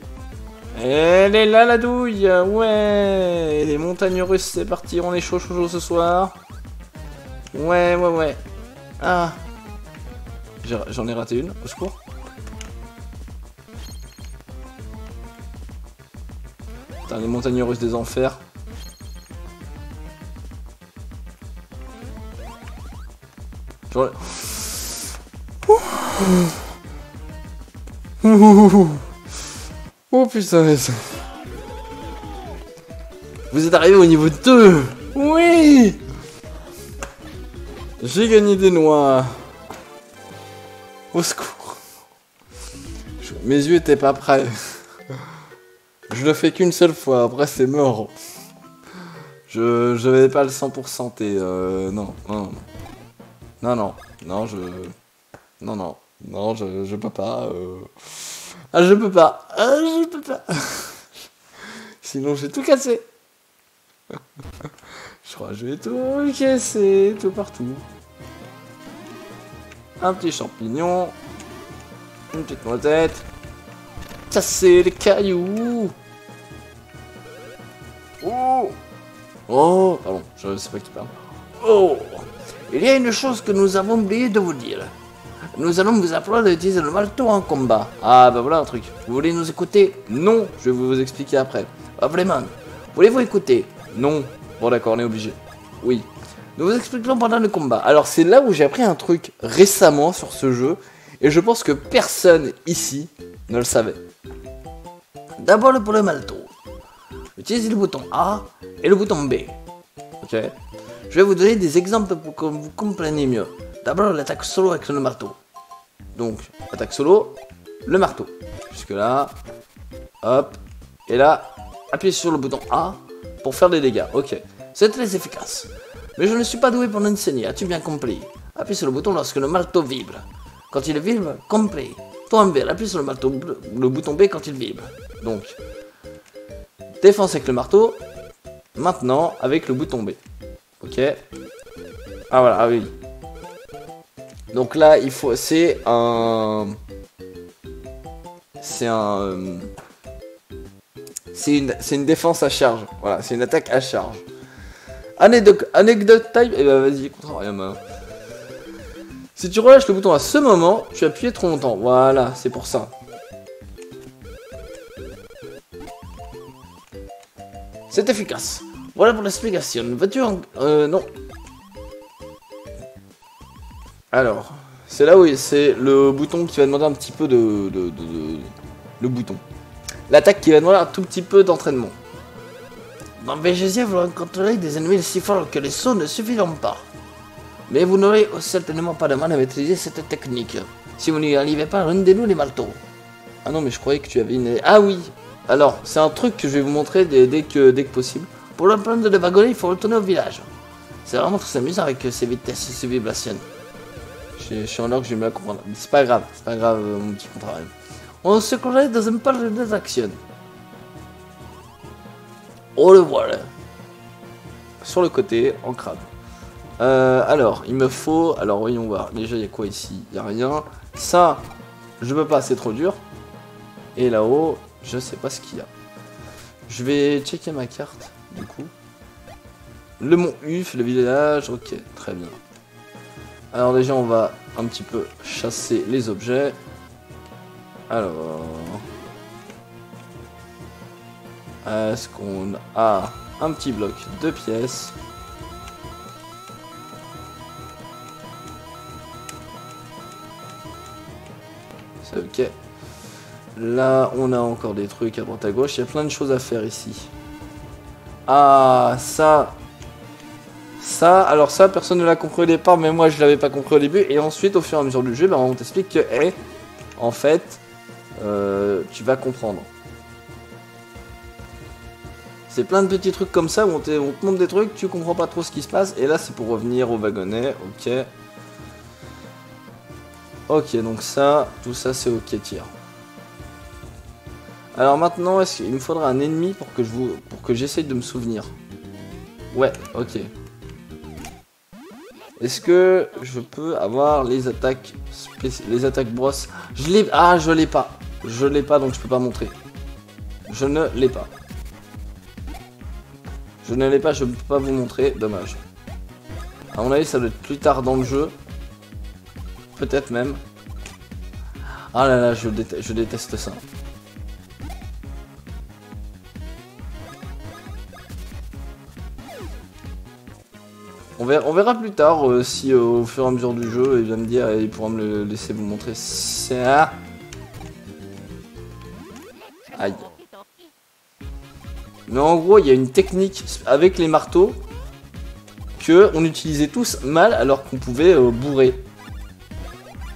Elle est là la douille Ouais Les montagnes russes, c'est parti, on est chaud chaud chaud ce soir. Ouais, ouais, ouais. Ah J'en ai raté une, au secours. Putain, les montagnes russes des enfers. Genre... Oh putain, ça. Vous êtes arrivé au niveau 2 Oui J'ai gagné des noix. Au secours. Je- Mes yeux étaient pas prêts. Je le fais qu'une seule fois, après c'est mort. Je, je vais pas le 100% et euh, non, non, non. Non, non, non, je... Non, non, non, je, je peux pas. euh. Ah, je peux pas. Ah, je peux pas. Sinon, j'ai tout cassé. je crois que je vais tout casser, tout partout. Un petit champignon. Une petite noisette. Casser les cailloux. Oh Oh Pardon, je sais pas qui parle. Oh Il y a une chose que nous avons oublié de vous dire. Nous allons vous apprendre à utiliser le marteau en combat. Ah bah voilà un truc. Vous voulez nous écouter? Non, je vais vous expliquer après. Ah, Vraiment Voulez-vous écouter? Non. Bon d'accord, on est obligé. Oui. Nous vous expliquerons pendant le combat. Alors c'est là où j'ai appris un truc récemment sur ce jeu et je pense que personne ici ne le savait. D'abord pour le malto. Utilisez le bouton A et le bouton B. Ok Je vais vous donner des exemples pour que vous compreniez mieux. D'abord l'attaque solo avec le marteau. Donc, attaque solo, le marteau. Jusque là, hop, et là, appuyez sur le bouton A pour faire des dégâts. Ok, c'est très efficace. Mais je ne suis pas doué pour l'enseigner, as-tu bien compris? Appuie sur le bouton lorsque le marteau vibre. Quand il vibre, compris. Toi en appuie sur le, marteau le bouton B quand il vibre. Donc, défense avec le marteau. Maintenant, avec le bouton B. Ok Ah voilà, ah oui. Donc là, il faut... C'est un... C'est un... C'est une, c'est une défense à charge. Voilà, c'est une attaque à charge. Anecdote, anecdote time. Eh ben vas-y, contraire, main. Si tu relâches le bouton à ce moment, tu appuyé trop longtemps. Voilà, c'est pour ça. C'est efficace. Voilà pour l'explication. Vas-tu en... Euh, non. Alors, c'est là où il- c'est le bouton qui va demander un petit peu de... de- de- de- le bouton. L'attaque qui va demander un tout petit peu d'entraînement. Dans VGZ, vous rencontrerez des ennemis si forts que les sauts ne suffiront pas. Mais vous n'aurez certainement pas de mal à maîtriser cette technique. Si vous n'y arrivez pas, rendez-nous les maltos. Ah non, mais je croyais que tu avais une... Ah oui Alors, c'est un truc que je vais vous montrer dès, dès que, dès que possible. Pour l'empreinte de wagonner, il faut retourner au village. C'est vraiment très amusant avec euh, ces vitesses et ces vibrations. Je suis en or j'ai mal à comprendre. C'est pas grave, c'est pas grave, euh, mon petit contraire. On se croirait dans un parc d'attraction. Oh le voilà. Sur le côté, en crabe. Euh, alors, il me faut... Alors, voyons voir. Déjà, il y a quoi ici? Il y a rien. Ça, je peux pas, c'est trop dur. Et là-haut, je sais pas ce qu'il y a. Je vais checker ma carte, du coup. Le mont Uf, le village, ok, très bien. Alors déjà, on va un petit peu chasser les objets. Alors... Est-ce qu'on a un petit bloc de pièces? C'est ok. Là, on a encore des trucs à droite à gauche. Il y a plein de choses à faire ici. Ah, ça. Ça, alors ça, personne ne l'a compris au départ, mais moi je l'avais pas compris au début. Et ensuite, au fur et à mesure du jeu, ben, on t'explique que, eh, en fait, euh, tu vas comprendre. C'est plein de petits trucs comme ça où on, te- on te montre des trucs, tu comprends pas trop ce qui se passe. Et là, c'est pour revenir au wagonnet, ok. Ok, donc ça, tout ça c'est ok tir. Alors maintenant, est-ce qu'il me faudra un ennemi pour que je pour que j'essaye de me souvenir? Ouais, ok. Est-ce que je peux avoir les attaques les attaques brosse Je l'ai, ah je l'ai pas, je l'ai pas donc je peux pas montrer. Je ne l'ai pas. Je ne l'ai pas, je peux pas vous montrer, dommage. À mon avis, ça doit être plus tard dans le jeu. Peut-être même. Ah là là, je déteste ça. On verra, plus tard euh, si euh, au fur et à mesure du jeu il va me dire il pourra me le laisser vous montrer ça. Aïe. Mais en gros, il y a une technique avec les marteaux que on utilisait tous mal alors qu'on pouvait euh, bourrer.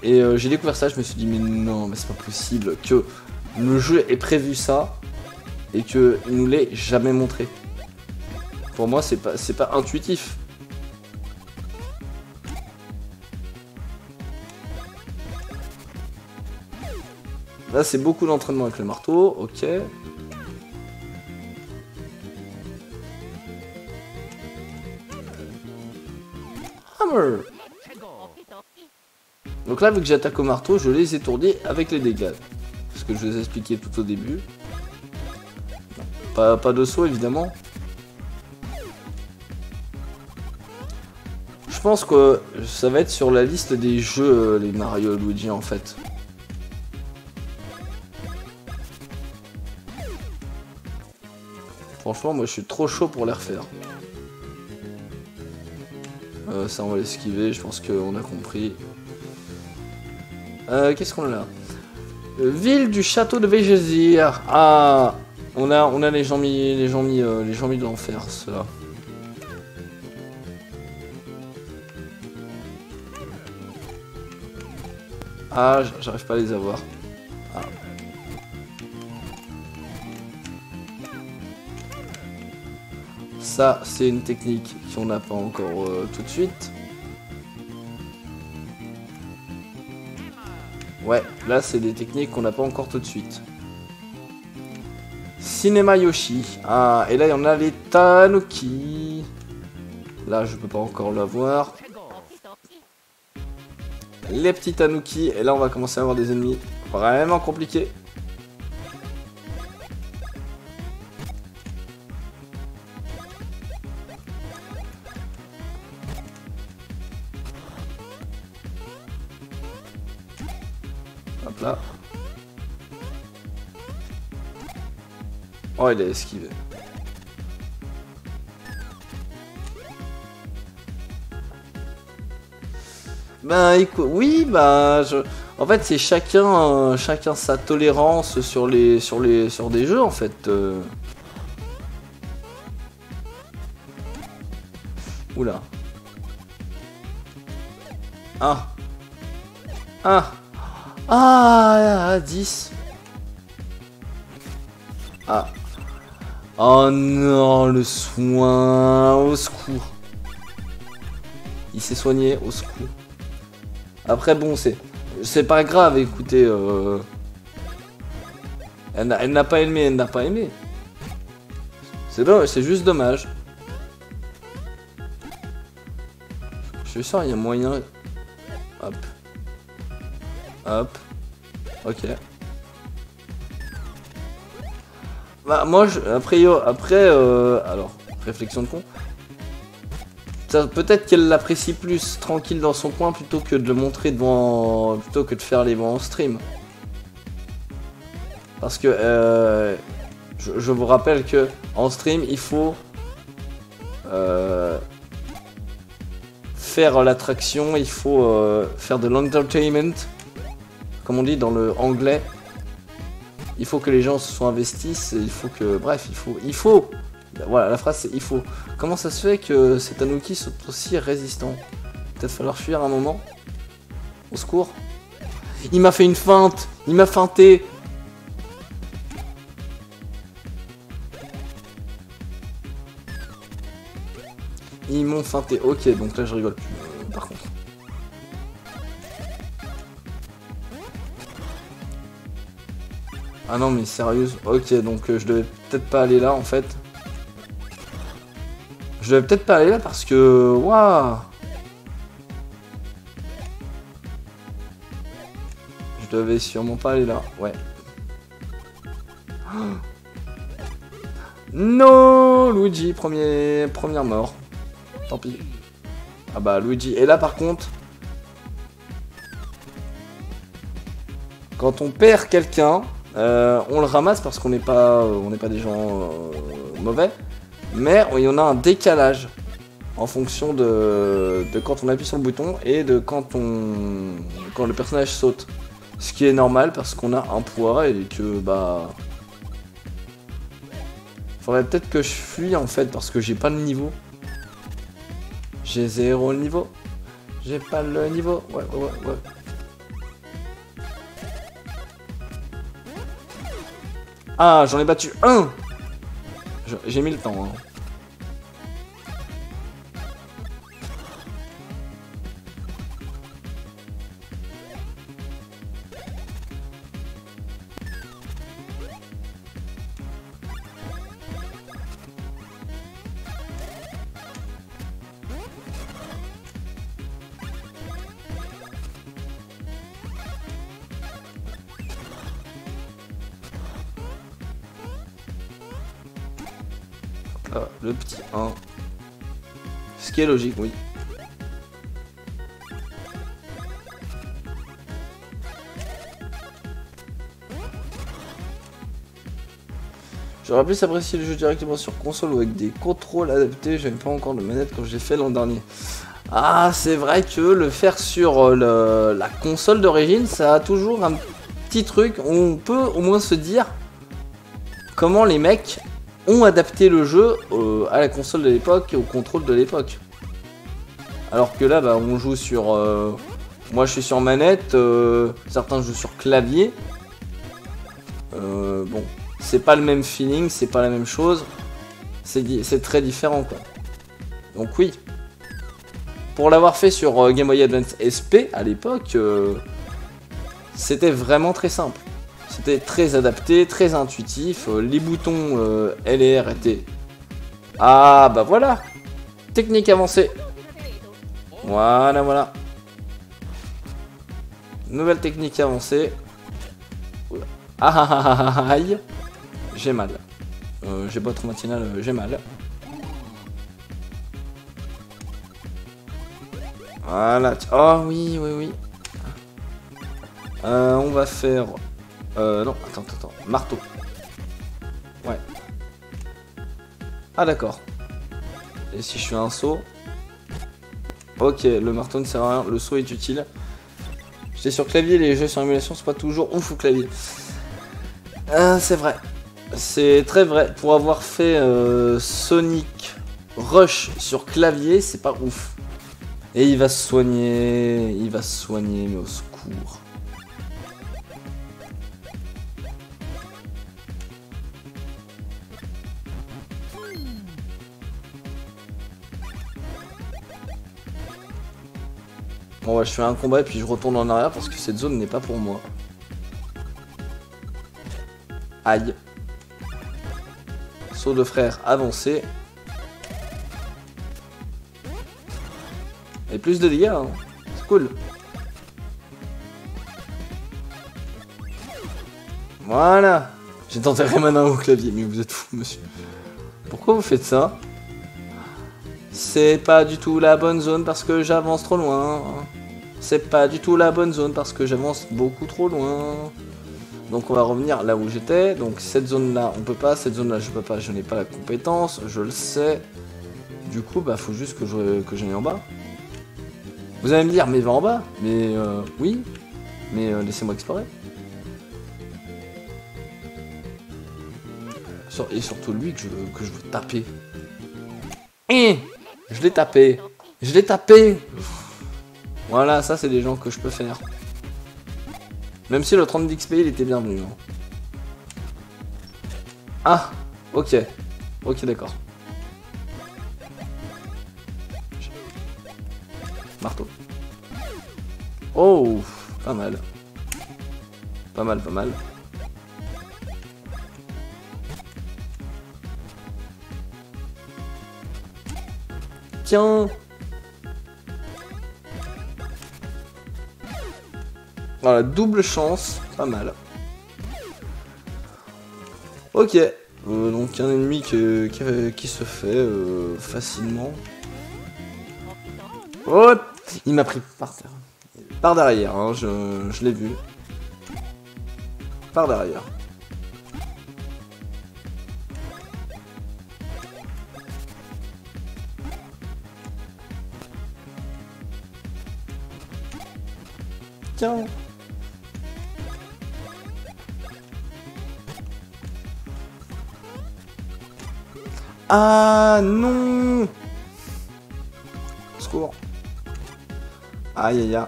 Et j'ai découvert ça, je me suis dit mais non, mais c'est pas possible que le jeu ait prévu ça et que il nous l'ait jamais montré. Pour moi, c'est pas pas intuitif. Là, c'est beaucoup d'entraînement avec le marteau, ok. Hammer Donc là, vu que j'attaque au marteau, je les étourdis avec les dégâts. Ce que je vous ai expliqué tout au début. Pas, pas de saut, évidemment. Je pense que ça va être sur la liste des jeux, euh, les Mario Luigi, en fait. Franchement, moi je suis trop chaud pour les refaire. Euh, ça, on va l'esquiver, je pense qu'on a compris. Euh, Qu'est-ce qu'on a là? Euh, Ville du château de Végésir. Ah, on a, on a les gens mis, les gens mis, euh, de l'enfer, ceux-là. Ah, j'arrive pas à les avoir. Ah. Ça, c'est une technique qu'on n'a pas encore euh, tout de suite. Ouais, là, c'est des techniques qu'on n'a pas encore tout de suite. Cinéma Yoshi. Ah, et là, il y en a les Tanuki. Là, je peux pas encore l'avoir. Les petits Tanuki. Et là, on va commencer à avoir des ennemis vraiment compliqués. Oh, il a esquivé. Ben écoute, oui, bah je... en fait c'est chacun, euh, chacun sa tolérance sur les, sur les, sur des jeux en fait. euh. Oula. Ah. Ah. Ah, 10. Ah. Oh non, le soin. Au secours. Il s'est soigné, au secours. Après, bon, c'est. C'est pas grave, écoutez. Euh... Elle n'a pas aimé, elle n'a pas aimé. C'est c'est juste dommage. Je suis sûr, il y a moyen. Hop. Hop. Ok. Bah, moi, je, après, après euh, alors, réflexion de con. Peut-être qu'elle l'apprécie plus tranquille dans son coin plutôt que de le montrer devant. plutôt que de faire les voix en stream. Parce que euh, je, je vous rappelle que en stream, il faut euh, faire l'attraction, il faut euh, faire de l'entertainment, comme on dit dans le anglais. Il faut que les gens se soient investis, il faut que. Bref, il faut. Il faut Voilà, la phrase c'est il faut. Comment ça se fait que ces Tanuki sont aussi résistants Peut-être falloir fuir un moment? Au secours? Il m'a fait une feinte Il m'a feinté Ils m'ont feinté. Ok, donc là je rigole plus, euh, par contre. Ah non mais sérieuse. Ok, donc euh, je devais peut-être pas aller là en fait. Je devais peut-être pas aller là parce que... Waouh Je devais sûrement pas aller là, ouais. Non Luigi, premier... première mort. Tant pis. Ah bah Luigi. Et là par contre... Quand on perd quelqu'un, euh, on le ramasse parce qu'on n'est pas, on pas des gens euh, mauvais, mais il y en a un décalage en fonction de, quand on appuie sur le bouton et de quand on, quand le personnage saute. Ce qui est normal parce qu'on a un poids et que bah, faudrait peut-être que je fuis en fait parce que j'ai pas le niveau. J'ai zéro niveau. J'ai pas le niveau. Ouais, ouais, ouais, Ah, j'en ai battu un J'ai mis le temps. hein. Ah, le petit 1. Ce qui est logique, oui. J'aurais plus apprécié le jeu directement sur console ou avec des contrôles adaptés. J'avais pas encore de manette quand j'ai fait l'an dernier. Ah, c'est vrai que le faire sur euh, la console d'origine, ça a toujours un petits trucs, on peut au moins se dire comment les mecs ont adapté le jeu euh, à la console de l'époque et au contrôle de l'époque. Alors que là, bah, on joue sur. euh, moi, je suis sur manette, euh, certains jouent sur clavier. Bon, c'est pas le même feeling, c'est pas la même chose. C'est très différent, quoi. Donc, oui. Pour l'avoir fait sur Game Boy Advance SP à l'époque, c'était vraiment très simple. C'était très adapté, très intuitif. euh, les boutons euh, L et étaient. Ah bah voilà Technique avancée. Voilà, voilà. Nouvelle technique avancée. Ah ah ah ah aïe J'ai mal. Euh, j'ai pas trop matinal, euh, j'ai mal. Voilà. Oh oui, oui, oui. On va faire... Euh, non, attends, attends. Marteau. Ouais. Ah d'accord. Et si je fais un saut? Ok, le marteau ne sert à rien, le saut est utile. J'étais sur clavier, les jeux sur émulation, c'est pas toujours ouf au clavier. Euh, c'est vrai. C'est très vrai. Pour avoir fait euh, Sonic Rush sur clavier, c'est pas ouf. Et il va se soigner, il va se soigner, mais au secours. Bon ouais, je fais un combat et puis je retourne en arrière parce que cette zone n'est pas pour moi. Aïe. Saut de frère avancé. Et plus de dégâts, hein. c'est cool. Voilà. J'ai enterré ma main au clavier, mais vous êtes fou, monsieur. Pourquoi vous faites ça? C'est pas du tout la bonne zone parce que j'avance trop loin. C'est pas du tout la bonne zone parce que j'avance beaucoup trop loin. Donc on va revenir là où j'étais. Donc cette zone là on peut pas, cette zone là je peux pas, je n'ai pas la compétence, je le sais. Du coup bah faut juste que je que j'aille en bas. Vous allez me dire mais va en bas. Mais euh, oui. Mais euh, laissez-moi explorer. Et surtout lui que je, que je veux taper. Hein je l'ai tapé. Je l'ai tapé. Voilà, ça c'est des gens que je peux faire. Même si le 30 d'XP il était bienvenu. hein. Ah, ok. Ok, d'accord. Marteau. Oh, pas mal. Pas mal, pas mal. Tiens Voilà, double chance, pas mal. Ok, euh, donc un ennemi qui, qui se fait euh, facilement. Oh Il m'a pris par terre. Par derrière, hein, je, je l'ai vu. Par derrière. Tiens Ah non Au Secours. Aïe aïe aïe.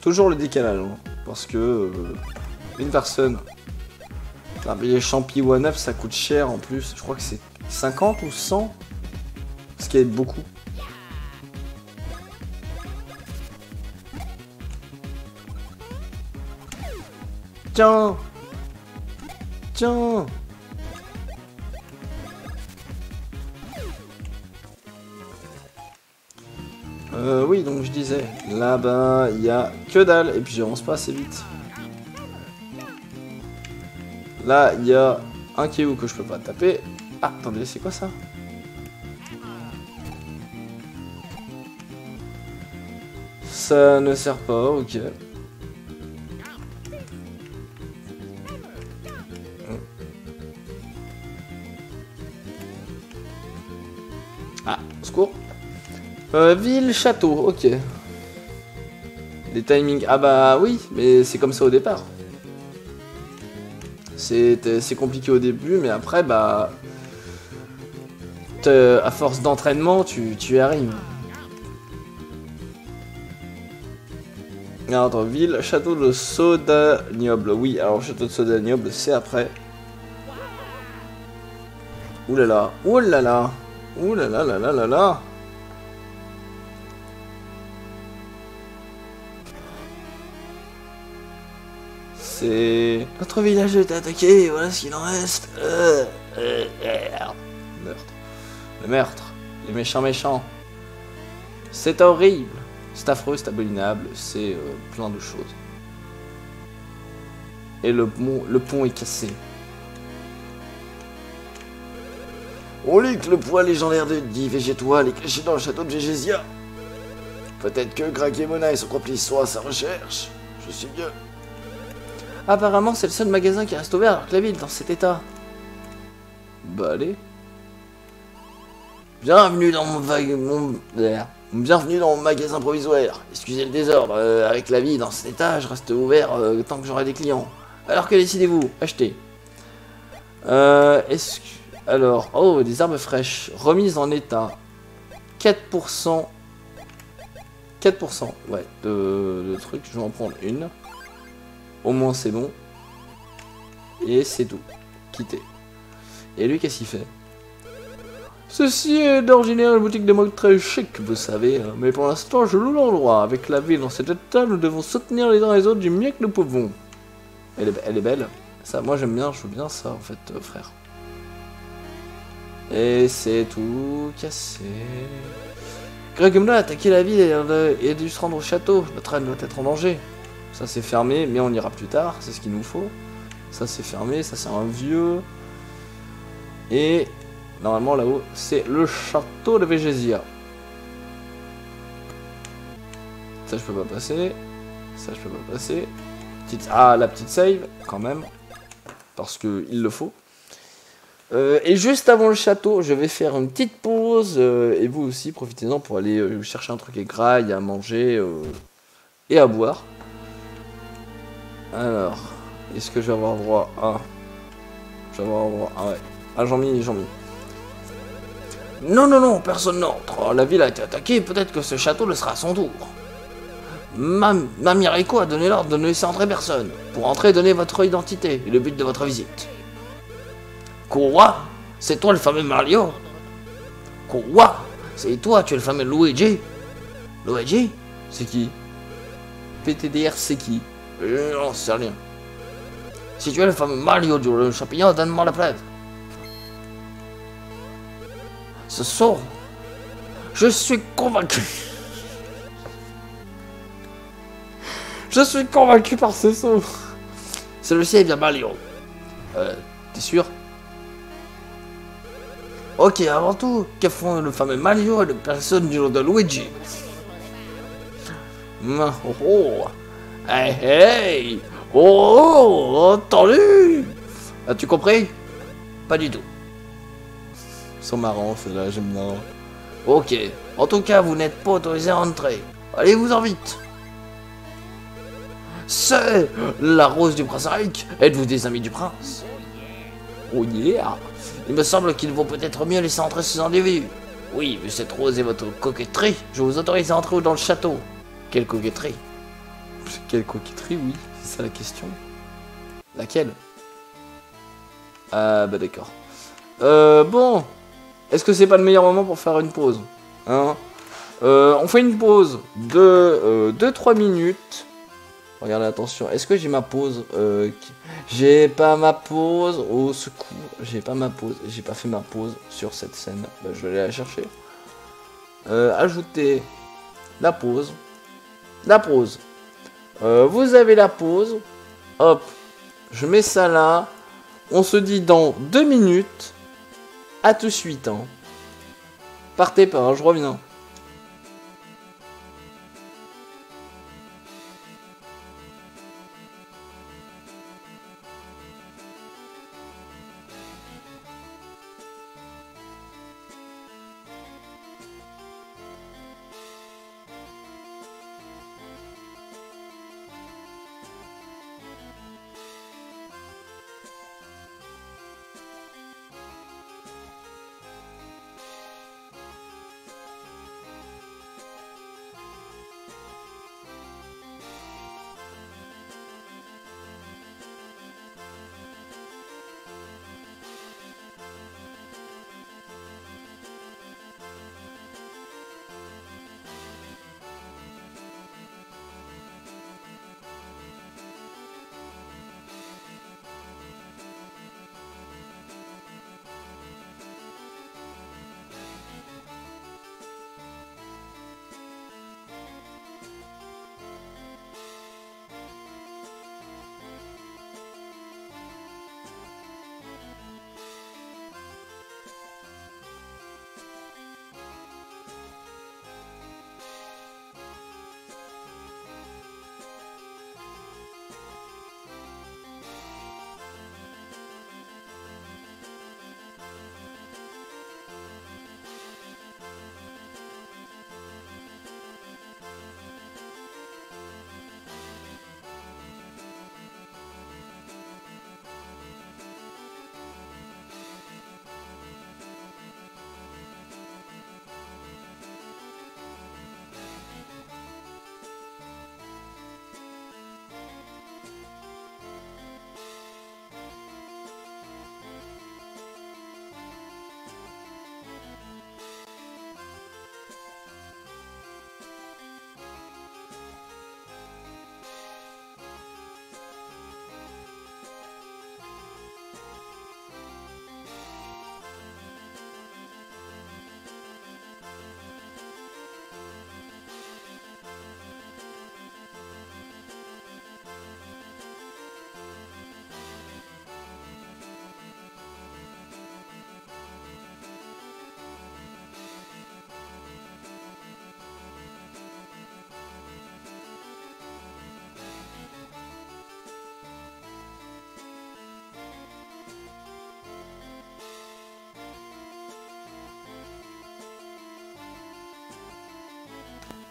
Toujours le décalage, hein, parce que euh, une personne. Un billet champi One Up ça coûte cher en plus. Je crois que c'est 50 ou 100 Ce qui est beaucoup. Tiens Tiens Euh, oui, donc je disais, là-bas, il y a que dalle, et puis j'avance pas assez vite. Là, il y a un Kéou que je peux pas taper. Ah, attendez, c'est quoi ça? Ça ne sert pas, ok. Ah, secours. Euh, ville, château, ok. Des timings. Ah bah oui, mais c'est comme ça au départ. C'est c'est compliqué au début, mais après, bah. À force d'entraînement, tu, tu arrives. Alors, attends, ville, château de Soda-Nioble. Oui, alors château de Soda-Nioble, c'est après. Ouh là là, ouh là là, ouh là là là là là. C'est Notre village est attaqué, voilà ce qu'il en reste. Euh, euh, meurtre. Le meurtre. Les méchants méchants. C'est horrible. C'est affreux, c'est abominable, c'est euh, plein de choses. Et le pont, le pont est cassé. On lit que le poids légendaire de Guy Végétoile est caché dans le château de Végésia. Peut-être que Gragémona et son complice sont à sa recherche. Je suis bien. Apparemment, c'est le seul magasin qui reste ouvert alors que la ville dans cet état. Bah allez. Bienvenue dans mon euh, magasin provisoire. Excusez le désordre, euh, avec la vie dans cet état, je reste ouvert euh, tant que j'aurai des clients. Alors que décidez-vous? Achetez. Euh, est-ce. Alors, oh, des herbes fraîches, remises en état. 4%. 4%, ouais, de trucs, je vais en prendre une. Au moins c'est bon. Et c'est tout. Quitter. Et lui, qu'est-ce qu'il fait? Ceci est d'ordinaire une boutique de mode très chic, vous savez, hein, mais pour l'instant je loue l'endroit. Avec la ville dans cet état, nous devons soutenir les uns les autres du mieux que nous pouvons. Elle est, elle est belle. Ça, moi j'aime bien, je veux bien ça en fait, euh, frère. Et c'est tout cassé. Greg a attaqué la ville et, euh, a dû se rendre au château. Notre reine doit être en danger. Ça c'est fermé, mais on ira plus tard, c'est ce qu'il nous faut. Ça c'est fermé, ça c'est un vieux. Et normalement là-haut, c'est le château de Végésia. Ça je peux pas passer. Ça je peux pas passer. Petite... Ah la petite save, quand même. Parce que il le faut. Euh, et juste avant le château, je vais faire une petite pause. euh, et vous aussi, profitez-en pour aller euh, chercher un truc et graille à manger et à boire. Alors, est-ce que je vais avoir droit à. Je vais avoir droit à. Ouais. Ah, j'en mis. Non, non, non, personne n'entre. Oh, la ville a été attaquée, peut-être que ce château le sera à son tour. Mam Mamie Reiko a donné l'ordre de ne laisser entrer personne. Pour entrer, donnez votre identité et le but de votre visite. Quoi C'est toi le fameux Mario Quoi C'est toi, tu es le fameux Luigi Luigi C'est qui? PTDR, c'est qui? Je n'en sais rien. Si tu es le fameux Mario du champignon, donne-moi la preuve. Ce sort. Je suis convaincu. Je suis convaincu par ce son. Celui-ci est bien Mario. Euh, t'es sûr? Ok, avant tout, que font le fameux Mario et le personne du nom de Luigi? Hum, oh Hey hey Oh oh Entendu As-tu compris? Pas du tout. Ils sont marrants, ceux-là, j'aime bien. Ok. En tout cas, vous n'êtes pas autorisé à entrer. Allez-vous-en vite. C'est la rose du prince Eric. Êtes-vous des amis du prince? Oh yeah Il me semble qu'il vaut peut-être mieux laisser entrer ces individus. Oui, vu cette rose et votre coquetterie, je vous autorise à entrer dans le château. Quelle coquetterie? Quelle coquetterie, oui, c'est ça la question. Laquelle? Ah, bah d'accord. Euh, bon. Est-ce que c'est pas le meilleur moment pour faire une pause Hein? Euh, On fait une pause de 2-3 minutes. Regardez, attention. Est-ce que j'ai ma pause euh, J'ai pas ma pause. Au secours. J'ai pas ma pause. J'ai pas fait ma pause sur cette scène. Bah, je vais aller la chercher. Euh, ajouter la pause. La pause. Euh, vous avez la pause. Hop. Je mets ça là. On se dit dans 2 minutes. À tout de suite. Hein. Partez pas, hein, je reviens.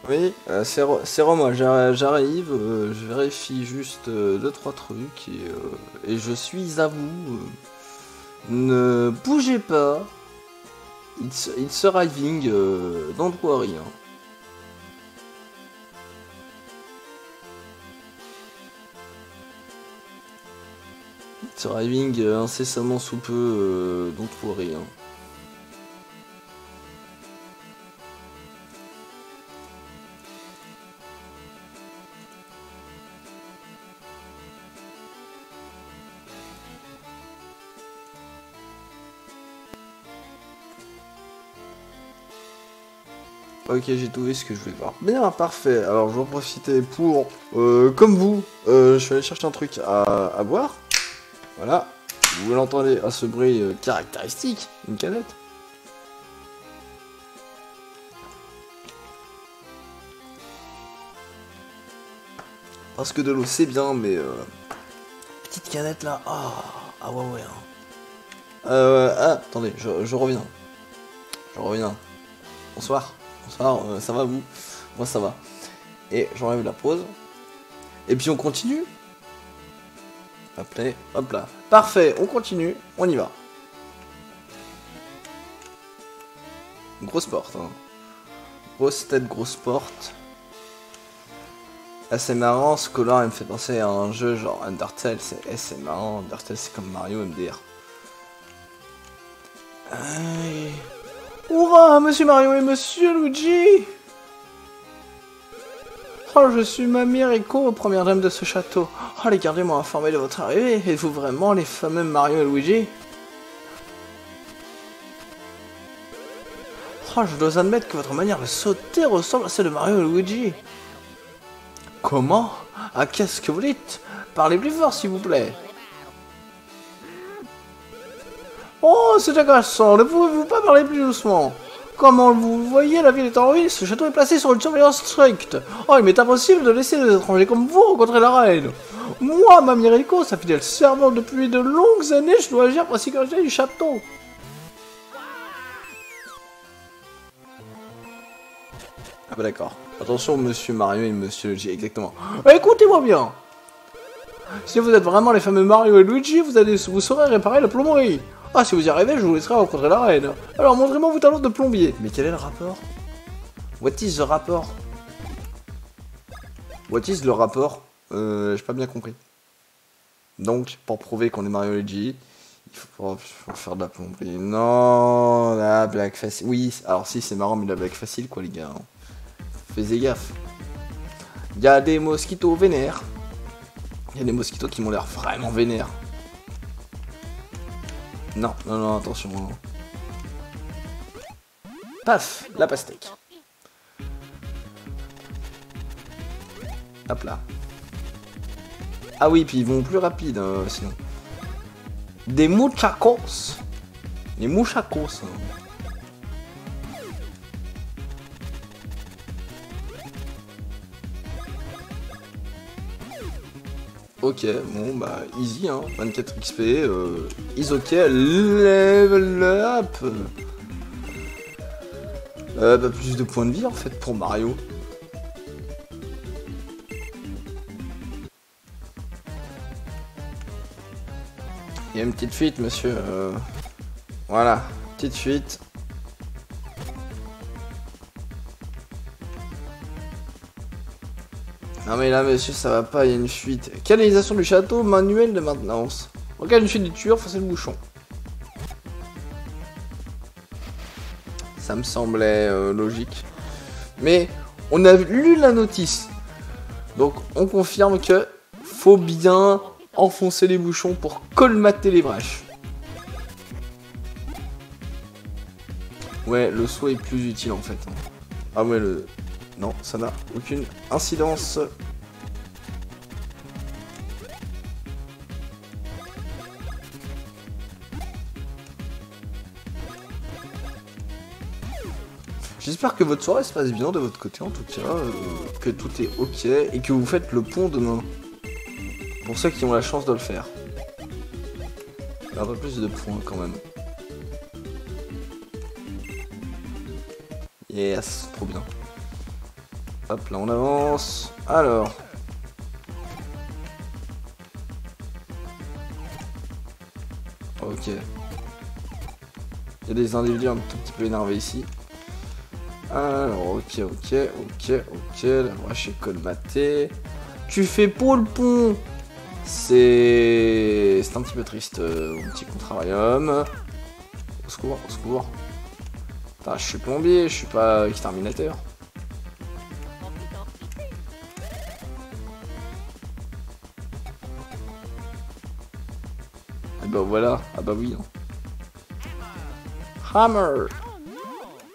Oui, euh, c'est Ro- c'est Romain, J'a- j'arrive, euh, je vérifie juste 2-3 trucs et, euh, je suis à vous. euh. ne bougez pas. It's, it's arriving, euh, don't worry. hein. It's arriving euh, incessamment sous peu, euh, don't worry. hein. Ok, j'ai trouvé ce que je voulais voir. Bien, parfait. Alors, je vais en profiter pour, euh, comme vous, euh, je vais aller chercher un truc à, à boire. Voilà. Vous l'entendez à ce bruit euh, caractéristique, une canette. Parce que de l'eau c'est bien, mais euh, petite canette là, ah, ah ouais ouais. hein. Euh, ah, attendez, je, je reviens. Je reviens. Bonsoir. Bonsoir, euh, ça va vous Moi ça va. Et j'enlève la pause. Et puis on continue. Hop là, hop là. Parfait, on continue, on y va. Grosse porte, hein. Grosse tête, grosse porte. Ah, c'est marrant, ce color il me fait penser à un jeu genre Undertale, c'est eh, c'est marrant, Undertale c'est comme Mario MDR. Aïe. Hurrah, monsieur Mario et monsieur Luigi Oh, je suis Mamie Rico, première dame de ce château. Oh, les gardiens m'ont informé de votre arrivée. Êtes-vous vraiment les fameux Mario et Luigi? Oh, je dois admettre que votre manière de sauter ressemble à celle de Mario et Luigi. Comment? Ah, qu'est-ce que vous dites? Parlez plus fort, s'il vous plaît. Oh, c'est agaçant, ne pouvez-vous pas parler plus doucement? Comment vous le voyez, la ville est en ruine, ce château est placé sur une surveillance stricte. Oh, il m'est impossible de laisser des étrangers comme vous rencontrer la reine. Moi, Mamie Rico, sa fidèle servante depuis de longues années, je dois agir pour la sécurité du château. Ah bah d'accord. Attention, monsieur Mario et monsieur Luigi, exactement. Écoutez-moi bien Si vous êtes vraiment les fameux Mario et Luigi, vous, allez, vous saurez réparer la plomberie. Ah, si vous y arrivez, je vous laisserai rencontrer la reine. Alors, montrez-moi vos talents de plombier. Mais quel est le rapport? What is the rapport? What is le rapport? Euh, j'ai pas bien compris. Donc, pour prouver qu'on est Mario Luigi, il faut, faut faire de la plomberie. Non, la blague facile. Oui, alors si, c'est marrant, mais la blague facile, quoi, les gars. hein. Faisez gaffe. Il y a des mosquitos vénères. Il y a des mosquitos qui m'ont l'air vraiment vénères. Non, non, non, attention. hein. Paf, la pastèque. Hop là. Ah oui, puis ils vont plus rapide, euh, sinon. Des mouchacos. Les mouchacos. hein. Ok, bon bah easy hein, 24 XP, euh, is ok, level up euh, bah, plus de points de vie en fait pour Mario. Il y a une petite fuite monsieur, euh, voilà, petite fuite. Non mais là monsieur ça va pas, il y a une fuite. Canalisation du château, manuel de maintenance. En cas d'une fuite du tueur, c'est le bouchon. Ça me semblait euh, logique. Mais on a lu la notice. Donc on confirme que faut bien enfoncer les bouchons pour colmater les brèches. Ouais, le saut est plus utile en fait. hein. Ah ouais, le... Non, ça n'a aucune incidence. J'espère que votre soirée se passe bien de votre côté en tout cas, euh, que tout est ok et que vous faites le pont demain. Pour ceux qui ont la chance de le faire. Un peu plus de points quand même. Yes, trop bien. Hop là, on avance. Alors. Ok. Il y a des individus un tout petit peu énervés ici. Alors, ok, ok, ok, ok. La roche est colmatée. Tu fais pour le pont C'est... C'est un petit peu triste, euh, mon petit contrarium. Au secours, au secours. Putain, je suis plombier, je suis pas exterminateur. Et bah voilà, ah bah oui. hein. Hammer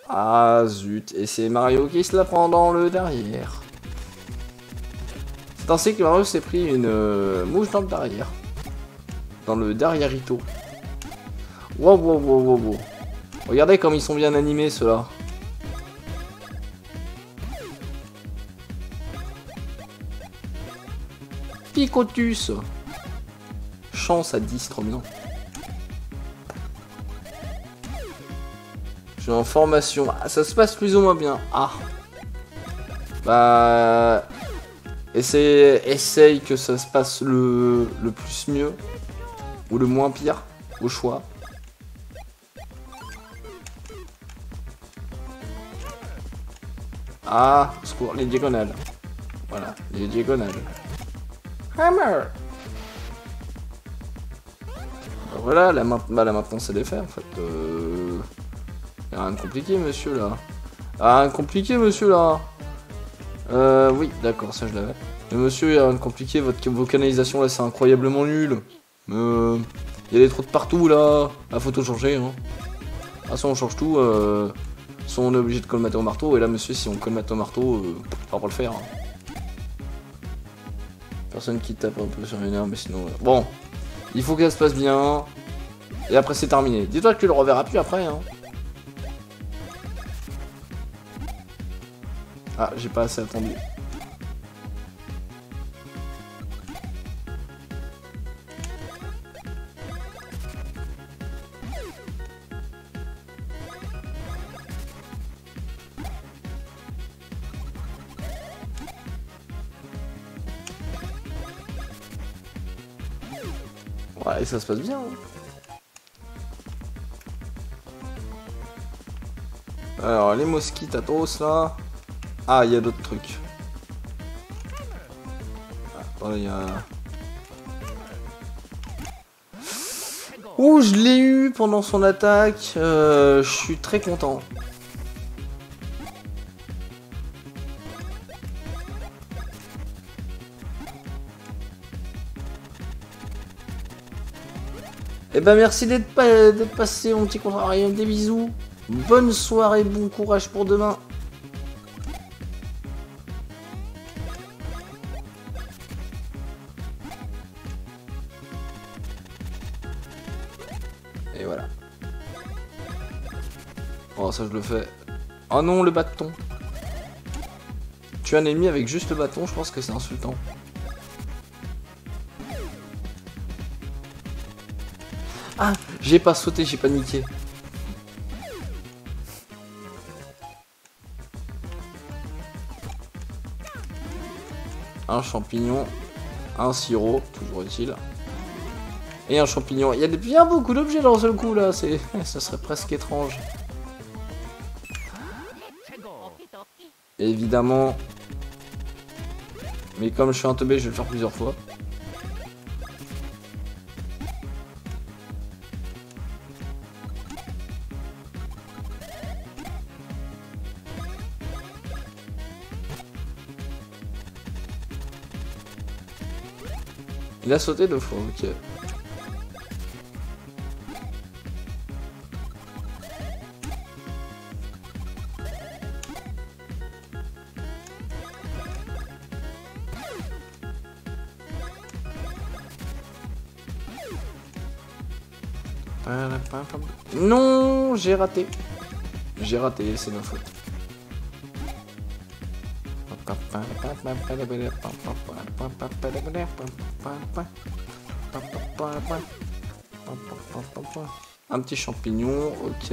Ah zut, et c'est Mario qui se la prend dans le derrière. C'est ainsi que Mario s'est pris une euh, mouche dans le derrière. Dans le derrière-ito. Wow, wow, wow, wow, wow. Regardez comme ils sont bien animés ceux-là. Picotus À 10, trop bien. Je suis en formation. Ah, ça se passe plus ou moins bien. Ah. Bah... Essaye, que ça se passe le, le plus mieux. Ou le moins pire. Au choix. Ah, secours, les diagonales. Voilà, les diagonales. Hammer Voilà, la, main, bah, la maintenance elle est faite en fait. Euh... Y a rien de compliqué monsieur là. Ah, rien de compliqué monsieur là. Euh, oui, d'accord, ça je l'avais. Mais monsieur, y a rien de compliqué, votre, vos canalisations là c'est incroyablement nul. Euh... Y a des trous de partout là. La photo changer hein. Ah ça on change tout. Euh... Soit on est obligé de colmater au marteau, et là monsieur si on colmate au marteau, euh, on va pas le faire. hein. Personne qui tape un peu sur les nerfs, mais sinon... euh, Bon, il faut que ça se passe bien. Et après c'est terminé. Dis-toi que tu le reverras plus après. Hein. Ah, j'ai pas assez attendu. Et ça se passe bien. hein. Alors, les mosquitatos là. Ah, il y a d'autres trucs. Ah, il y a. Ouh, je l'ai eu pendant son attaque. Euh, je suis très content. Eh ben merci d'être pa- d'être passé mon petit contrarium, des bisous. Bonne soirée, bon courage pour demain. Et voilà. Oh ça je le fais. Oh non le bâton. Tu as un ennemi avec juste le bâton, je pense que c'est insultant. Ah, j'ai pas sauté, j'ai paniqué. Un champignon, un sirop, toujours utile. Et un champignon. Il y a bien beaucoup d'objets dans un seul coup là, c'est ça serait presque étrange. Évidemment. Mais comme je suis un teubé, je vais le faire plusieurs fois. Il a sauté deux fois, ok. Non, j'ai raté. J'ai raté, c'est ma faute. Un petit champignon, ok.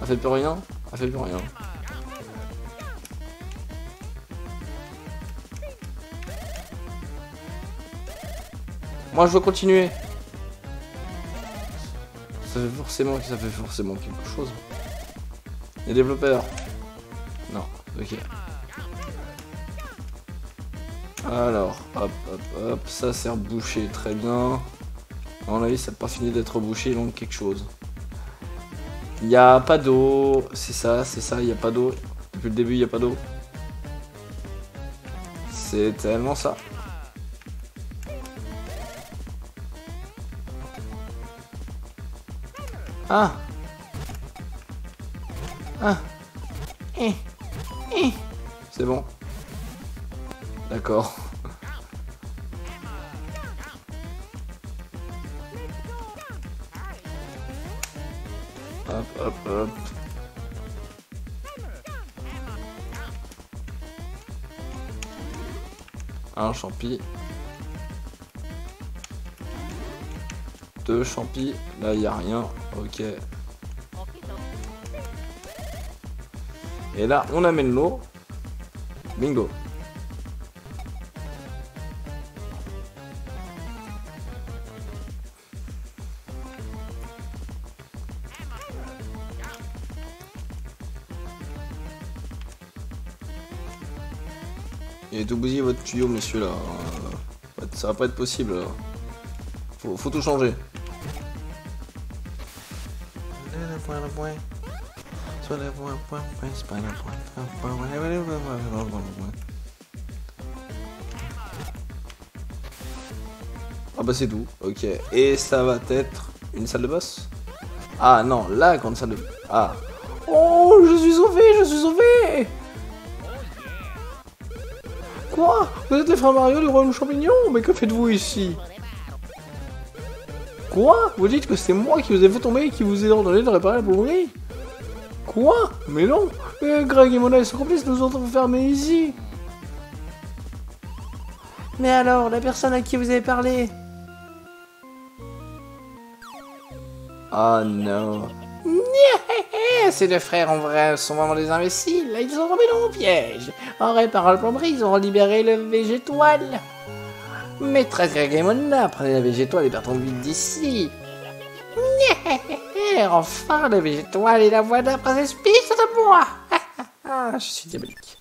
Elle fait plus rien? Elle fait plus rien. Moi je veux continuer. Ça fait forcément ça fait forcément quelque chose. Les développeurs. Non, ok. Alors, hop, hop, hop, ça c'est rebouché, très bien. À mon avis, ça n'a pas fini d'être bouché, donc quelque chose. Il n'y a pas d'eau, c'est ça, c'est ça, il n'y a pas d'eau. Depuis le début, il n'y a pas d'eau. C'est tellement ça. Ah Ah Eh Eh C'est bon. D'accord. Hop, hop, hop. Un champi. Deux champis. Là, il a rien. Ok. Et là, on amène l'eau. Bingo. Il est tout bousillé votre tuyau, monsieur là. Ça va pas être possible. là. Faut, faut tout changer. Ah bah c'est tout, ok. Et ça va être une salle de boss Ah non, la grande salle de... Ah. Oh, je suis sauvé, je suis sauvé Quoi Vous êtes les frères Mario du royaume champignon Mais que faites-vous ici Quoi Vous dites que c'est moi qui vous ai fait tomber et qui vous ai ordonné de réparer la plomberie Quoi? Mais non Eh, Greg et Mona et son complice nous ont enfermés ici Mais alors, la personne à qui vous avez parlé? Ah non. Ces deux frères en vrai sont vraiment des imbéciles. Ils sont tombés dans mon piège. En réparant la plomberie, ils ont libéré le végétoile. Maîtresse Greg et Mona, prenez la végétoile et partons vite d'ici. Enfin, le végétoile et la voix de la princesse Peach sont à moi. Ah, je suis diabolique.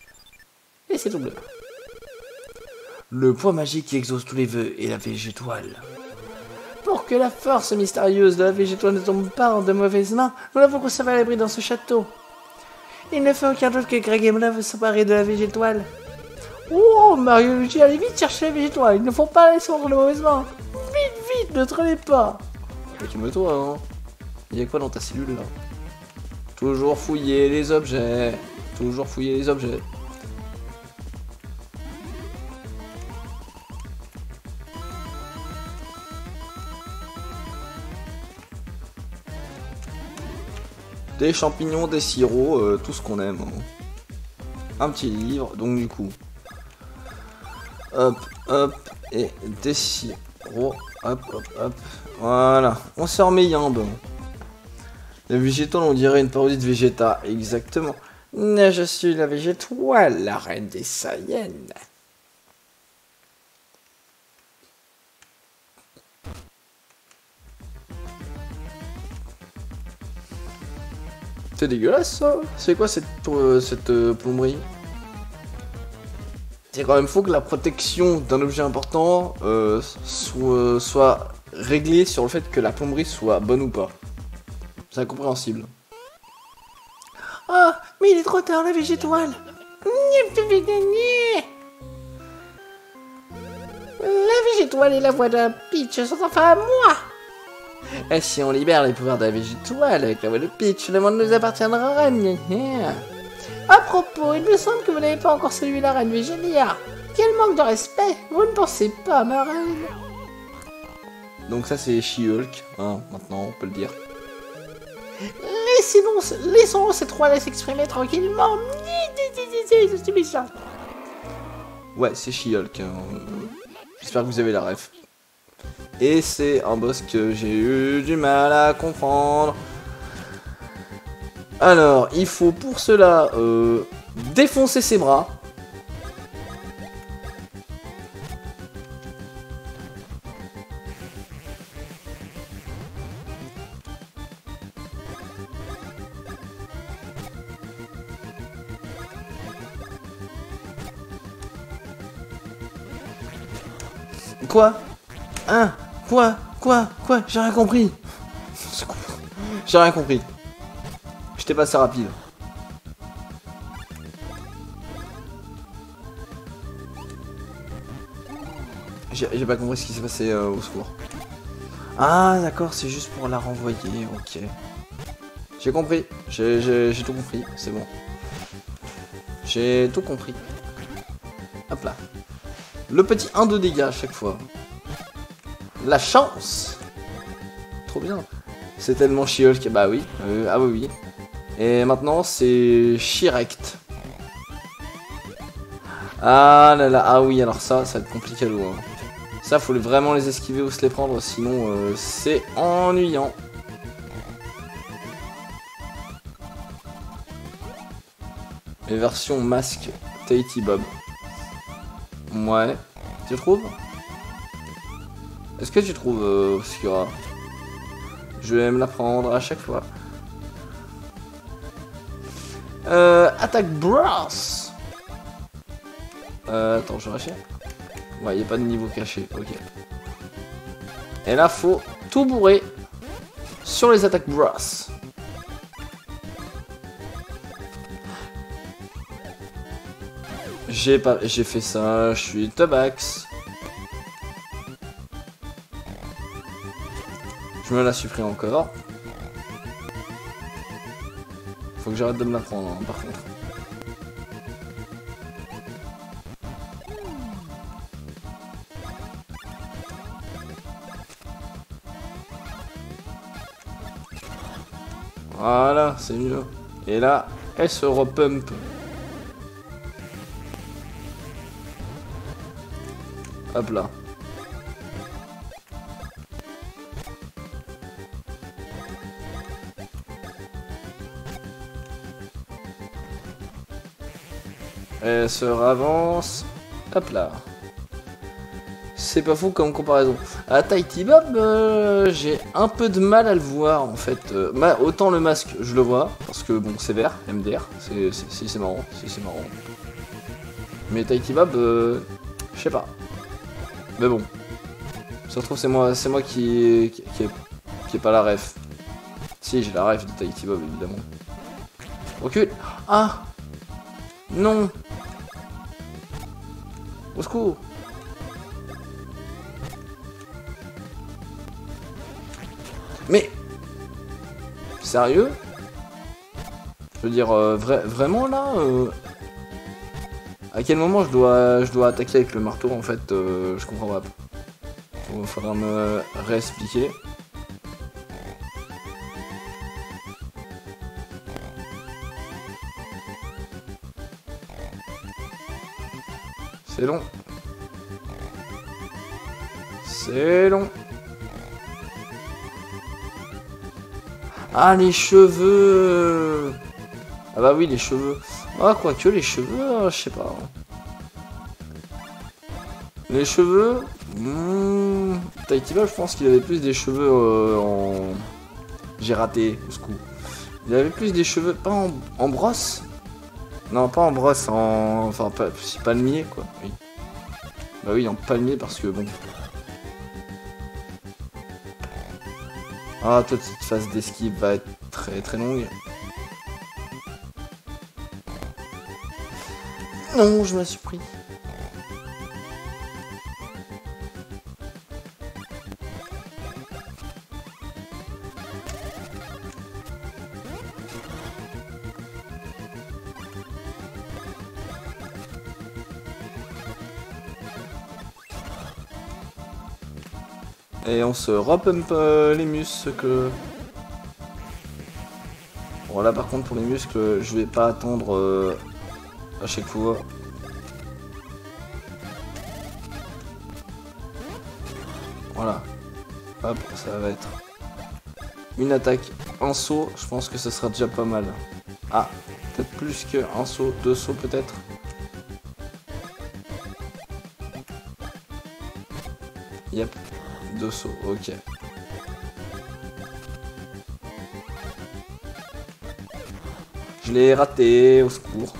Et c'est tout bleu. Le point magique qui exauce tous les vœux est la végétoile. Pour que la force mystérieuse de la végétoile ne tombe pas en de mauvaises mains, nous l'avons conservé à l'abri dans ce château. Il ne fait aucun doute que Greg et Mona veulent s'emparer de la végétoile. Oh, Mario Luigi, allez vite chercher la végétoile. Il ne faut pas la laisser entre de mauvaises mains. Vite, vite, ne traînez pas. Mais calme-toi, hein. Il y a quoi dans ta cellule là Toujours fouiller les objets. Toujours fouiller les objets. Des champignons, des sirops, euh, tout ce qu'on aime. hein. Un petit livre, donc du coup. Hop, hop, et des sirops. Hop, hop, hop. Voilà, on se remet yambe. La végétale, on dirait une parodie de Vegeta, exactement. Mais Je suis la végétoile, la reine des Saiyans. C'est dégueulasse ça C'est quoi cette, cette euh, plomberie? C'est quand même faux que la protection d'un objet important euh, soit réglée sur le fait que la plomberie soit bonne ou pas. C'est incompréhensible. Oh, mais il est trop tard, la végétoile. La végétoile et la voix de Peach sont enfin à moi. Et si on libère les pouvoirs de la végétoile avec la voix de Peach, le monde nous appartiendra. À propos, il me semble que vous n'avez pas encore salué la reine Végélia. Quel manque de respect Vous ne pensez pas, ma reine Donc ça c'est She-Hulk, hein, maintenant on peut le dire. Laissez-nous, laissons ces trois s'exprimer tranquillement. Ouais, c'est She-Hulk. hein. J'espère que vous avez la ref. Et c'est un boss que j'ai eu du mal à comprendre. Alors, il faut pour cela euh, défoncer ses bras. Quoi Hein Quoi Quoi Quoi J'ai rien compris. J'ai rien compris. J'étais passé rapide. J'ai pas compris ce qui s'est passé euh, au secours. Ah d'accord, c'est juste pour la renvoyer, ok. J'ai compris, j'ai tout compris, c'est bon. J'ai tout compris. Hop là. Le petit 1 de dégâts à chaque fois. La chance Trop bien. C'est tellement She-Hulk, bah oui, euh, ah oui oui. Et maintenant c'est Shirect. Ah là là, ah oui, alors ça, ça va être compliqué à l'eau. hein. Ça, faut vraiment les esquiver ou se les prendre, sinon euh, c'est ennuyant. Les versions masque Tahiti Bob. Ouais, tu trouves? Est-ce que tu trouves, euh, Obscura Je vais me la prendre à chaque fois. Euh, attaque Brass euh, Attends, je réfléchis. Ouais, il a pas de niveau caché, ok. Et là, faut tout bourrer sur les attaques Brass. J'ai pas, j'ai fait ça, je suis Tabax. Je me la suis encore. Faut que j'arrête de me la prendre, hein, par contre. Voilà, c'est mieux. Et là, elle se repump. Hop là. Elle se ravance. Hop là. C'est pas fou comme comparaison. À Tahiti Bob, euh, j'ai un peu de mal à le voir en fait. Euh, autant le masque, je le vois, parce que bon, c'est vert, MDR, c'est marrant, c'est marrant. Mais Tahiti Bob, euh, je sais pas. Mais bon. Ça se trouve, c'est moi, c'est moi qui, qui, qui, est, qui pas la ref. Si, j'ai la ref de Tahiti Bob, évidemment. Recule Ah Non Au secours Mais Sérieux? Je veux dire, euh, vra- vraiment là euh, À quel moment je dois, je dois attaquer avec le marteau en fait euh, Je comprends pas. Il faudra me réexpliquer. C'est long. C'est long. Ah, les cheveux Ah bah oui, les cheveux. Ah, quoique, les cheveux, ah, je sais pas. Les cheveux... Hmm, je pense qu'il avait plus des cheveux euh, en... J'ai raté, au secours. Il avait plus des cheveux, pas en, en brosse? Non, pas en brosse, en... Enfin, pas, si palmier, quoi. Oui. Bah oui, en palmier, parce que bon... Ah, toi, cette phase d'esquive va être très très longue. Non, je me suis pris. Et on se repump euh, les muscles. Bon là par contre pour les muscles je vais pas attendre euh, à chaque fois. Voilà. Hop, ça va être une attaque un saut, je pense que ce sera déjà pas mal. Ah, peut-être plus qu'un saut, deux sauts peut-être. Yep, deux sauts, ok. Je l'ai raté, au secours.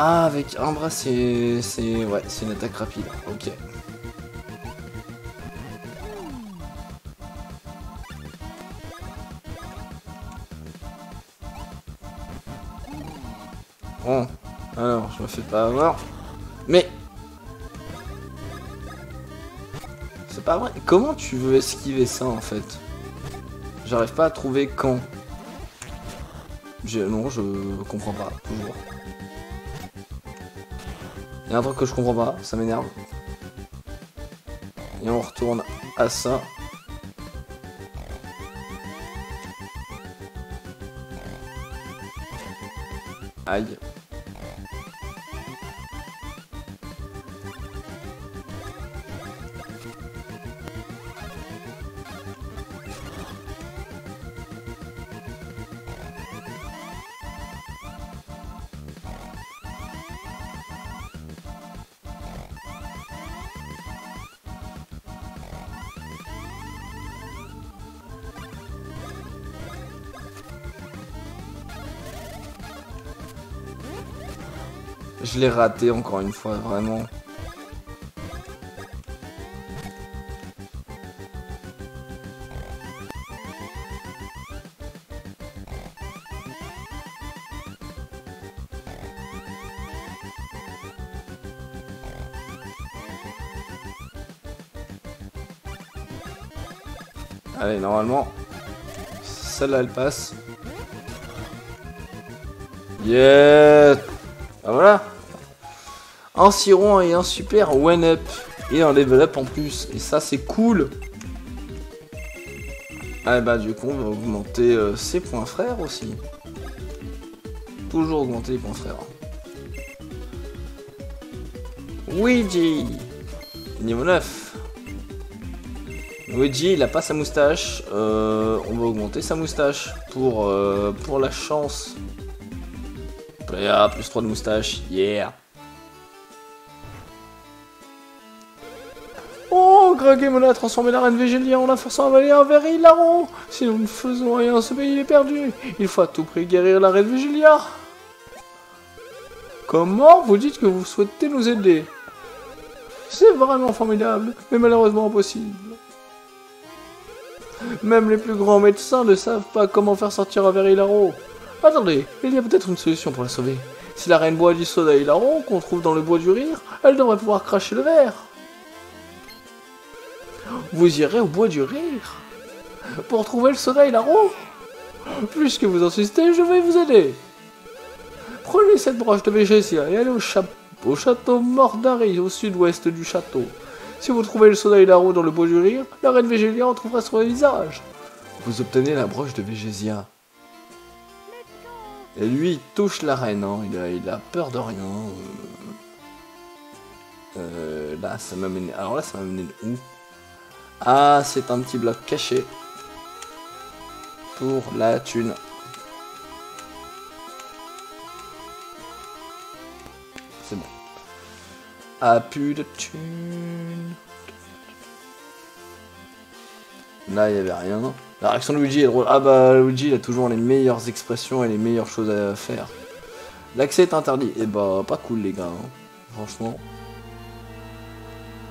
Ah, avec un bras, c'est... Ouais, c'est une attaque rapide, ok. Bon, alors, je me fais pas avoir. Mais... C'est pas vrai. Comment tu veux esquiver ça, en fait? J'arrive pas à trouver quand. Non, je comprends pas, toujours. Il y a un truc que je comprends pas, ça m'énerve. Et on retourne à ça. Aïe. Je l'ai raté encore une fois, vraiment. Allez, normalement, celle-là, elle passe. Yeah Ah Un Siron et un super one-up. Et un level up en plus. Et ça, c'est cool Ah bah du coup, on va augmenter euh, ses points frères aussi. Toujours augmenter les points frères. Luigi Niveau 9 Luigi, il a pas sa moustache. Euh, on va augmenter sa moustache pour, euh, pour la chance. Plus 3 de moustache. Yeah. Gragemona a transformé la reine Végélia en la forçant avaler un verre. Si nous ne faisons rien, ce pays est perdu. Il faut à tout prix guérir la reine Végélia. Comment vous dites que vous souhaitez nous aider? C'est vraiment formidable, mais malheureusement impossible. Même les plus grands médecins ne savent pas comment faire sortir un verre hilarant. Attendez, il y a peut-être une solution pour la sauver. Si la reine boit du soda hilarant qu'on trouve dans le bois du rire, elle devrait pouvoir cracher le verre. Vous irez au bois du rire pour trouver le soda hilarant Puisque vous insistez, je vais vous aider. Prenez cette broche de végésia et allez au, château Mordari au sud-ouest du château. Si vous trouvez le soda hilarant dans le bois du rire, la reine Végélia en trouvera sur le visage. Vous obtenez la broche de Végésia. Et lui, il touche la reine, hein. il, a, il a peur de rien. Euh, euh, là, ça m'amène. Alors là, ça m'amène où? Ah, c'est un petit bloc caché. Pour la thune. C'est bon. Ah, plus de thune. Là, il n'y avait rien. La réaction de Luigi est drôle. Ah bah, Luigi, il a toujours les meilleures expressions et les meilleures choses à faire. L'accès est interdit. Et bah, pas cool, les gars. hein. Franchement.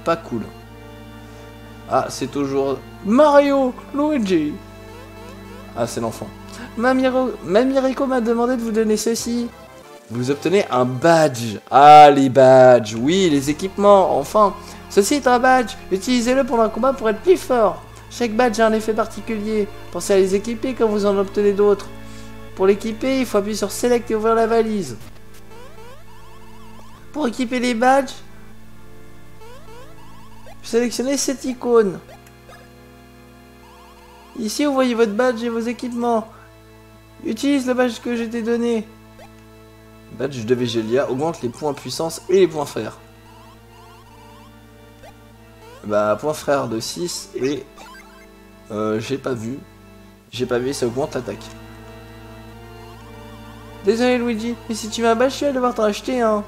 Pas cool. Ah, c'est toujours Mario Luigi. Ah, c'est l'enfant. Mamiro... Mamie Rico m'a demandé de vous donner ceci. Vous obtenez un badge. Ah, les badges. Oui, les équipements. Enfin, ceci est un badge. Utilisez-le pendant un combat pour être plus fort. Chaque badge a un effet particulier. Pensez à les équiper quand vous en obtenez d'autres. Pour l'équiper, il faut appuyer sur Select et ouvrir la valise. Pour équiper les badges, sélectionnez cette icône. Ici, vous voyez votre badge et vos équipements. Utilise le badge que je t'ai donné. Badge de Végélia augmente les points puissance et les points frères. Bah, point frère de 6 et Euh, j'ai pas vu. J'ai pas vu, ça augmente l'attaque. Désolé Luigi, mais si tu m'as bâché, je vais devoir t'en acheter un.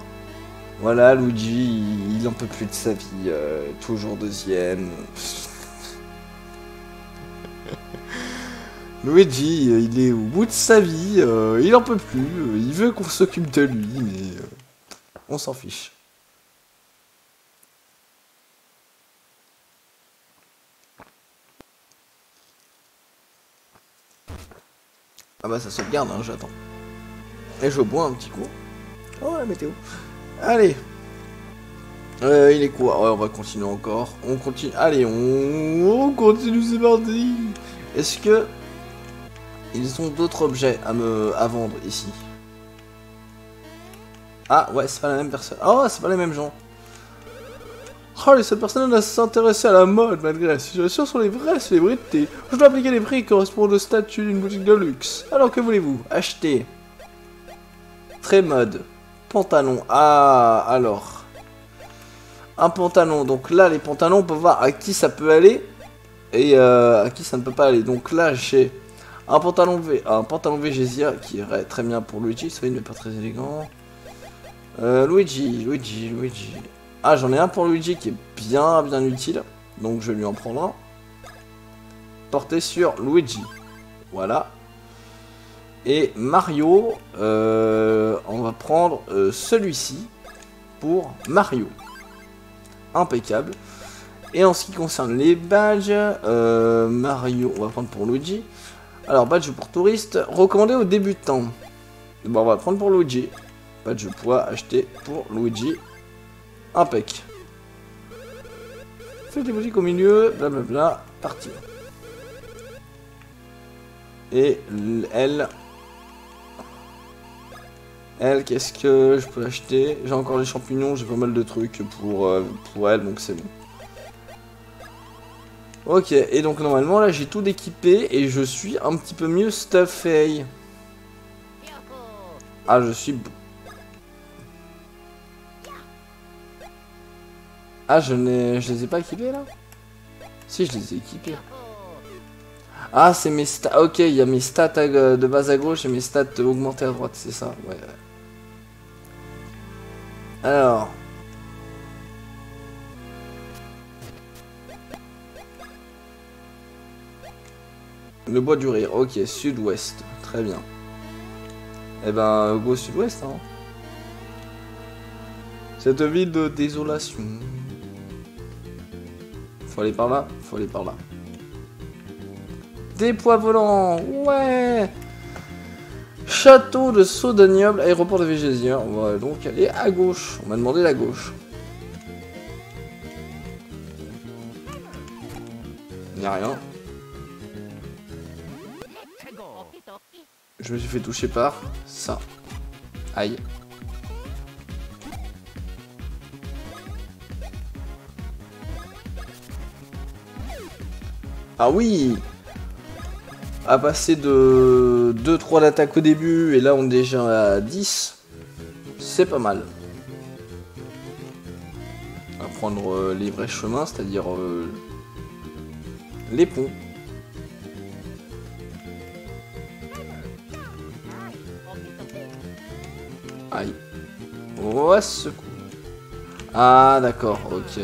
Voilà, Luigi, il, en peut plus de sa vie. euh, toujours deuxième. Luigi, il est au bout de sa vie, euh, il en peut plus, euh, il veut qu'on s'occupe de lui, mais on s'en fiche. Ah bah ça sauvegarde, hein, j'attends. Et je bois un petit coup. Oh la météo. Allez. Euh, il est quoi? Ouais, on va continuer encore. On continue. Allez, on, on continue, c'est parti. Est-ce que ils ont d'autres objets à me à vendre ici? Ah ouais, c'est pas la même personne. Oh, c'est pas les mêmes gens. Oh, les seules personnes à s'intéresser à la mode malgré la situation sont les vraies célébrités. Je dois appliquer les prix qui correspondent au statut d'une boutique de luxe. Alors que voulez-vous? Acheter. Très mode. Pantalon. Ah, alors. Un pantalon. Donc là, les pantalons, on peut voir à qui ça peut aller et euh, à qui ça ne peut pas aller. Donc là, j'ai un pantalon, v... un pantalon qui irait très bien pour Luigi. Ça, il n'est pas très élégant. Euh, Luigi, Luigi, Luigi. Ah, j'en ai un pour Luigi qui est bien, bien utile. Donc je vais lui en prendre un. Porté sur Luigi. Voilà. Et Mario, euh, on va prendre euh, celui-ci pour Mario. Impeccable. Et en ce qui concerne les badges, euh, Mario, on va prendre pour Luigi. Alors, badge pour touriste, recommandé aux débutants. Bon, on va prendre pour Luigi. Badge poids acheté pour Luigi. Impec. Faites des boutiques au milieu, blablabla, partir. Et elle. Elle, qu'est-ce que je peux acheter? J'ai encore les champignons, j'ai pas mal de trucs pour, euh, pour elle, donc c'est bon. Ok, et donc normalement là j'ai tout équipé et je suis un petit peu mieux stuffé. Ah, je suis. Ah, je, je les ai pas équipés là? Si, je les ai équipés. Ah, c'est mes stats. Ok, il y a mes stats de base à gauche et mes stats augmentées à droite, c'est ça. Ouais. Alors. Le bois du rire, ok, sud-ouest, très bien. Eh ben, go sud-ouest, hein. Cette ville de désolation. Faut aller par là, faut aller par là. Des poids volants, ouais Château de Saut-d'Agnoble, aéroport de Végésien. On va donc aller à gauche. On m'a demandé la gauche. Il n'y a rien. Je me suis fait toucher par ça. Aïe. Ah oui À passer de 2-3 d'attaque au début et là on est déjà à 10. C'est pas mal. Va prendre euh, les vrais chemins, c'est-à-dire euh, les ponts. Aïe. Ouais, ce coup. Ah, d'accord, ok.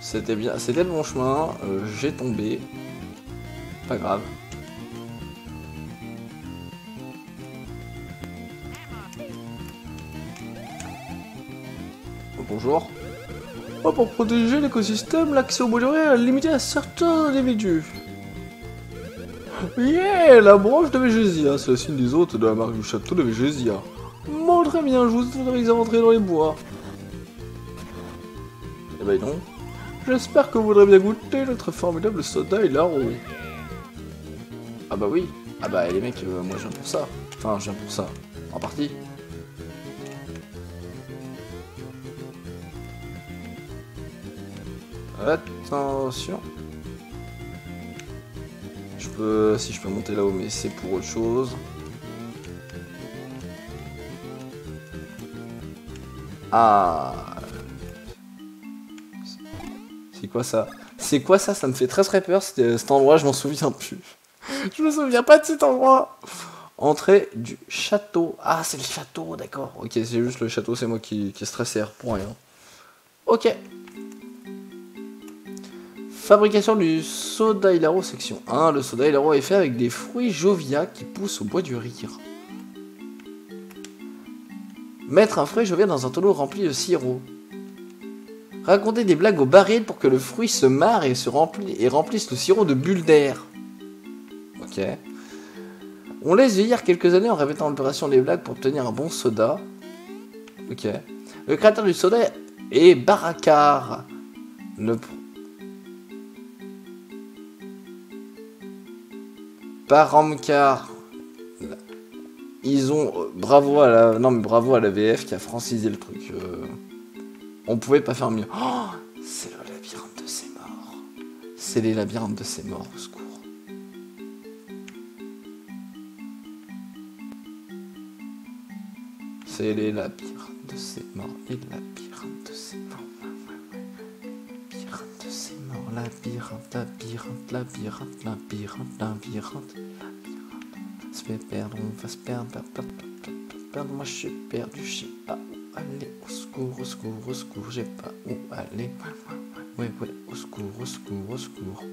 C'était bien, c'était le bon chemin. euh, J'ai tombé. Pas grave. Oh, Bonjour. Oh, pour protéger l'écosystème, l'accès au bois est limité à certains individus. Yeah, la branche de Végésia, c'est le signe des hôtes de la marque du château de Végésia. Bon, très bien, je vous autorise à rentrer dans les bois. Eh ben non. J'espère que vous voudrez bien goûter notre formidable soda et larron. Ah bah oui. Ah bah les mecs, euh, moi je viens pour ça. Enfin, je viens pour ça. En partie. Attention. Je peux... Si je peux monter là-haut, mais c'est pour autre chose. Ah. C'est quoi ça? C'est quoi ça? Ça me fait très très peur cet, cet endroit, je m'en souviens plus. Je me souviens pas de cet endroit. Entrée du château. Ah, c'est le château, d'accord. Ok, c'est juste le château, c'est moi qui, qui stressé pour rien. Ok. Fabrication du soda Hilaro section 1. Le soda Hilaro est fait avec des fruits Jovia qui poussent au bois du rire. Mettre un fruit Jovia dans un tonneau rempli de sirop. Raconter des blagues au baril pour que le fruit se marre et, se remplit, et remplisse le sirop de bulles d'air. On laisse vieillir quelques années en répétant l'opération des blagues pour obtenir un bon soda. Ok. Le créateur du soda est Barakar. Le. Ils ont euh, bravo à la non mais bravo à la VF qui a francisé le truc. euh, on pouvait pas faire mieux. Oh, c'est le labyrinthe de ces morts. C'est les labyrinthes de ces morts C'est les labyrinthes de ces morts, les labyrinthes de ces morts. Labyrinthe de ces morts, labyrinthe, labyrinthe, labyrinthe, labyrinthe, labyrinthe, labyrinthe. Se fait perdre, on va se perdre, perdre, perdre, perdre, perdre. Moi je suis perdu, je sais pas où aller. Au secours, au secours, au secours, j'ai pas où aller. Ouais, ouais, au secours, au secours, au secours.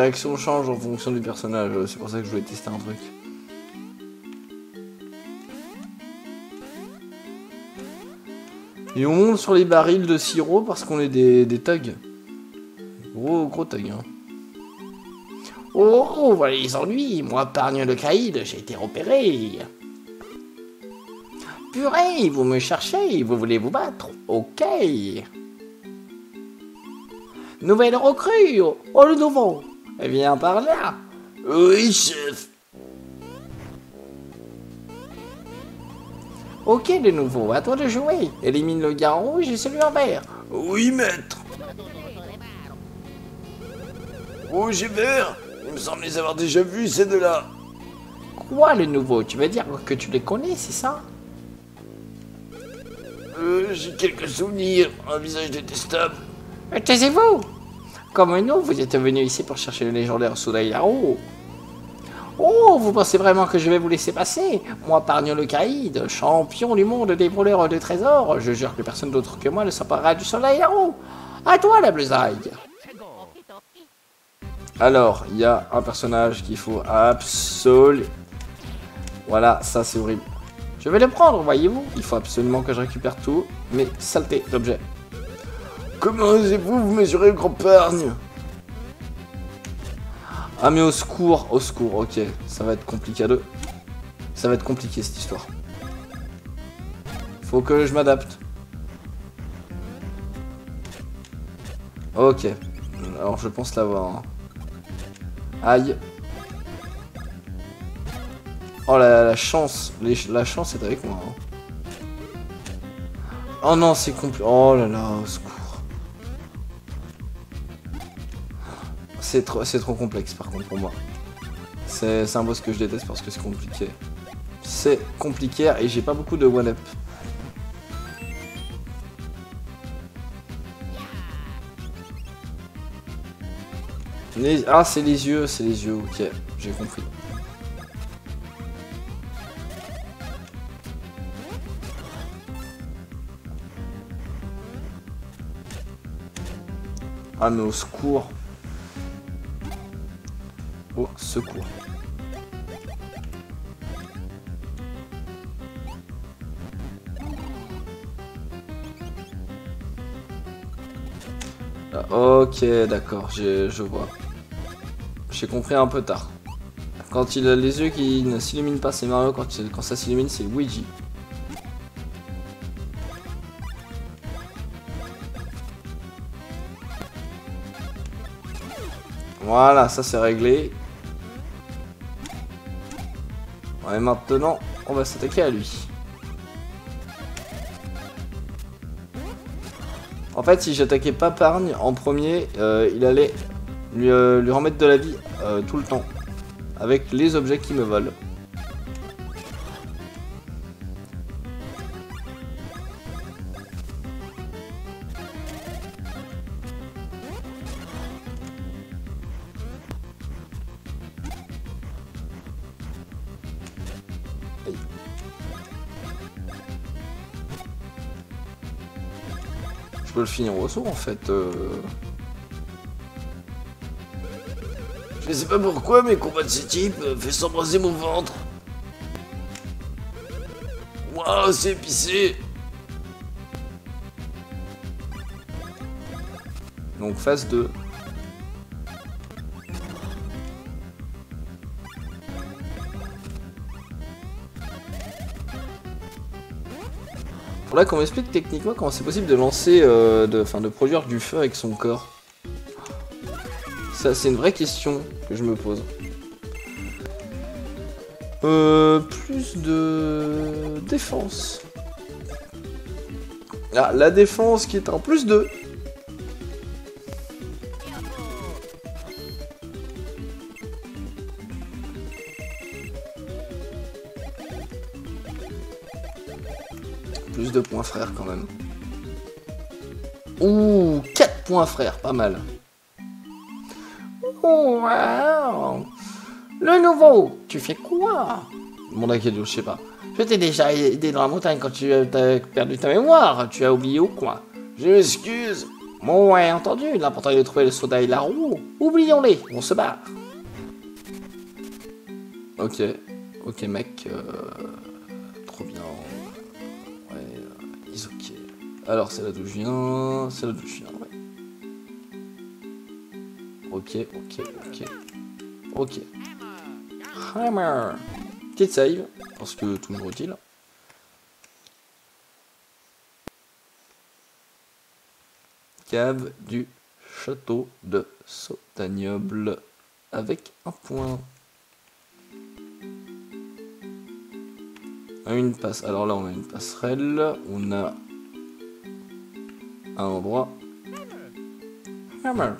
La réaction change en fonction du personnage, c'est pour ça que je voulais tester un truc. Et on monte sur les barils de sirop parce qu'on est des, des thugs. Gros, gros thugs, hein. Oh, oh, voilà les ennuis. Moi, Pargne le Caïd, j'ai été repéré. Purée, vous me cherchez, vous voulez vous battre? Ok. Nouvelle recrue Oh, le nouveau Viens par là Oui, chef. Ok, le nouveau, à toi de jouer. Élimine le gars en rouge et celui en vert. Oui, maître. Rouge et vert Il me semble les avoir déjà vus, ces deux-là. Quoi, le nouveau? Tu veux dire que tu les connais, c'est ça? Euh, j'ai quelques souvenirs. Un visage détestable. Euh, Taisez-vous Comme nous, vous êtes venus ici pour chercher le légendaire Soleil Yaro. Oh, vous pensez vraiment que je vais vous laisser passer? Moi, Pargnon le Caïd, champion du monde des voleurs de trésors, je jure que personne d'autre que moi ne s'emparera du Soleil Yaro. À toi, la bleusaille Alors, il y a un personnage qu'il faut absolument... Voilà, ça c'est horrible. Je vais le prendre, voyez-vous Il faut absolument que je récupère tout, mais saleté d'objets. Comment osez-vous vous mesurer le grand pargne? Ah mais au secours, au secours, ok. Ça va être compliqué à deux. Ça va être compliqué cette histoire. Faut que je m'adapte. Ok. Alors je pense l'avoir. hein. Aïe. Oh la, la chance. La chance est avec moi. hein. Oh non, c'est compliqué. Oh là là, au secours. C'est trop, trop complexe par contre pour moi. C'est c'est un boss que je déteste parce que c'est compliqué. C'est compliqué et j'ai pas beaucoup de one-up. Les- Ah, c'est les yeux, c'est les yeux, ok, j'ai compris. Ah, mais au secours secours. Ah, ok, d'accord, je vois. J'ai compris un peu tard. Quand il a les yeux qui ne s'illuminent pas, c'est Mario. Quand, quand ça s'illumine, c'est Luigi. Voilà, ça c'est réglé. Ouais, maintenant, on va s'attaquer à lui. En fait, si j'attaquais Papargne en premier, euh, il allait lui, euh, lui remettre de la vie euh, tout le temps. Avec les objets qui me volent. Le finir au saut en fait. euh. Je sais pas pourquoi, mais combat de ce type euh, fait s'embraser mon ventre. Waouh, c'est épicé. Donc phase 2. Faudrait qu'on m'explique techniquement comment c'est possible de lancer, euh, de produire du feu avec son corps? Ça, c'est une vraie question que je me pose. Euh, plus de défense. Ah, la défense qui est en plus 2. De points frère quand même. Ouh, 4 points frère, pas mal. Le nouveau, tu fais quoi? Mon je sais pas. Je t'ai déjà aidé dans la montagne quand tu as perdu ta mémoire. Tu as oublié ou quoi? Je m'excuse. Bon, ouais, entendu. L'important est de trouver le soda et la roue. Oublions-les, on se barre. Ok, ok mec, euh, Alors c'est là d'où je viens, c'est là d'où je viens, ouais. Ok, ok, ok. Ok. Hammer Petite save, parce que toujours utile. Cave du château de Sotagnoble avec un point. Une passe. Alors là, on a une passerelle. On a un endroit. Hammer.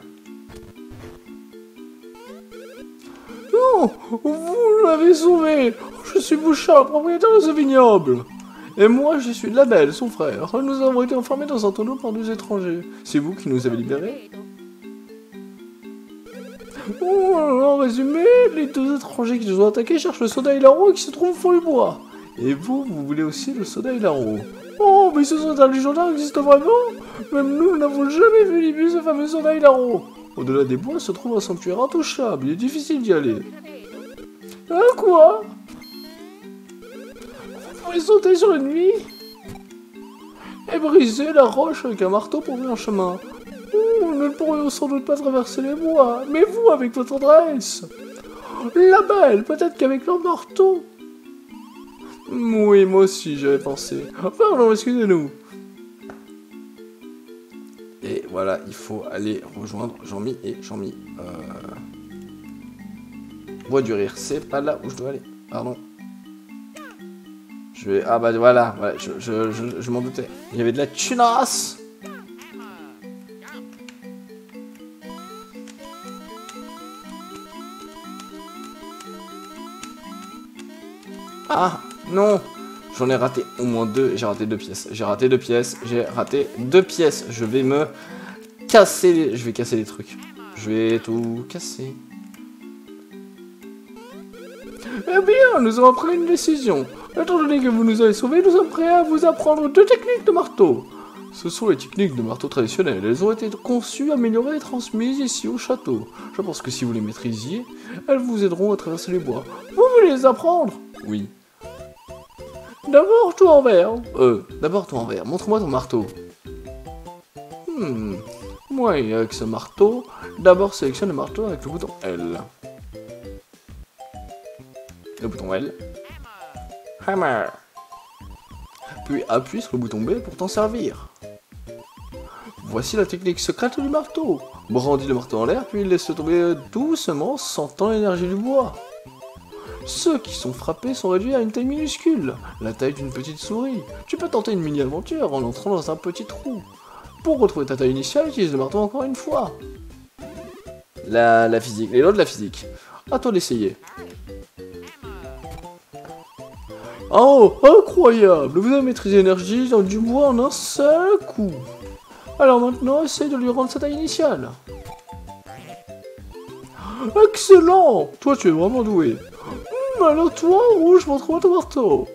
Non Vous l'avez sauvé Je suis Bouchard, propriétaire de ce vignoble Et moi, je suis Labelle, son frère. Nous avons été enfermés dans un tonneau par deux étrangers. C'est vous qui nous avez libérés Oh, en résumé, les deux étrangers qui nous ont attaqués cherchent le soda et la roue qui se trouvent au fond du bois. Et vous, vous voulez aussi le soda et la roue. Oh, mais ce soda légendaire existe vraiment? Même nous, nous n'avons jamais vu ni vu ce fameux soda et la roue. Au-delà des bois se trouve un sanctuaire intouchable, il est difficile d'y aller. Hein, quoi? Vous pouvez sauter sur l'ennemi Et briser la roche avec un marteau pour ouvrir un chemin. Nous ne pourrions sans doute pas traverser les bois, mais vous, avec votre adresse La belle, peut-être qu'avec leur marteau Oui, moi aussi, j'avais pensé. Pardon, excusez-nous. Et voilà, il faut aller rejoindre Jean-Mi et Jean-Mi. Euh... Du rire, c'est pas là où je dois aller. Pardon. Je vais. Ah bah voilà, voilà je, je, je, je m'en doutais. Il y avait de la tunasse Ah non J'en ai raté au moins deux, j'ai raté deux pièces. J'ai raté deux pièces, j'ai raté deux pièces. Je vais me casser les... Je vais casser les trucs. Je vais tout casser. Eh bien, nous avons pris une décision. Étant donné que vous nous avez sauvés, nous sommes prêts à vous apprendre deux techniques de marteau. Ce sont les techniques de marteau traditionnelles. Elles ont été conçues, améliorées et transmises ici au château. Je pense que si vous les maîtrisiez, elles vous aideront à traverser les bois. Vous voulez les apprendre? Oui. D'abord, tout en vert. Euh, d'abord ton envers. Montre-moi ton marteau. Hmm. Mon Oui, avec ce marteau, d'abord sélectionne le marteau avec le bouton L. Le bouton L. Hammer. Puis appuie sur le bouton B pour t'en servir. Voici la technique secrète du marteau. Brandis le marteau en l'air, puis laisse tomber doucement, sentant l'énergie du bois. Ceux qui sont frappés sont réduits à une taille minuscule, la taille d'une petite souris. Tu peux tenter une mini-aventure en entrant dans un petit trou. Pour retrouver ta taille initiale, utilise le marteau encore une fois. La, la physique, les lois de la physique. À toi d'essayer. Oh, incroyable Vous avez maîtrisé l'énergie dans du bois en un seul coup. Alors maintenant, essaye de lui rendre sa taille initiale. Excellent Toi, tu es vraiment doué. Hum, alors toi, rouge, pour trouver ton marteau.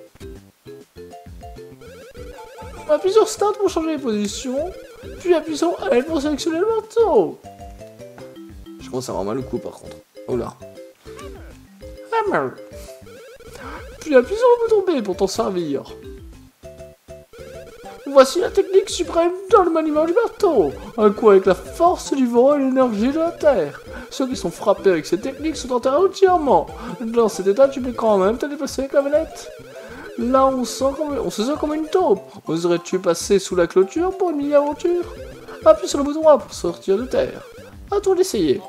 Appuie sur Start pour changer les positions, puis appuie sur L pour sélectionner le marteau. Je commence à avoir mal au coup par contre. Oh là. Hammer. Puis appuie sur le bouton B pour t'en servir. Voici la technique suprême dans le maniement du marteau. Un coup avec la force du vent et l'énergie de la terre. Ceux qui sont frappés avec cette technique sont enterrés entièrement. Dans cet état, tu peux quand même te déplacer avec la manette. Là, on, sent on se sent comme une taupe. Oserais-tu passer sous la clôture pour une mini-aventure? Appuie sur le bouton A pour sortir de terre. À toi d'essayer.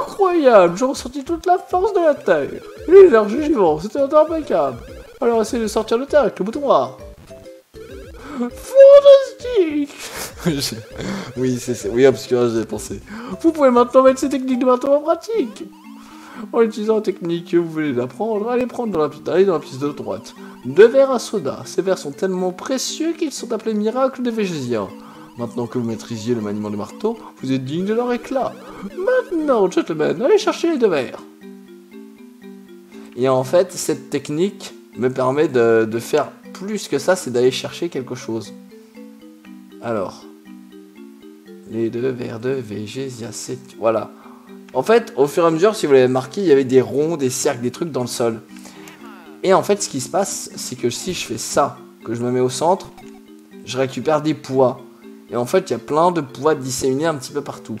Incroyable, j'ai ressenti toute la force de la terre. L'énergie du vent, c'était impeccable. Alors essaye de sortir de terre avec le bouton A. Fantastique oui, c'est oui, obscur, j'ai pensé. Vous pouvez maintenant mettre ces techniques de marteau en pratique. En utilisant la technique que vous venez d'apprendre, allez prendre dans la, allez dans la piste de droite. Deux verres à soda. Ces verres sont tellement précieux qu'ils sont appelés miracles des Végésiens. Maintenant que vous maîtrisiez le maniement du marteau, vous êtes digne de leur éclat. Maintenant, gentlemen, allez chercher les deux verres. Et en fait, cette technique me permet de, faire plus que ça, c'est d'aller chercher quelque chose. Alors, les deux verres de Végésia, c'est... Voilà. En fait, au fur et à mesure, si vous l'avez marqué, il y avait des ronds, des cercles, des trucs dans le sol. Et en fait, ce qui se passe, c'est que si je fais ça, que je me mets au centre, je récupère des poids. Et en fait, il y a plein de poids disséminés un petit peu partout.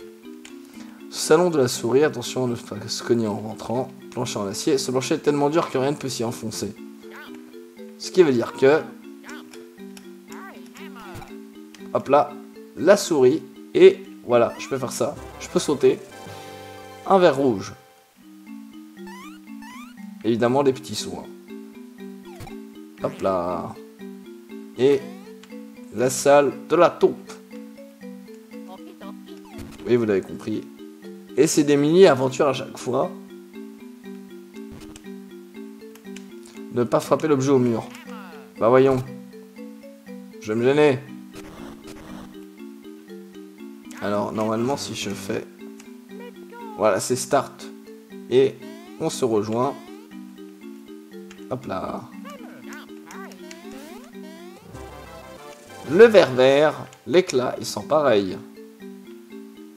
Salon de la souris, attention ne pas se cogner en rentrant. Plancher en acier. Ce plancher est tellement dur que rien ne peut s'y enfoncer. Ce qui veut dire que... Hop là, la souris. Et voilà, je peux faire ça. Je peux sauter. Un verre rouge. Évidemment, des petits sous. hein. Hop là. Et la salle de la taupe. Oui, vous l'avez compris. Et c'est des mini-aventures à chaque fois. Ne pas frapper l'objet au mur. Bah voyons. Je vais me gêner. Alors, normalement, si je fais... Voilà, c'est start. Et on se rejoint. Hop là. Le vert vert, l'éclat, ils sont pareils.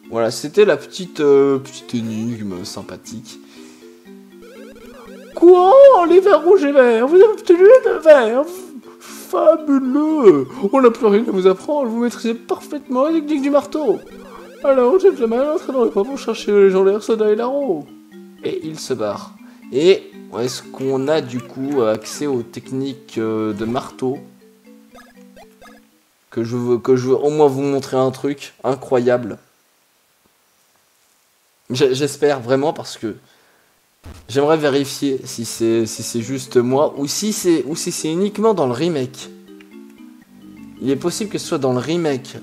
Voilà, c'était la petite, euh, petite énigme sympathique. Quoi Les verres rouges et verts Vous avez obtenu deux verres Fabuleux On n'a plus rien à vous apprendre, vous maîtrisez parfaitement la technique du marteau Alors, gentlemen, entrez dans le coin pour chercher le légendaire soda et l'aro Et il se barre. Et est-ce qu'on a du coup accès aux techniques euh, de marteau? Que je veux que je veux au moins vous montrer un truc incroyable. J'espère vraiment parce que j'aimerais vérifier si c'est si c'est juste moi ou si c'est ou si c'est uniquement dans le remake. Il est possible que ce soit dans le remake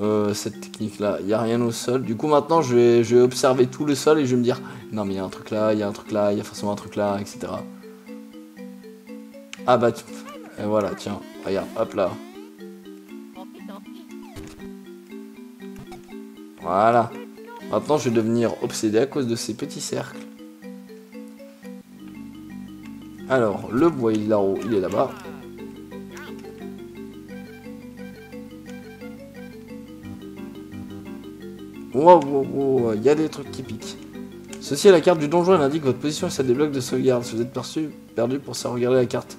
euh, cette technique là. Il y a rien au sol. Du coup maintenant je vais je vais observer tout le sol et je vais me dire non mais il y a un truc là, il y a un truc là, il y a forcément un truc là, etc. Ah bah et voilà tiens regarde hop là. Voilà. Maintenant, je vais devenir obsédé à cause de ces petits cercles. Alors, le est là-haut, il est là-bas. Wow, wow, wow, il y a des trucs qui piquent. Ceci est la carte du donjon, elle indique votre position et des blocs de sauvegarde. Si vous êtes perçu, perdu pour ça, regardez la carte.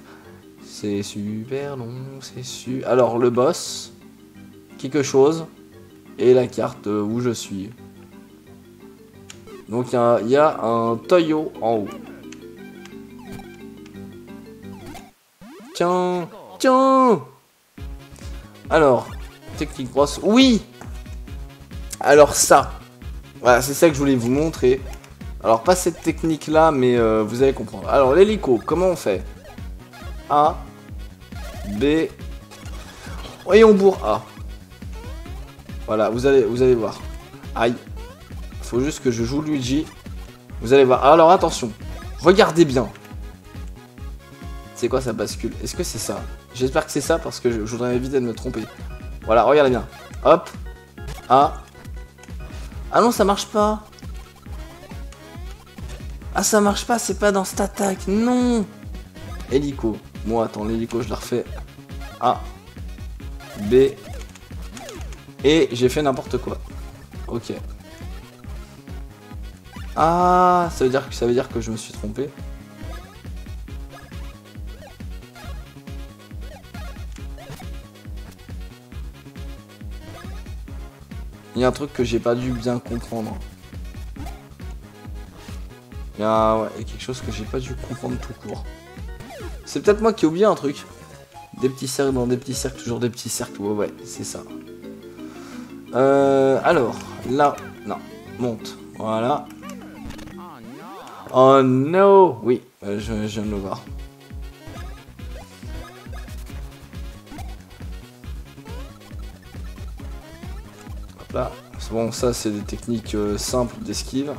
C'est super long, c'est su. Alors, le boss. quelque chose et la carte où je suis. Donc il y, a un Toyo en haut. Tiens, tiens. Alors, technique brosse. Oui. Alors ça, voilà, c'est ça que je voulais vous montrer. Alors pas cette technique là, mais euh, vous allez comprendre. Alors l'hélico, comment on fait? A, B, et on bourre A. Voilà, vous allez, vous allez voir. Aïe. Faut juste que je joue Luigi. Vous allez voir. Alors attention. Regardez bien. C'est quoi ça bascule? Est-ce que c'est ça? J'espère que c'est ça parce que je, voudrais éviter de me tromper. Voilà, regardez bien. Hop. A. Ah non, ça marche pas. Ah, ça marche pas, c'est pas dans cette attaque. Non. Hélico. Bon, attends, l'hélico, je la refais. A. B. Et j'ai fait n'importe quoi. Ok. Ah, ça veut dire que ça veut dire que je me suis trompé. Il y a un truc que j'ai pas dû bien comprendre. Il y a ouais, quelque chose que j'ai pas dû comprendre tout court. C'est peut-être moi qui ai oublié un truc. Des petits cercles dans des petits cercles, toujours des petits cercles. Ouais, ouais, c'est ça. Euh, alors, là, non, monte. Voilà. Oh no Oui, euh, je viens de le voir. Là. Bon, ça, c'est des techniques euh, simples d'esquive.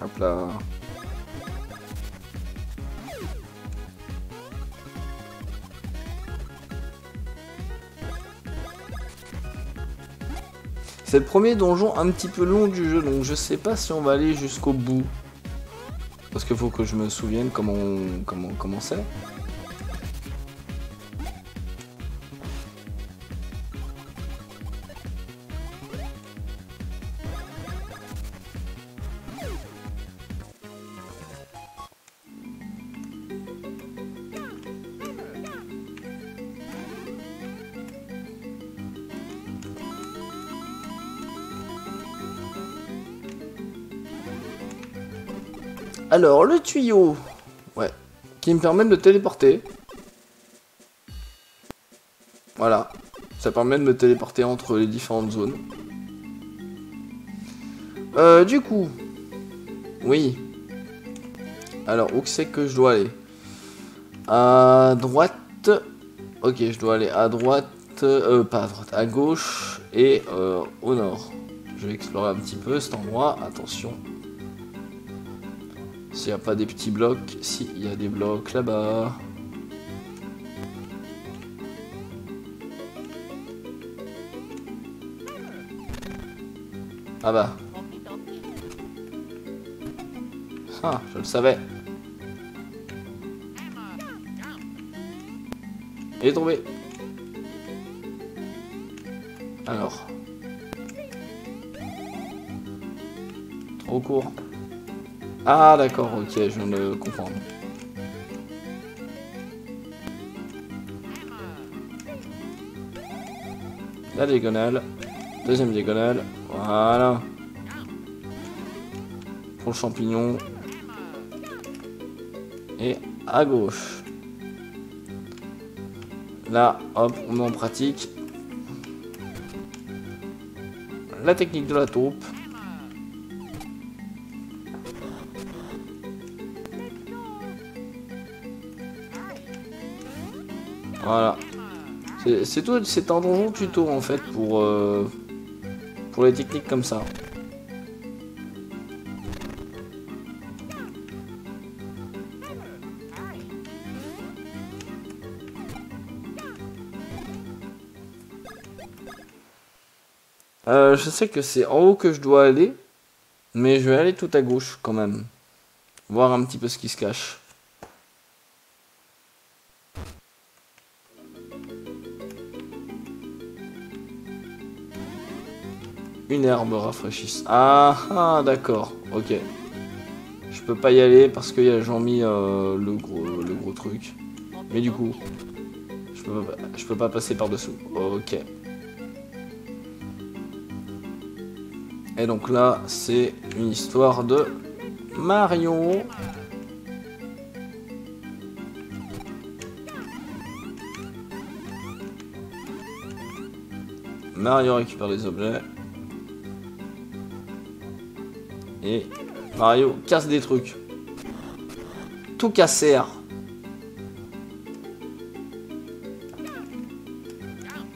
Hop là. C'est le premier donjon un petit peu long du jeu, donc je sais pas si on va aller jusqu'au bout. Parce qu'il faut que je me souvienne comment comment, comment c'est. Alors, le tuyau. Ouais. Qui me permet de me téléporter. Voilà. Ça permet de me téléporter entre les différentes zones. Euh, du coup. Oui. Alors, où c'est que je dois aller? À droite. Ok, je dois aller à droite. Euh, pas à droite, à gauche et euh, au nord. Je vais explorer un petit peu cet endroit. Attention. S'il n'y a pas des petits blocs, si, il y a des blocs là-bas. Ah bah. Ah, je le savais. Il est tombé. Alors. Trop court. Ah d'accord, ok, je viens de comprendre. La diagonale. Deuxième diagonale. Voilà. Pour le champignon. Et à gauche. Là, hop, on met en pratique. La technique de la taupe. C'est- un donjon tuto en fait pour, euh, pour les techniques comme ça. Euh, je sais que c'est en haut que je dois aller, mais je vais aller tout à gauche quand même. Voir un petit peu ce qui se cache. Une herbe rafraîchisse. Ah, ah d'accord, ok. Je peux pas y aller parce qu'il y a Jean-Mi euh, le, gros, truc. Mais du coup, je peux je peux pas passer par-dessous. Ok. Et donc là, c'est une histoire de Mario. Mario récupère les objets. Et Mario casse des trucs. Tout casser. Ah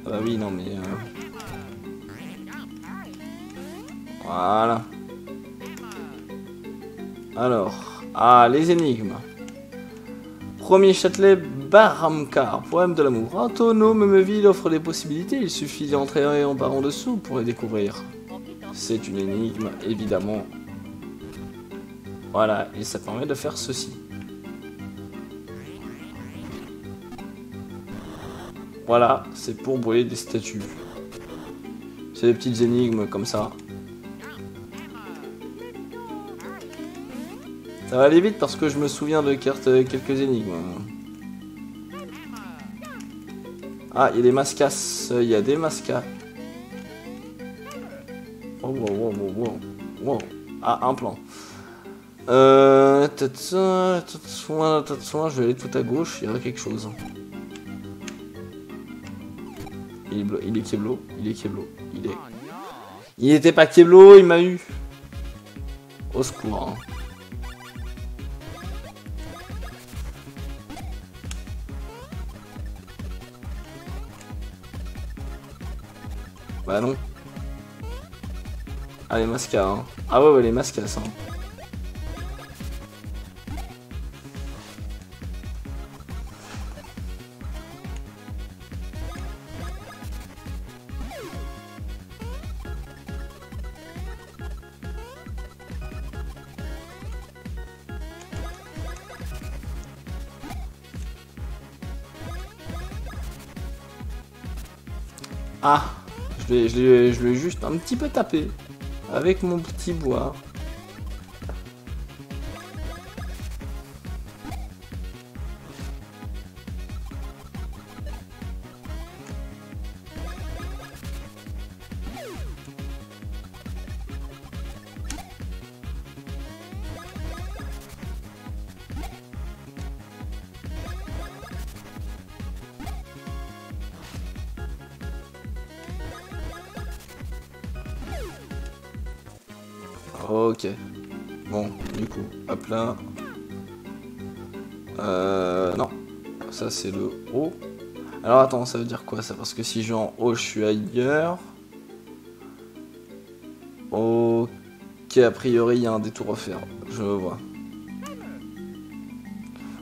bah oui, non mais... euh, Voilà. Alors, ah, les énigmes. Premier Châtelet, Baramkar, poème de l'amour. Autonome me ville offre des possibilités, il suffit d'entrer en par en dessous pour les découvrir. C'est une énigme, évidemment. Voilà, et ça permet de faire ceci. Voilà, c'est pour brûler des statues. C'est des petites énigmes comme ça. Ça va aller vite parce que je me souviens de cartes, quelques énigmes. Ah, il y a des mascas. Il y a des mascas. Oh, wow, wow, wow. Wow. Ah, un plan. Euh, tata, tata, tata, je vais aller tout à gauche, il y aura quelque chose. Il est, il est Keblo, il est Keblo, il est... Il était pas Keblo, il m'a eu. Au secours. hein. Bah non. Ah les mascas hein. Ah ouais ouais les mascas hein. Un petit peu tapé avec mon petit bois. C'est le haut. Alors, attends, ça veut dire quoi ça? Parce que si je vais en haut, je suis ailleurs. Ok, a priori, il y a un détour à faire. Je vois.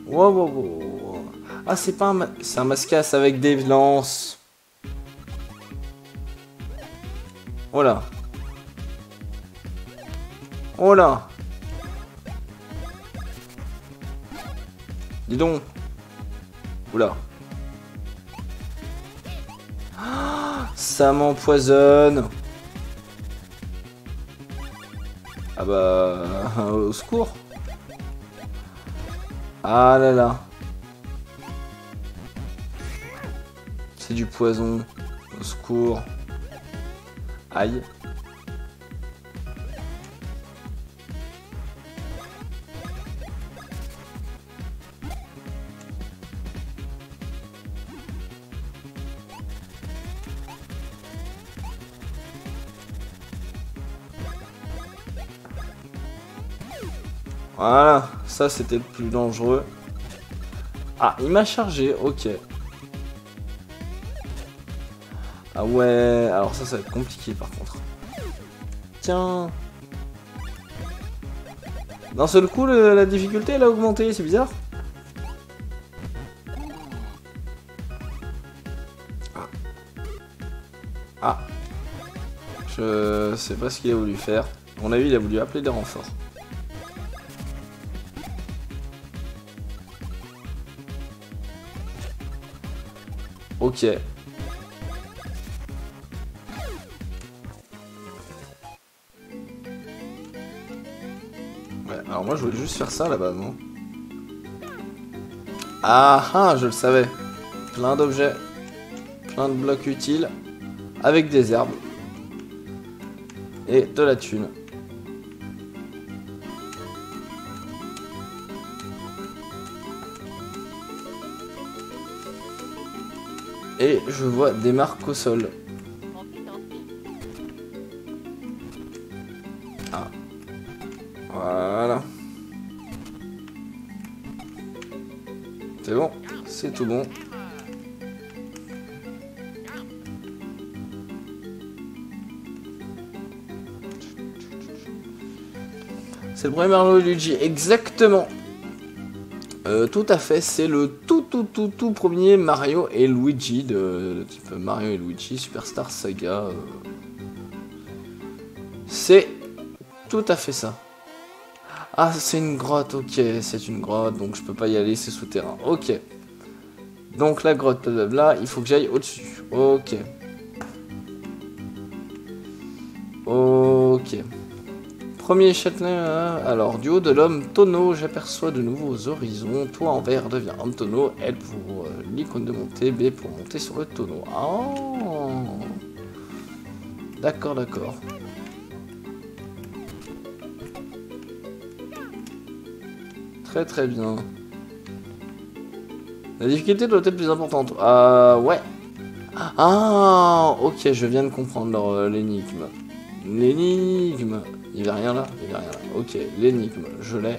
Wow, wow, wow. Ah, c'est pas un... ma- C'est un mascasse avec des lances. Voilà. Oh là Dis donc Ça m'empoisonne Ah bah... Au secours Ah là là C'est du poison. Au secours. Aïe. Ça c'était le plus dangereux. Ah, il m'a chargé, ok. Ah ouais, alors ça, ça va être compliqué par contre. Tiens. D'un seul coup, la difficulté elle a augmenté, c'est bizarre. Ah. Ah. Je sais pas ce qu'il a voulu faire. Mon avis, il a voulu appeler des renforts. Ok. Ouais, alors moi je voulais juste faire ça là-bas, non Ah ah, je le savais. Plein d'objets, plein de blocs utiles, avec des herbes. Et de la thune. Je vois des marques au sol. Ah. Voilà. C'est bon, c'est tout bon. C'est le premier Mario Luigi, exactement. Euh, tout à fait, c'est le tout tout tout premier Mario et Luigi de, de type Mario et Luigi Superstar Saga. euh. C'est tout à fait ça. Ah, c'est une grotte, ok, c'est une grotte, donc je peux pas y aller, c'est souterrain. Ok. Donc la grotte, blablabla, il faut que j'aille au-dessus. Ok. Ok. Premier châtelain, hein. alors du haut de l'homme tonneau, j'aperçois de nouveaux horizons. Toi en vert devient homme tonneau, L pour euh, l'icône de montée, B pour monter sur le tonneau. Oh D'accord, d'accord. Très très bien. La difficulté doit être plus importante. Ah ouais. Ah ok, je viens de comprendre euh, l'énigme. L'énigme. Il n'y avait rien là Il n'y avait rien là. Ok, l'énigme, je l'ai.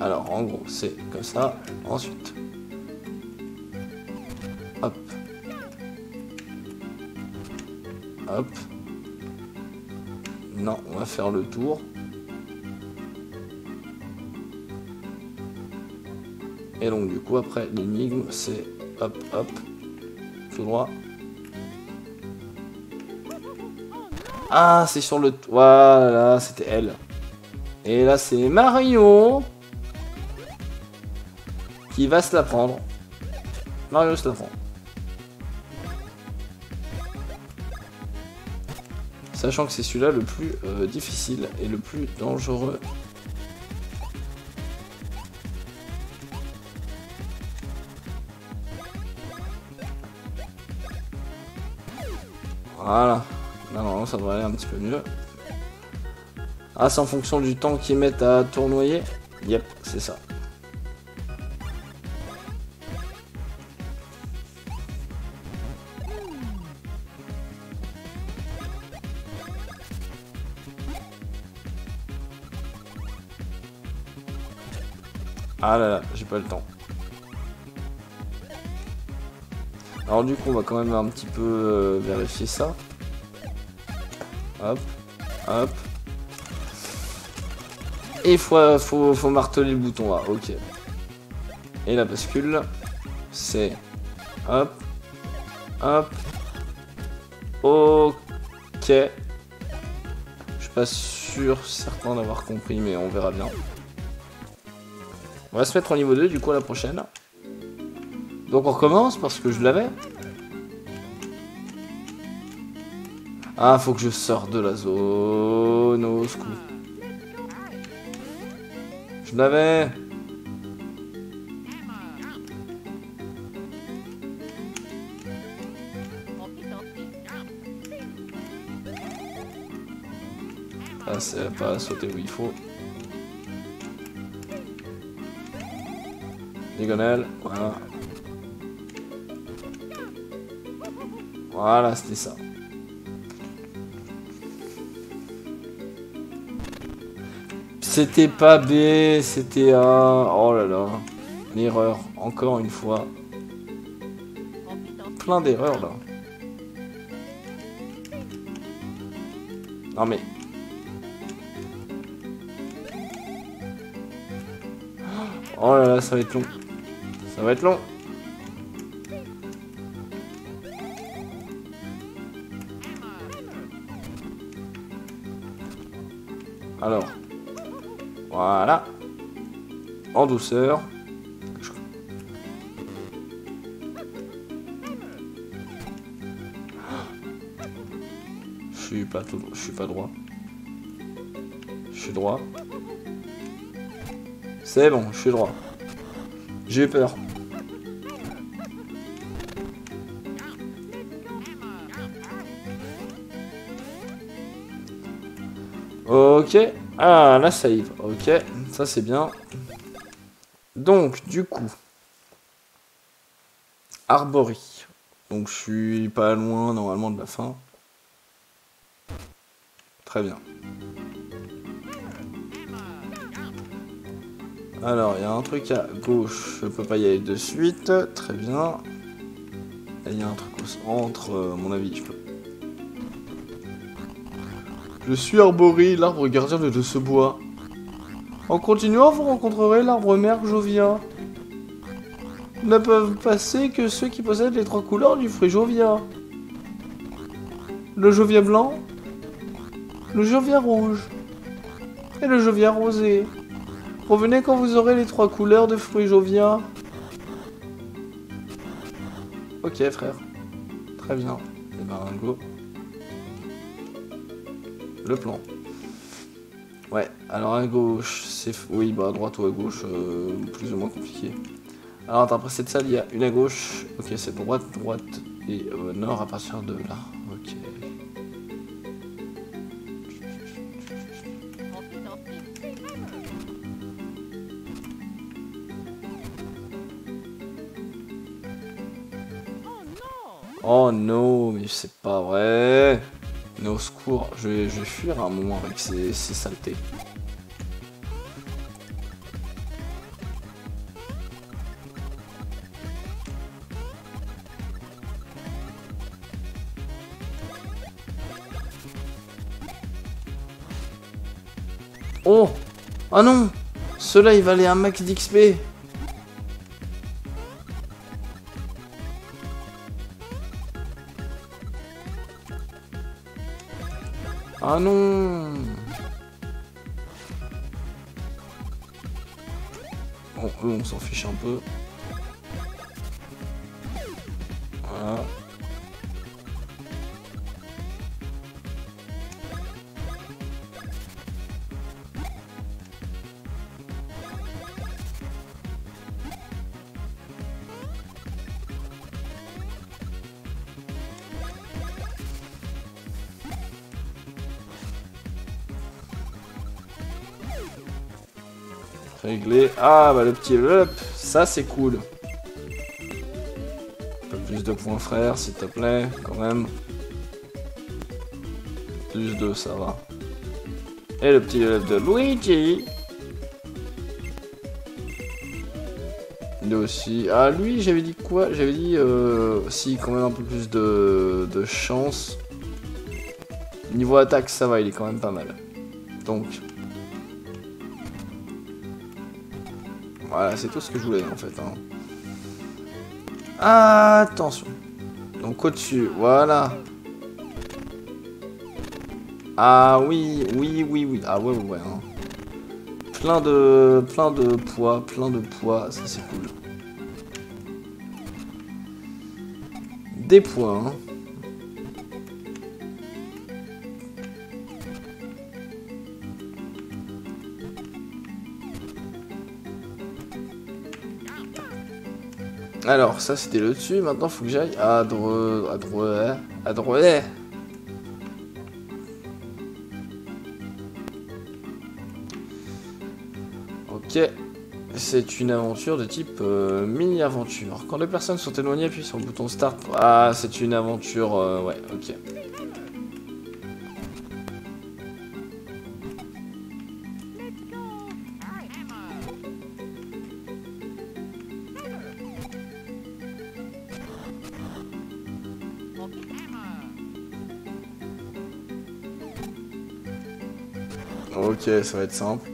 Alors, en gros, c'est comme ça. Ensuite. Hop. Hop. Non, on va faire le tour. Et donc, du coup, après, l'énigme, c'est hop, hop. Tout droit. Ah, c'est sur le... Voilà, c'était elle. Et là, c'est Mario qui va se la prendre. Mario se la prend. Sachant que c'est celui-là le plus euh, difficile et le plus dangereux. Voilà. Ça devrait aller un petit peu mieux. Ah, c'est en fonction du temps qu'ils mettent à tournoyer Yep, c'est ça. Ah là là, j'ai pas le temps. Alors du coup, on va quand même un petit peu euh, vérifier ça. Hop, hop. Et faut, faut, faut marteler le bouton A, ok. Et la bascule, c'est... Hop, hop. Ok. Je suis pas sûr, certain d'avoir compris, mais on verra bien. On va se mettre au niveau 2 du coup à la prochaine. Donc on recommence parce que je l'avais. Ah, faut que je sorte de la zone au secours. Je l'avais. Ah, c'est pas sauter où il faut. Diagonale, voilà. Voilà, c'était ça. C'était pas B, c'était A. Oh là là. L'erreur, encore une fois. Plein d'erreurs là. Non mais. Oh là là, ça va être long. Ça va être long. Je suis pas tout, je suis pas droit. suis droit. C'est bon, je suis droit. J'ai eu peur. Ok. Ah, la save. Ok, ça c'est bien. Donc, du coup. Arbory. Donc, je suis pas loin normalement de la fin. Très bien. Alors, il y a un truc à gauche, je peux pas y aller de suite. Très bien. Et il y a un truc au centre, euh, à mon avis, je peux. Je suis Arbory, l'arbre gardien de ce bois. En continuant, vous rencontrerez l'arbre mère Jovia. Ne peuvent passer que ceux qui possèdent les trois couleurs du fruit Jovia. Le Jovia blanc, le Jovia rouge et le Jovia rosé. Revenez quand vous aurez les trois couleurs de fruits Jovia. Ok frère. Très bien. Et ben. Le plan. Alors à gauche, c'est... Oui, bah à droite ou à gauche, euh, plus ou moins compliqué. Alors attends, après cette salle, il y a une à gauche. Ok, c'est droite, droite et euh, nord à partir de là. Ok. Oh non, mais c'est pas vrai. Mais au secours, je vais, fuir un moment avec ces, ces saletés. Ah non Cela il valait un max d'XP Ah non Bon, on s'en fiche un peu. Ah bah le petit level up, ça c'est cool. Un peu plus de points frère s'il te plaît, quand même. Plus de ça va. Et le petit level de Luigi. Lui aussi. Ah lui j'avais dit quoi? J'avais dit euh, si quand même un peu plus de, de chance. Niveau attaque ça va, il est quand même pas mal. Donc Voilà, c'est tout ce que je voulais en fait. hein. Attention. Donc au-dessus, voilà. Ah oui, oui, oui, oui. Ah ouais, ouais, ouais. hein. Plein de, plein de poids, plein de poids, ça c'est cool. Des poids, hein. Alors, ça c'était le dessus. Maintenant, faut que j'aille à droite. À droite. À droite. Ok. C'est une aventure de type euh, mini-aventure. Quand les personnes sont éloignées, appuie sur le bouton Start. Ah, c'est une aventure. euh, ouais, ok. Ça va être simple.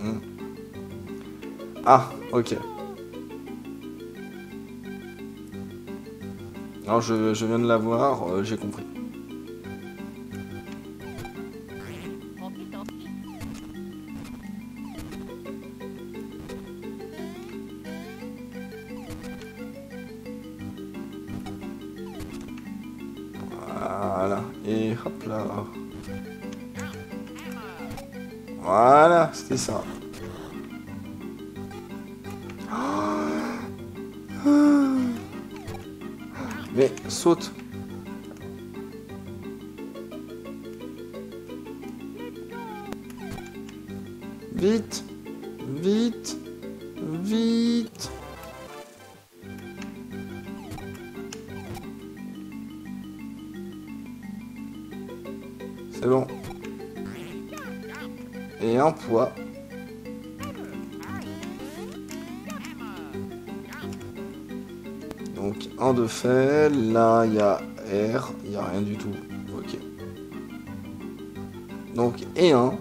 Hmm. Ah, ok. Alors je, je viens de l'avoir, euh, j'ai compris. Saute. Fait, là il y a R, il n'y a rien du tout. Ok. Donc et un.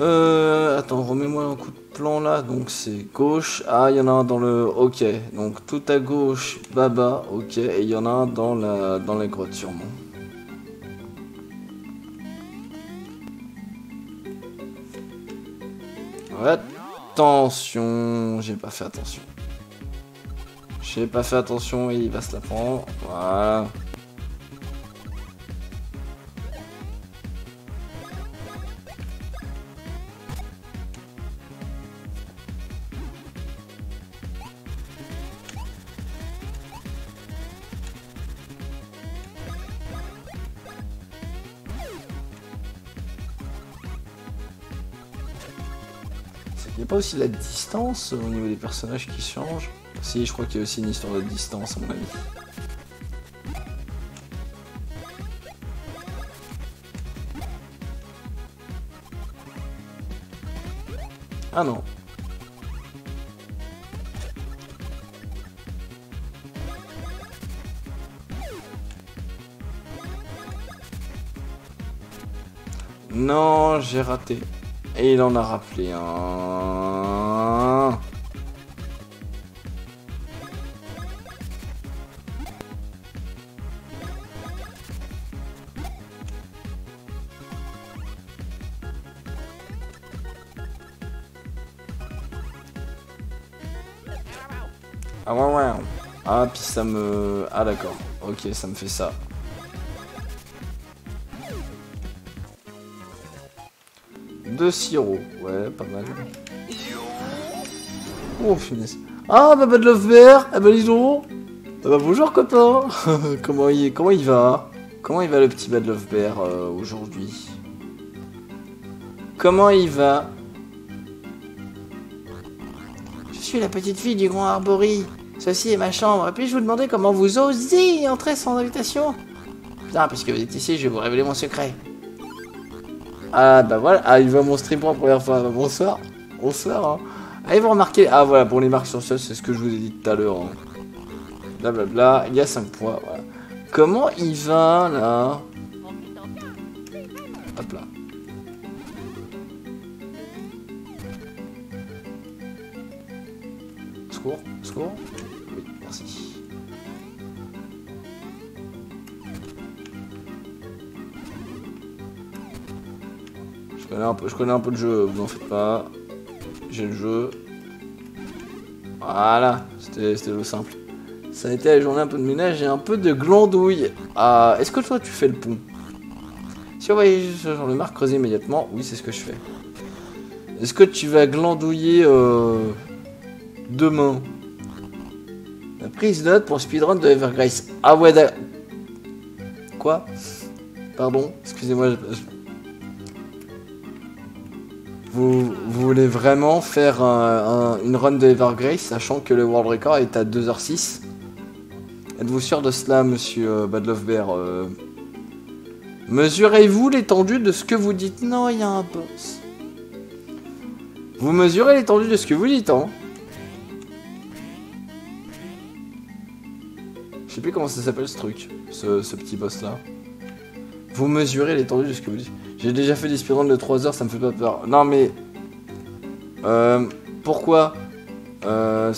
Euh, attends, remets-moi un coup de plan là. Donc c'est gauche. Ah, il y en a un dans le. Ok. Donc tout à gauche, Baba. Ok. Et il y en a un dans la dans les grottes sûrement. Attention, j'ai pas fait attention. J'ai pas fait attention et il va se la prendre. Voilà. Aussi la distance au niveau des personnages qui changent Si, je crois qu'il y a aussi une histoire de distance à mon avis. Ah non. Non, j'ai raté. Et il en a rappelé un. Ça me... Ah d'accord. Ok, ça me fait ça. Deux sirop. Ouais, pas mal. Oh, finesse. Ah, bah, de Love Bear Eh ben, dis donc Ah bah, bonjour, copain comment, il, comment il va? Comment il va, le petit Bad Love Bear, euh, aujourd'hui? Comment il va? Je suis la petite fille du grand Arbori. Ceci est ma chambre. Et puis je vous demander comment vous osez entrer sans invitation? Putain, puisque vous êtes ici, je vais vous révéler mon secret. Ah, bah voilà. Ah, il va mon stream pour la première fois. Bah, bonsoir. Bonsoir, hein. Allez, vous remarquez... Ah, voilà, pour les marques sur ce, c'est ce que je vous ai dit tout à l'heure. Hein. Blablabla, il y a 5 points, voilà. Comment il va, là? Je connais un peu, le jeu, vous en faites pas. J'ai le jeu. Voilà, c'était le simple. Ça a été la journée un peu de ménage et un peu de glandouille. Ah, est-ce que toi tu fais le pont? Si voyez ce genre de marque, creusez immédiatement. Oui, c'est ce que je fais. Est-ce que tu vas glandouiller euh, demain? La prise de note pour speedrun de Evergrace. Ah ouais, d'accord. Quoi? Pardon, excusez-moi. Vous, voulez vraiment faire un- un- une run de Evergrace, sachant que le world record est à 2h06 Êtes-vous sûr de cela, monsieur euh, Bad Love Bear euh? Mesurez-vous l'étendue de ce que vous dites? Non, il y a un boss. Vous mesurez l'étendue de ce que vous dites, hein? Je sais plus comment ça s'appelle ce truc, ce, ce petit boss là. Vous mesurez l'étendue de ce que vous dites. J'ai déjà fait des speedruns de 3 heures, ça me fait pas peur. Non mais... Euh, pourquoi euh,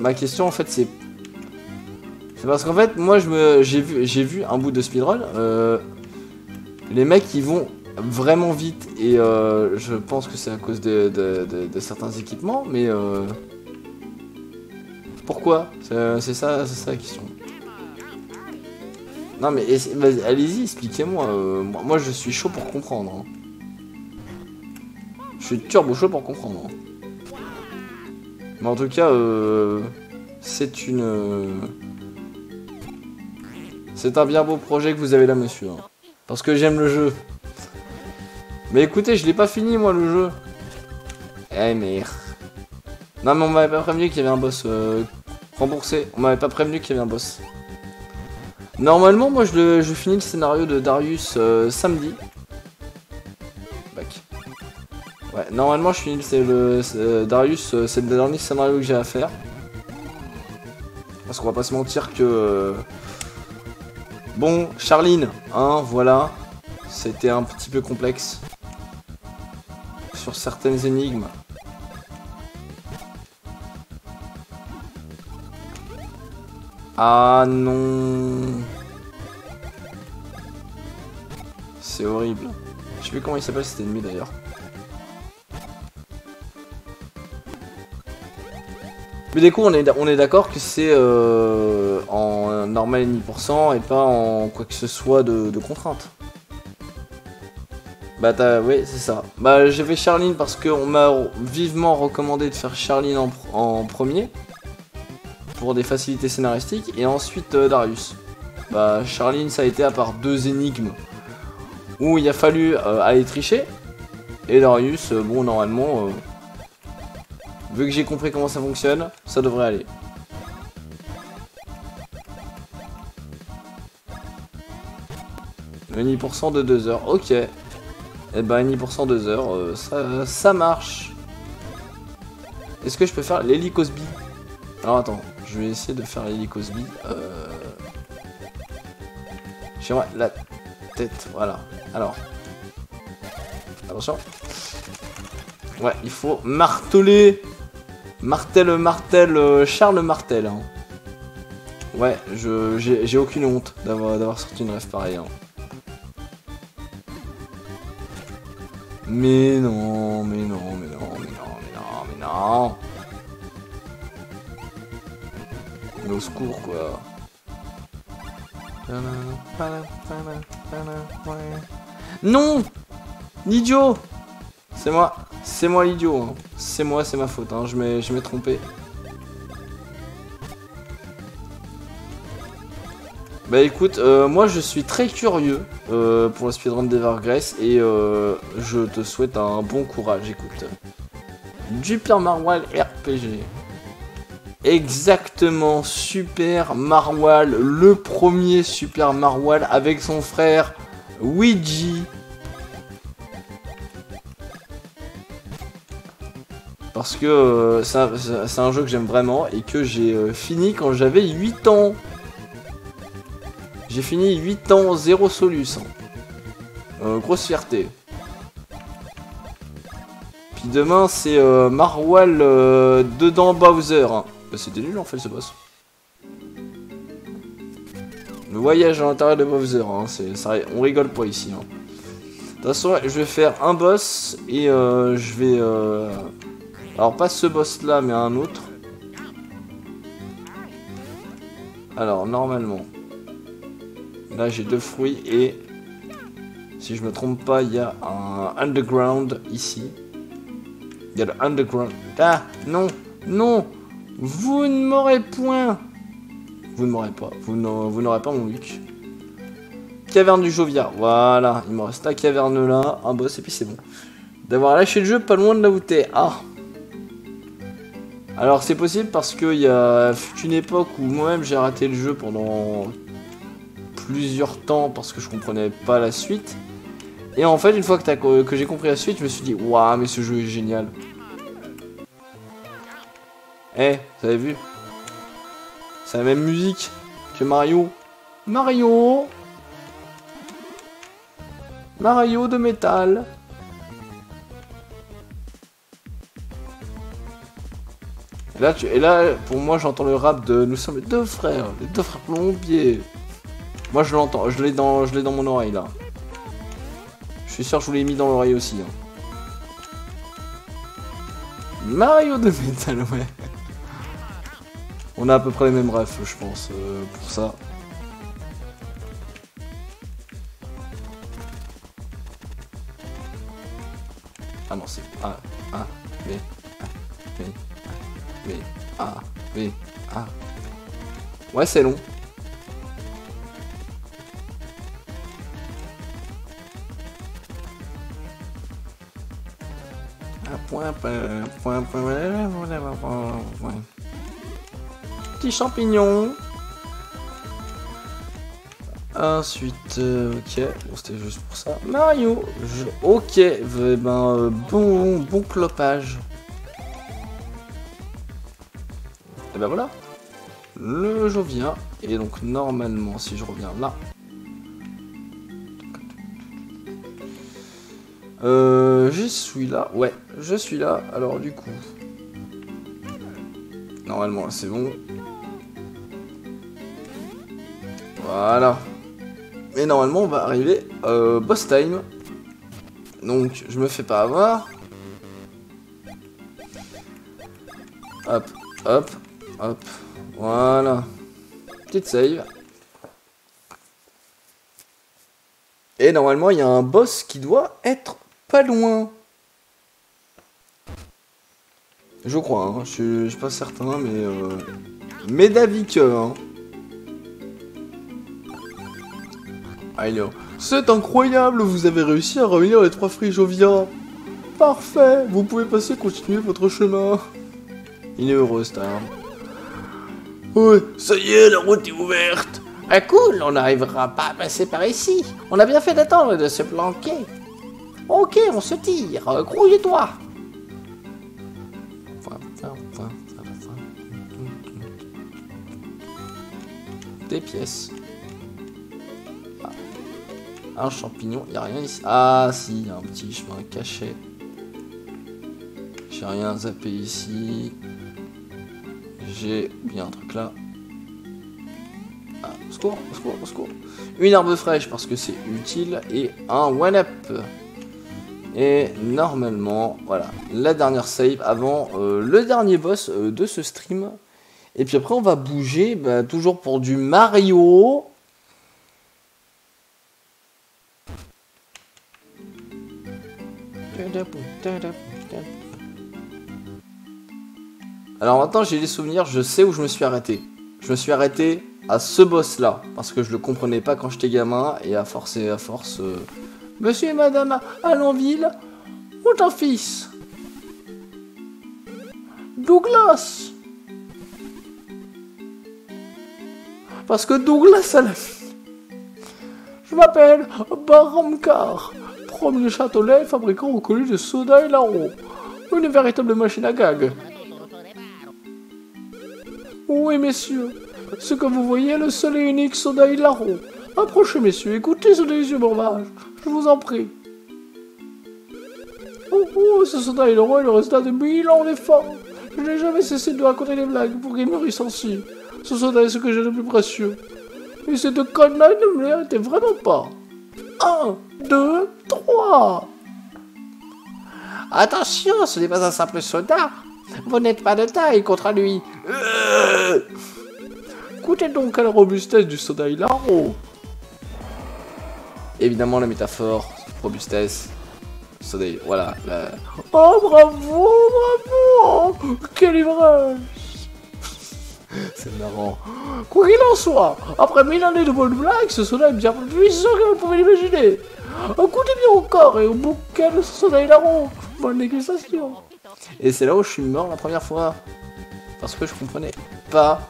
Ma question en fait c'est... C'est parce qu'en fait moi j'ai vu un bout de speedrun. Euh, Les mecs, ils vont vraiment vite et euh, je pense que c'est à cause de, certains équipements, mais pourquoi? C'est ça, ça la question. Non mais allez-y, expliquez-moi. euh, moi, je suis chaud pour comprendre. hein. Je suis turbo chaud pour comprendre. hein. Mais en tout cas, euh, c'est une, euh, c'est un bien beau projet que vous avez là, monsieur. hein. Parce que j'aime le jeu. Mais écoutez, je l'ai pas fini moi le jeu. Eh merde. Non mais on m'avait pas prévenu qu'il y avait un boss remboursé. On m'avait pas prévenu qu'il y avait un boss. Normalement moi je, le- finis le scénario de Darius euh, samedi. Bac. Ouais, normalement je finis le, le- euh, Darius, euh, c'est le dernier scénario que j'ai à faire. Parce qu'on va pas se mentir que... Bon, Charline, hein, voilà. C'était un petit peu complexe. Sur certaines énigmes. Ah non. C'est horrible. Je sais plus comment il s'appelle cet ennemi d'ailleurs. Mais du coup, on est, on est d'accord que c'est euh, en normal et et pas en quoi que ce soit de, contrainte. Bah t'as, oui, c'est ça. Bah j'ai fait Charline parce qu'on m'a vivement recommandé de faire Charline en premier pour des facilités scénaristiques et ensuite euh, Darius. Bah Charline ça a été à part deux énigmes où il a fallu euh, aller tricher et Darius, euh, bon normalement, vu que j'ai compris comment ça fonctionne, ça devrait aller. Le 10% de 2 heures, ok. Et ben 10% 2 heures, ça, ça marche. Est-ce que je peux faire l'Eli Cosby Alors attends, je vais essayer de faire l'Eli Cosby. Euh... J'aimerais la tête, voilà. Alors. Attention. Ouais, il faut marteler. Martel, Martel, euh, Charles Martel. hein. Ouais, j'ai aucune honte d'avoir d'avoir sorti une rêve pareille. hein. Mais non, mais non, mais non, mais non, mais non, mais non. Mais au secours, quoi. Non L'idiot C'est moi. C'est moi l'idiot. hein. C'est moi, c'est ma faute. Hein. Je m'ai je m'ai trompé. Bah écoute, euh, moi je suis très curieux euh, pour le speedrun d'Evergrace et euh, je te souhaite un bon courage, écoute. Super Marwal RPG. Exactement, Super Marwal, le premier Super Marwal avec son frère Ouija. Parce que euh, c'est un- jeu que j'aime vraiment et que j'ai euh, fini quand j'avais 8 ans. J'ai fini 8 ans, 0 solus. Euh, grosse fierté. Puis demain, c'est Marwal dedans Bowser. Bah, C'était nul en fait ce boss. Le voyage à l'intérieur de Bowser, hein, ça- on rigole pas ici. hein. De toute façon, je vais faire un boss et euh, je vais... euh, Alors pas ce boss là, mais un autre. Alors normalement... Là j'ai deux fruits et si je me trompe pas, il y a un underground ici. Il y a le underground. Ah non, non, vous ne m'aurez point. Vous ne m'aurez pas. Vous n'aurez pas mon Luc. Caverne du Jovia. Voilà, il me reste la caverne là, un boss et puis c'est bon. D'avoir lâché le jeu pas loin de là où t'es. Ah. Alors c'est possible parce qu'il y a une époque où moi-même j'ai raté le jeu pendant plusieurs temps parce que je comprenais pas la suite. Et en fait, une fois que, que j'ai compris la suite, je me suis dit, waouh, mais ce jeu est génial. Eh, vous avez vu? C'est la même musique que Mario. Mario Mario de métal. Et là, tu, et là, pour moi, j'entends le rap de Nous sommes les deux frères, les deux frères plombiers. Moi, je l'entends, je l'ai dans, je l'ai dans mon oreille là. Je suis sûr que je vous l'ai mis dans l'oreille aussi. hein. Mario de métal, ouais. On a à peu près les mêmes refs, je pense, euh, pour ça. Ah non, c'est A, A, B, A, B, A, B, A, B, A. Ouais, c'est long. Ah, point, point, point, point, point, point. Petit champignon. Ensuite, euh, ok, bon, c'était juste pour ça. Mario, je- ok, eh ben, euh, bon, bon clopage. Et ben voilà, le jeu vient, et donc normalement, si je reviens là, euh, je suis là, ouais, je suis là, alors du coup, normalement, c'est bon. Voilà. Et normalement, on va arriver euh, boss time. Donc, je me fais pas avoir. Hop, hop, hop. Voilà. Petite save. Et normalement, il y a un boss qui doit être pas loin. Je crois, hein. je, suis, suis pas certain, mais... Euh... Mais d'avis que... Hein. C'est incroyable, vous avez réussi à réunir les trois Frigovia. Parfait, vous pouvez passer continuer votre chemin. Il est heureux, Star. Ouais, ça y est, la route est ouverte. Ah cool, on n'arrivera pas à passer par ici. On a bien fait d'attendre et de se planquer. Ok, on se tire. Grouille-toi. Des pièces. Un champignon, il a rien ici. Ah si, il y a un petit chemin caché. J'ai rien zappé ici. J'ai bien un truc là. Ah, au secours, au secours, au secours. Une herbe fraîche parce que c'est utile et un one-up. Et normalement, voilà, la dernière save avant euh, le dernier boss euh, de ce stream. Et puis après, on va bouger, bah, toujours pour du Mario. Alors maintenant, j'ai les souvenirs, je sais où je me suis arrêté. Je me suis arrêté à ce boss-là, parce que je le comprenais pas quand j'étais gamin, et à force et à force... euh, Monsieur et Madame Allenville ont un fils. Douglas Parce que Douglas a la. Je m'appelle Baramkar, Romulus Châtelet, fabricant reconnu de soda et larron. Une véritable machine à gag. Oui, messieurs, ce que vous voyez est le seul et unique soda et larron. Approchez, messieurs, écoutez ce délicieux breuvage, je vous en prie. Oh, oh, ce soda et larron est le résultat de mille ans d'efforts. Je n'ai jamais cessé de raconter des blagues pour qu'ils mûrissent ainsi. Ce soda est ce que j'ai de plus précieux. Et cette connerie ne me l'était vraiment pas. Ah 2, 3. Attention, ce n'est pas un simple soldat. Vous n'êtes pas de taille contre lui. Euh. Écoutez donc à la robustesse du soldat Hilaro. Évidemment, la métaphore, robustesse. Soda, voilà. Oh, bravo, bravo Quelle ivresse C'est marrant. Quoi qu'il en soit, après mille années de bonnes blagues, ce soldat est bien plus puissant que vous pouvez l'imaginer. Goûtez bien au corps et au bouquet de soda Hilaro. Bonne dégustation. Et c'est là où je suis mort la première fois. Parce que je comprenais pas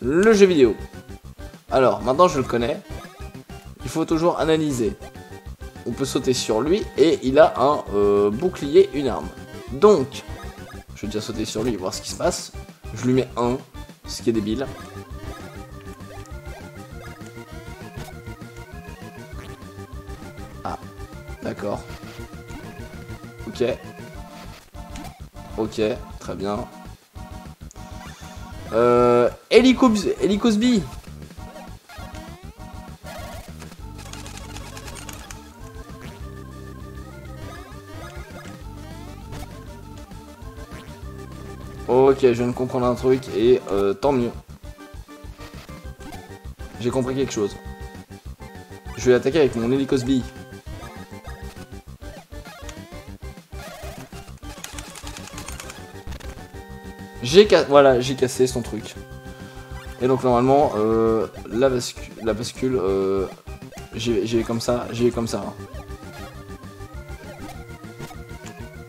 le jeu vidéo. Alors, maintenant je le connais. Il faut toujours analyser. On peut sauter sur lui et il a un euh, bouclier, une arme. Donc, je vais déjà sauter sur lui et voir ce qui se passe. Je lui mets un, ce qui est débile. D'accord. Ok. Ok, très bien. Euh, Helicosby Ok, je viens de comprendre un truc et euh, tant mieux. J'ai compris quelque chose. Je vais attaquer avec mon Helicosby. J'ai voilà, j'ai cassé son truc. Et donc normalement, euh, la, la bascule, euh, j'ai comme ça, j'ai comme ça. hein.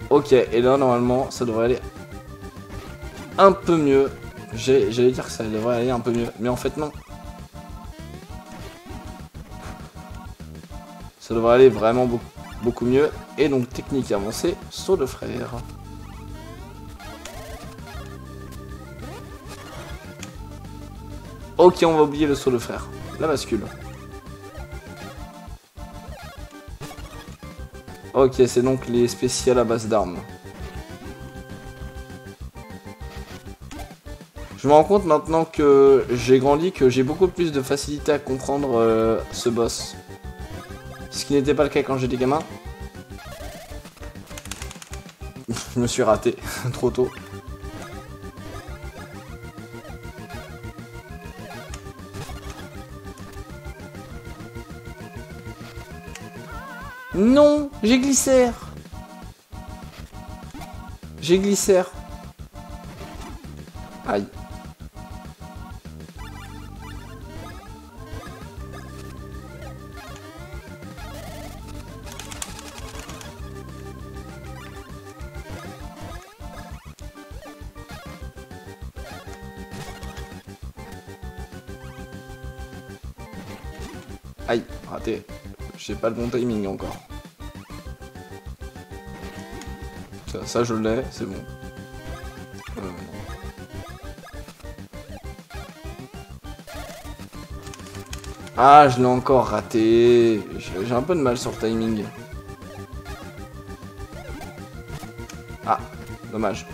Ok, et là normalement, ça devrait aller un peu mieux. J'allais dire que ça devrait aller un peu mieux, mais en fait non. Ça devrait aller vraiment beaucoup, beaucoup mieux. Et donc technique avancée, saut de frère. Ok, on va oublier le saut de frère. La bascule. Ok, c'est donc les spéciales à base d'armes. Je me rends compte maintenant que j'ai grandi que j'ai beaucoup plus de facilité à comprendre euh, ce boss. Ce qui n'était pas le cas quand j'étais gamin. Je me suis raté trop tôt. Non, j'ai glycère. J'ai glycère. Aïe. Aïe, raté. J'ai pas le bon timing encore. Ça, ça, je l'ai, c'est bon. Euh. Ah, je l'ai encore raté. J'ai un peu de mal sur le timing. Ah, dommage.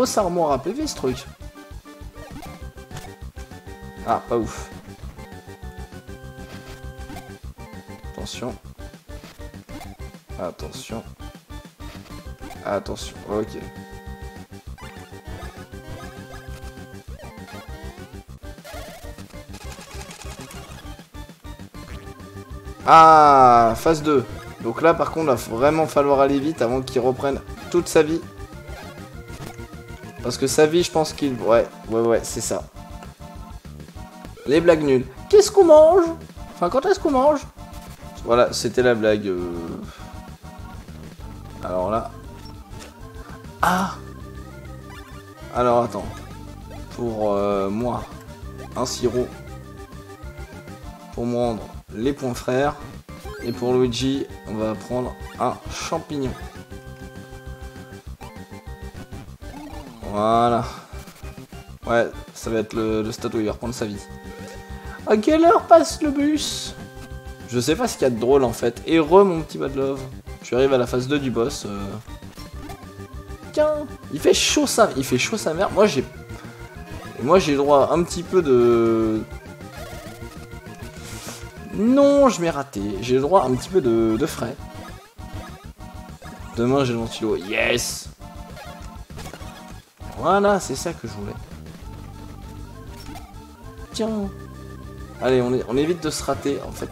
Grosse armoire à PV ce truc. Ah, pas ouf. Attention. Attention. Attention, ok. Ah, phase 2. Donc là, par contre, il va vraiment falloir aller vite avant qu'il reprenne toute sa vie. Parce que sa vie, je pense qu'il... Ouais, ouais, ouais, c'est ça. Les blagues nulles. Qu'est-ce qu'on mange? Enfin, quand est-ce qu'on mange? Voilà, c'était la blague. euh. Alors là... Ah Alors, attends. Pour euh, moi, un sirop. Pour rendre les points frères. Et pour Luigi, on va prendre un champignon. Voilà. Ouais, ça va être le, stade où il va reprendre sa vie. À quelle heure passe le bus? Je sais pas ce qu'il y a de drôle en fait. Et re mon petit bad love. Je arrive à la phase 2 du boss. euh. Tiens, il fait chaud ça, il fait chaud sa mère. Moi j'ai, moi j'ai droit à un petit peu de. Non, je m'ai raté. J'ai le droit à un petit peu de, de frais. Demain j'ai le ventilo. Yes. Voilà, c'est ça que je voulais. Tiens. Allez, on, évite de se rater en fait.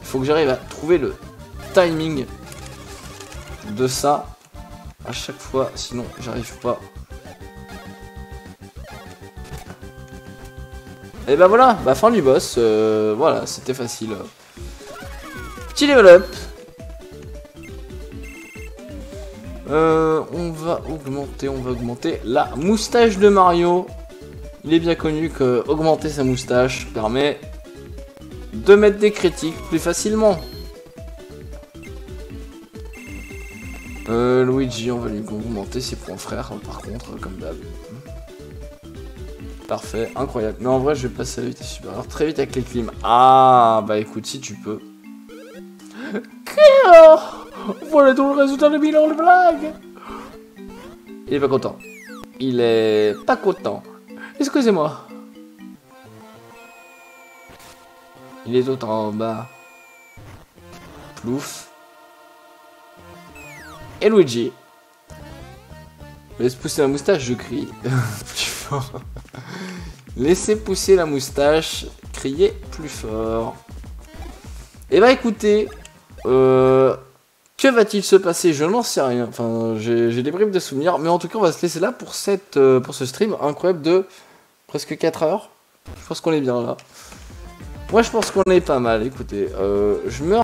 Il faut que j'arrive à trouver le timing de ça à chaque fois, sinon j'arrive pas. Et bah voilà, bah fin du boss, euh, voilà, c'était facile. Petit level up. Euh, on va augmenter, on va augmenter la moustache de Mario. Il est bien connu que augmenter sa moustache permet de mettre des critiques plus facilement. Euh, Luigi, on va lui augmenter ses points frères, par contre, comme d'hab. Parfait, incroyable. Mais en vrai, je vais passer à la vitesse supérieure très vite avec les clims. Ah, bah écoute, si tu peux. Voilà tout le résultat de bilan de blague Il est pas content. Il est pas content. Excusez-moi. Il est tout en bas. Plouf. Et Luigi. Laisse pousser la moustache, je crie. plus fort. Laissez pousser la moustache, criez plus fort. Et bah écoutez, euh, que va-t-il se passer? Je n'en sais rien. Enfin, j'ai des bribes de souvenirs, mais en tout cas, on va se laisser là pour cette, euh, pour ce stream incroyable de presque 4 heures. Je pense qu'on est bien là. Moi, je pense qu'on est pas mal. Écoutez, euh, je meurs.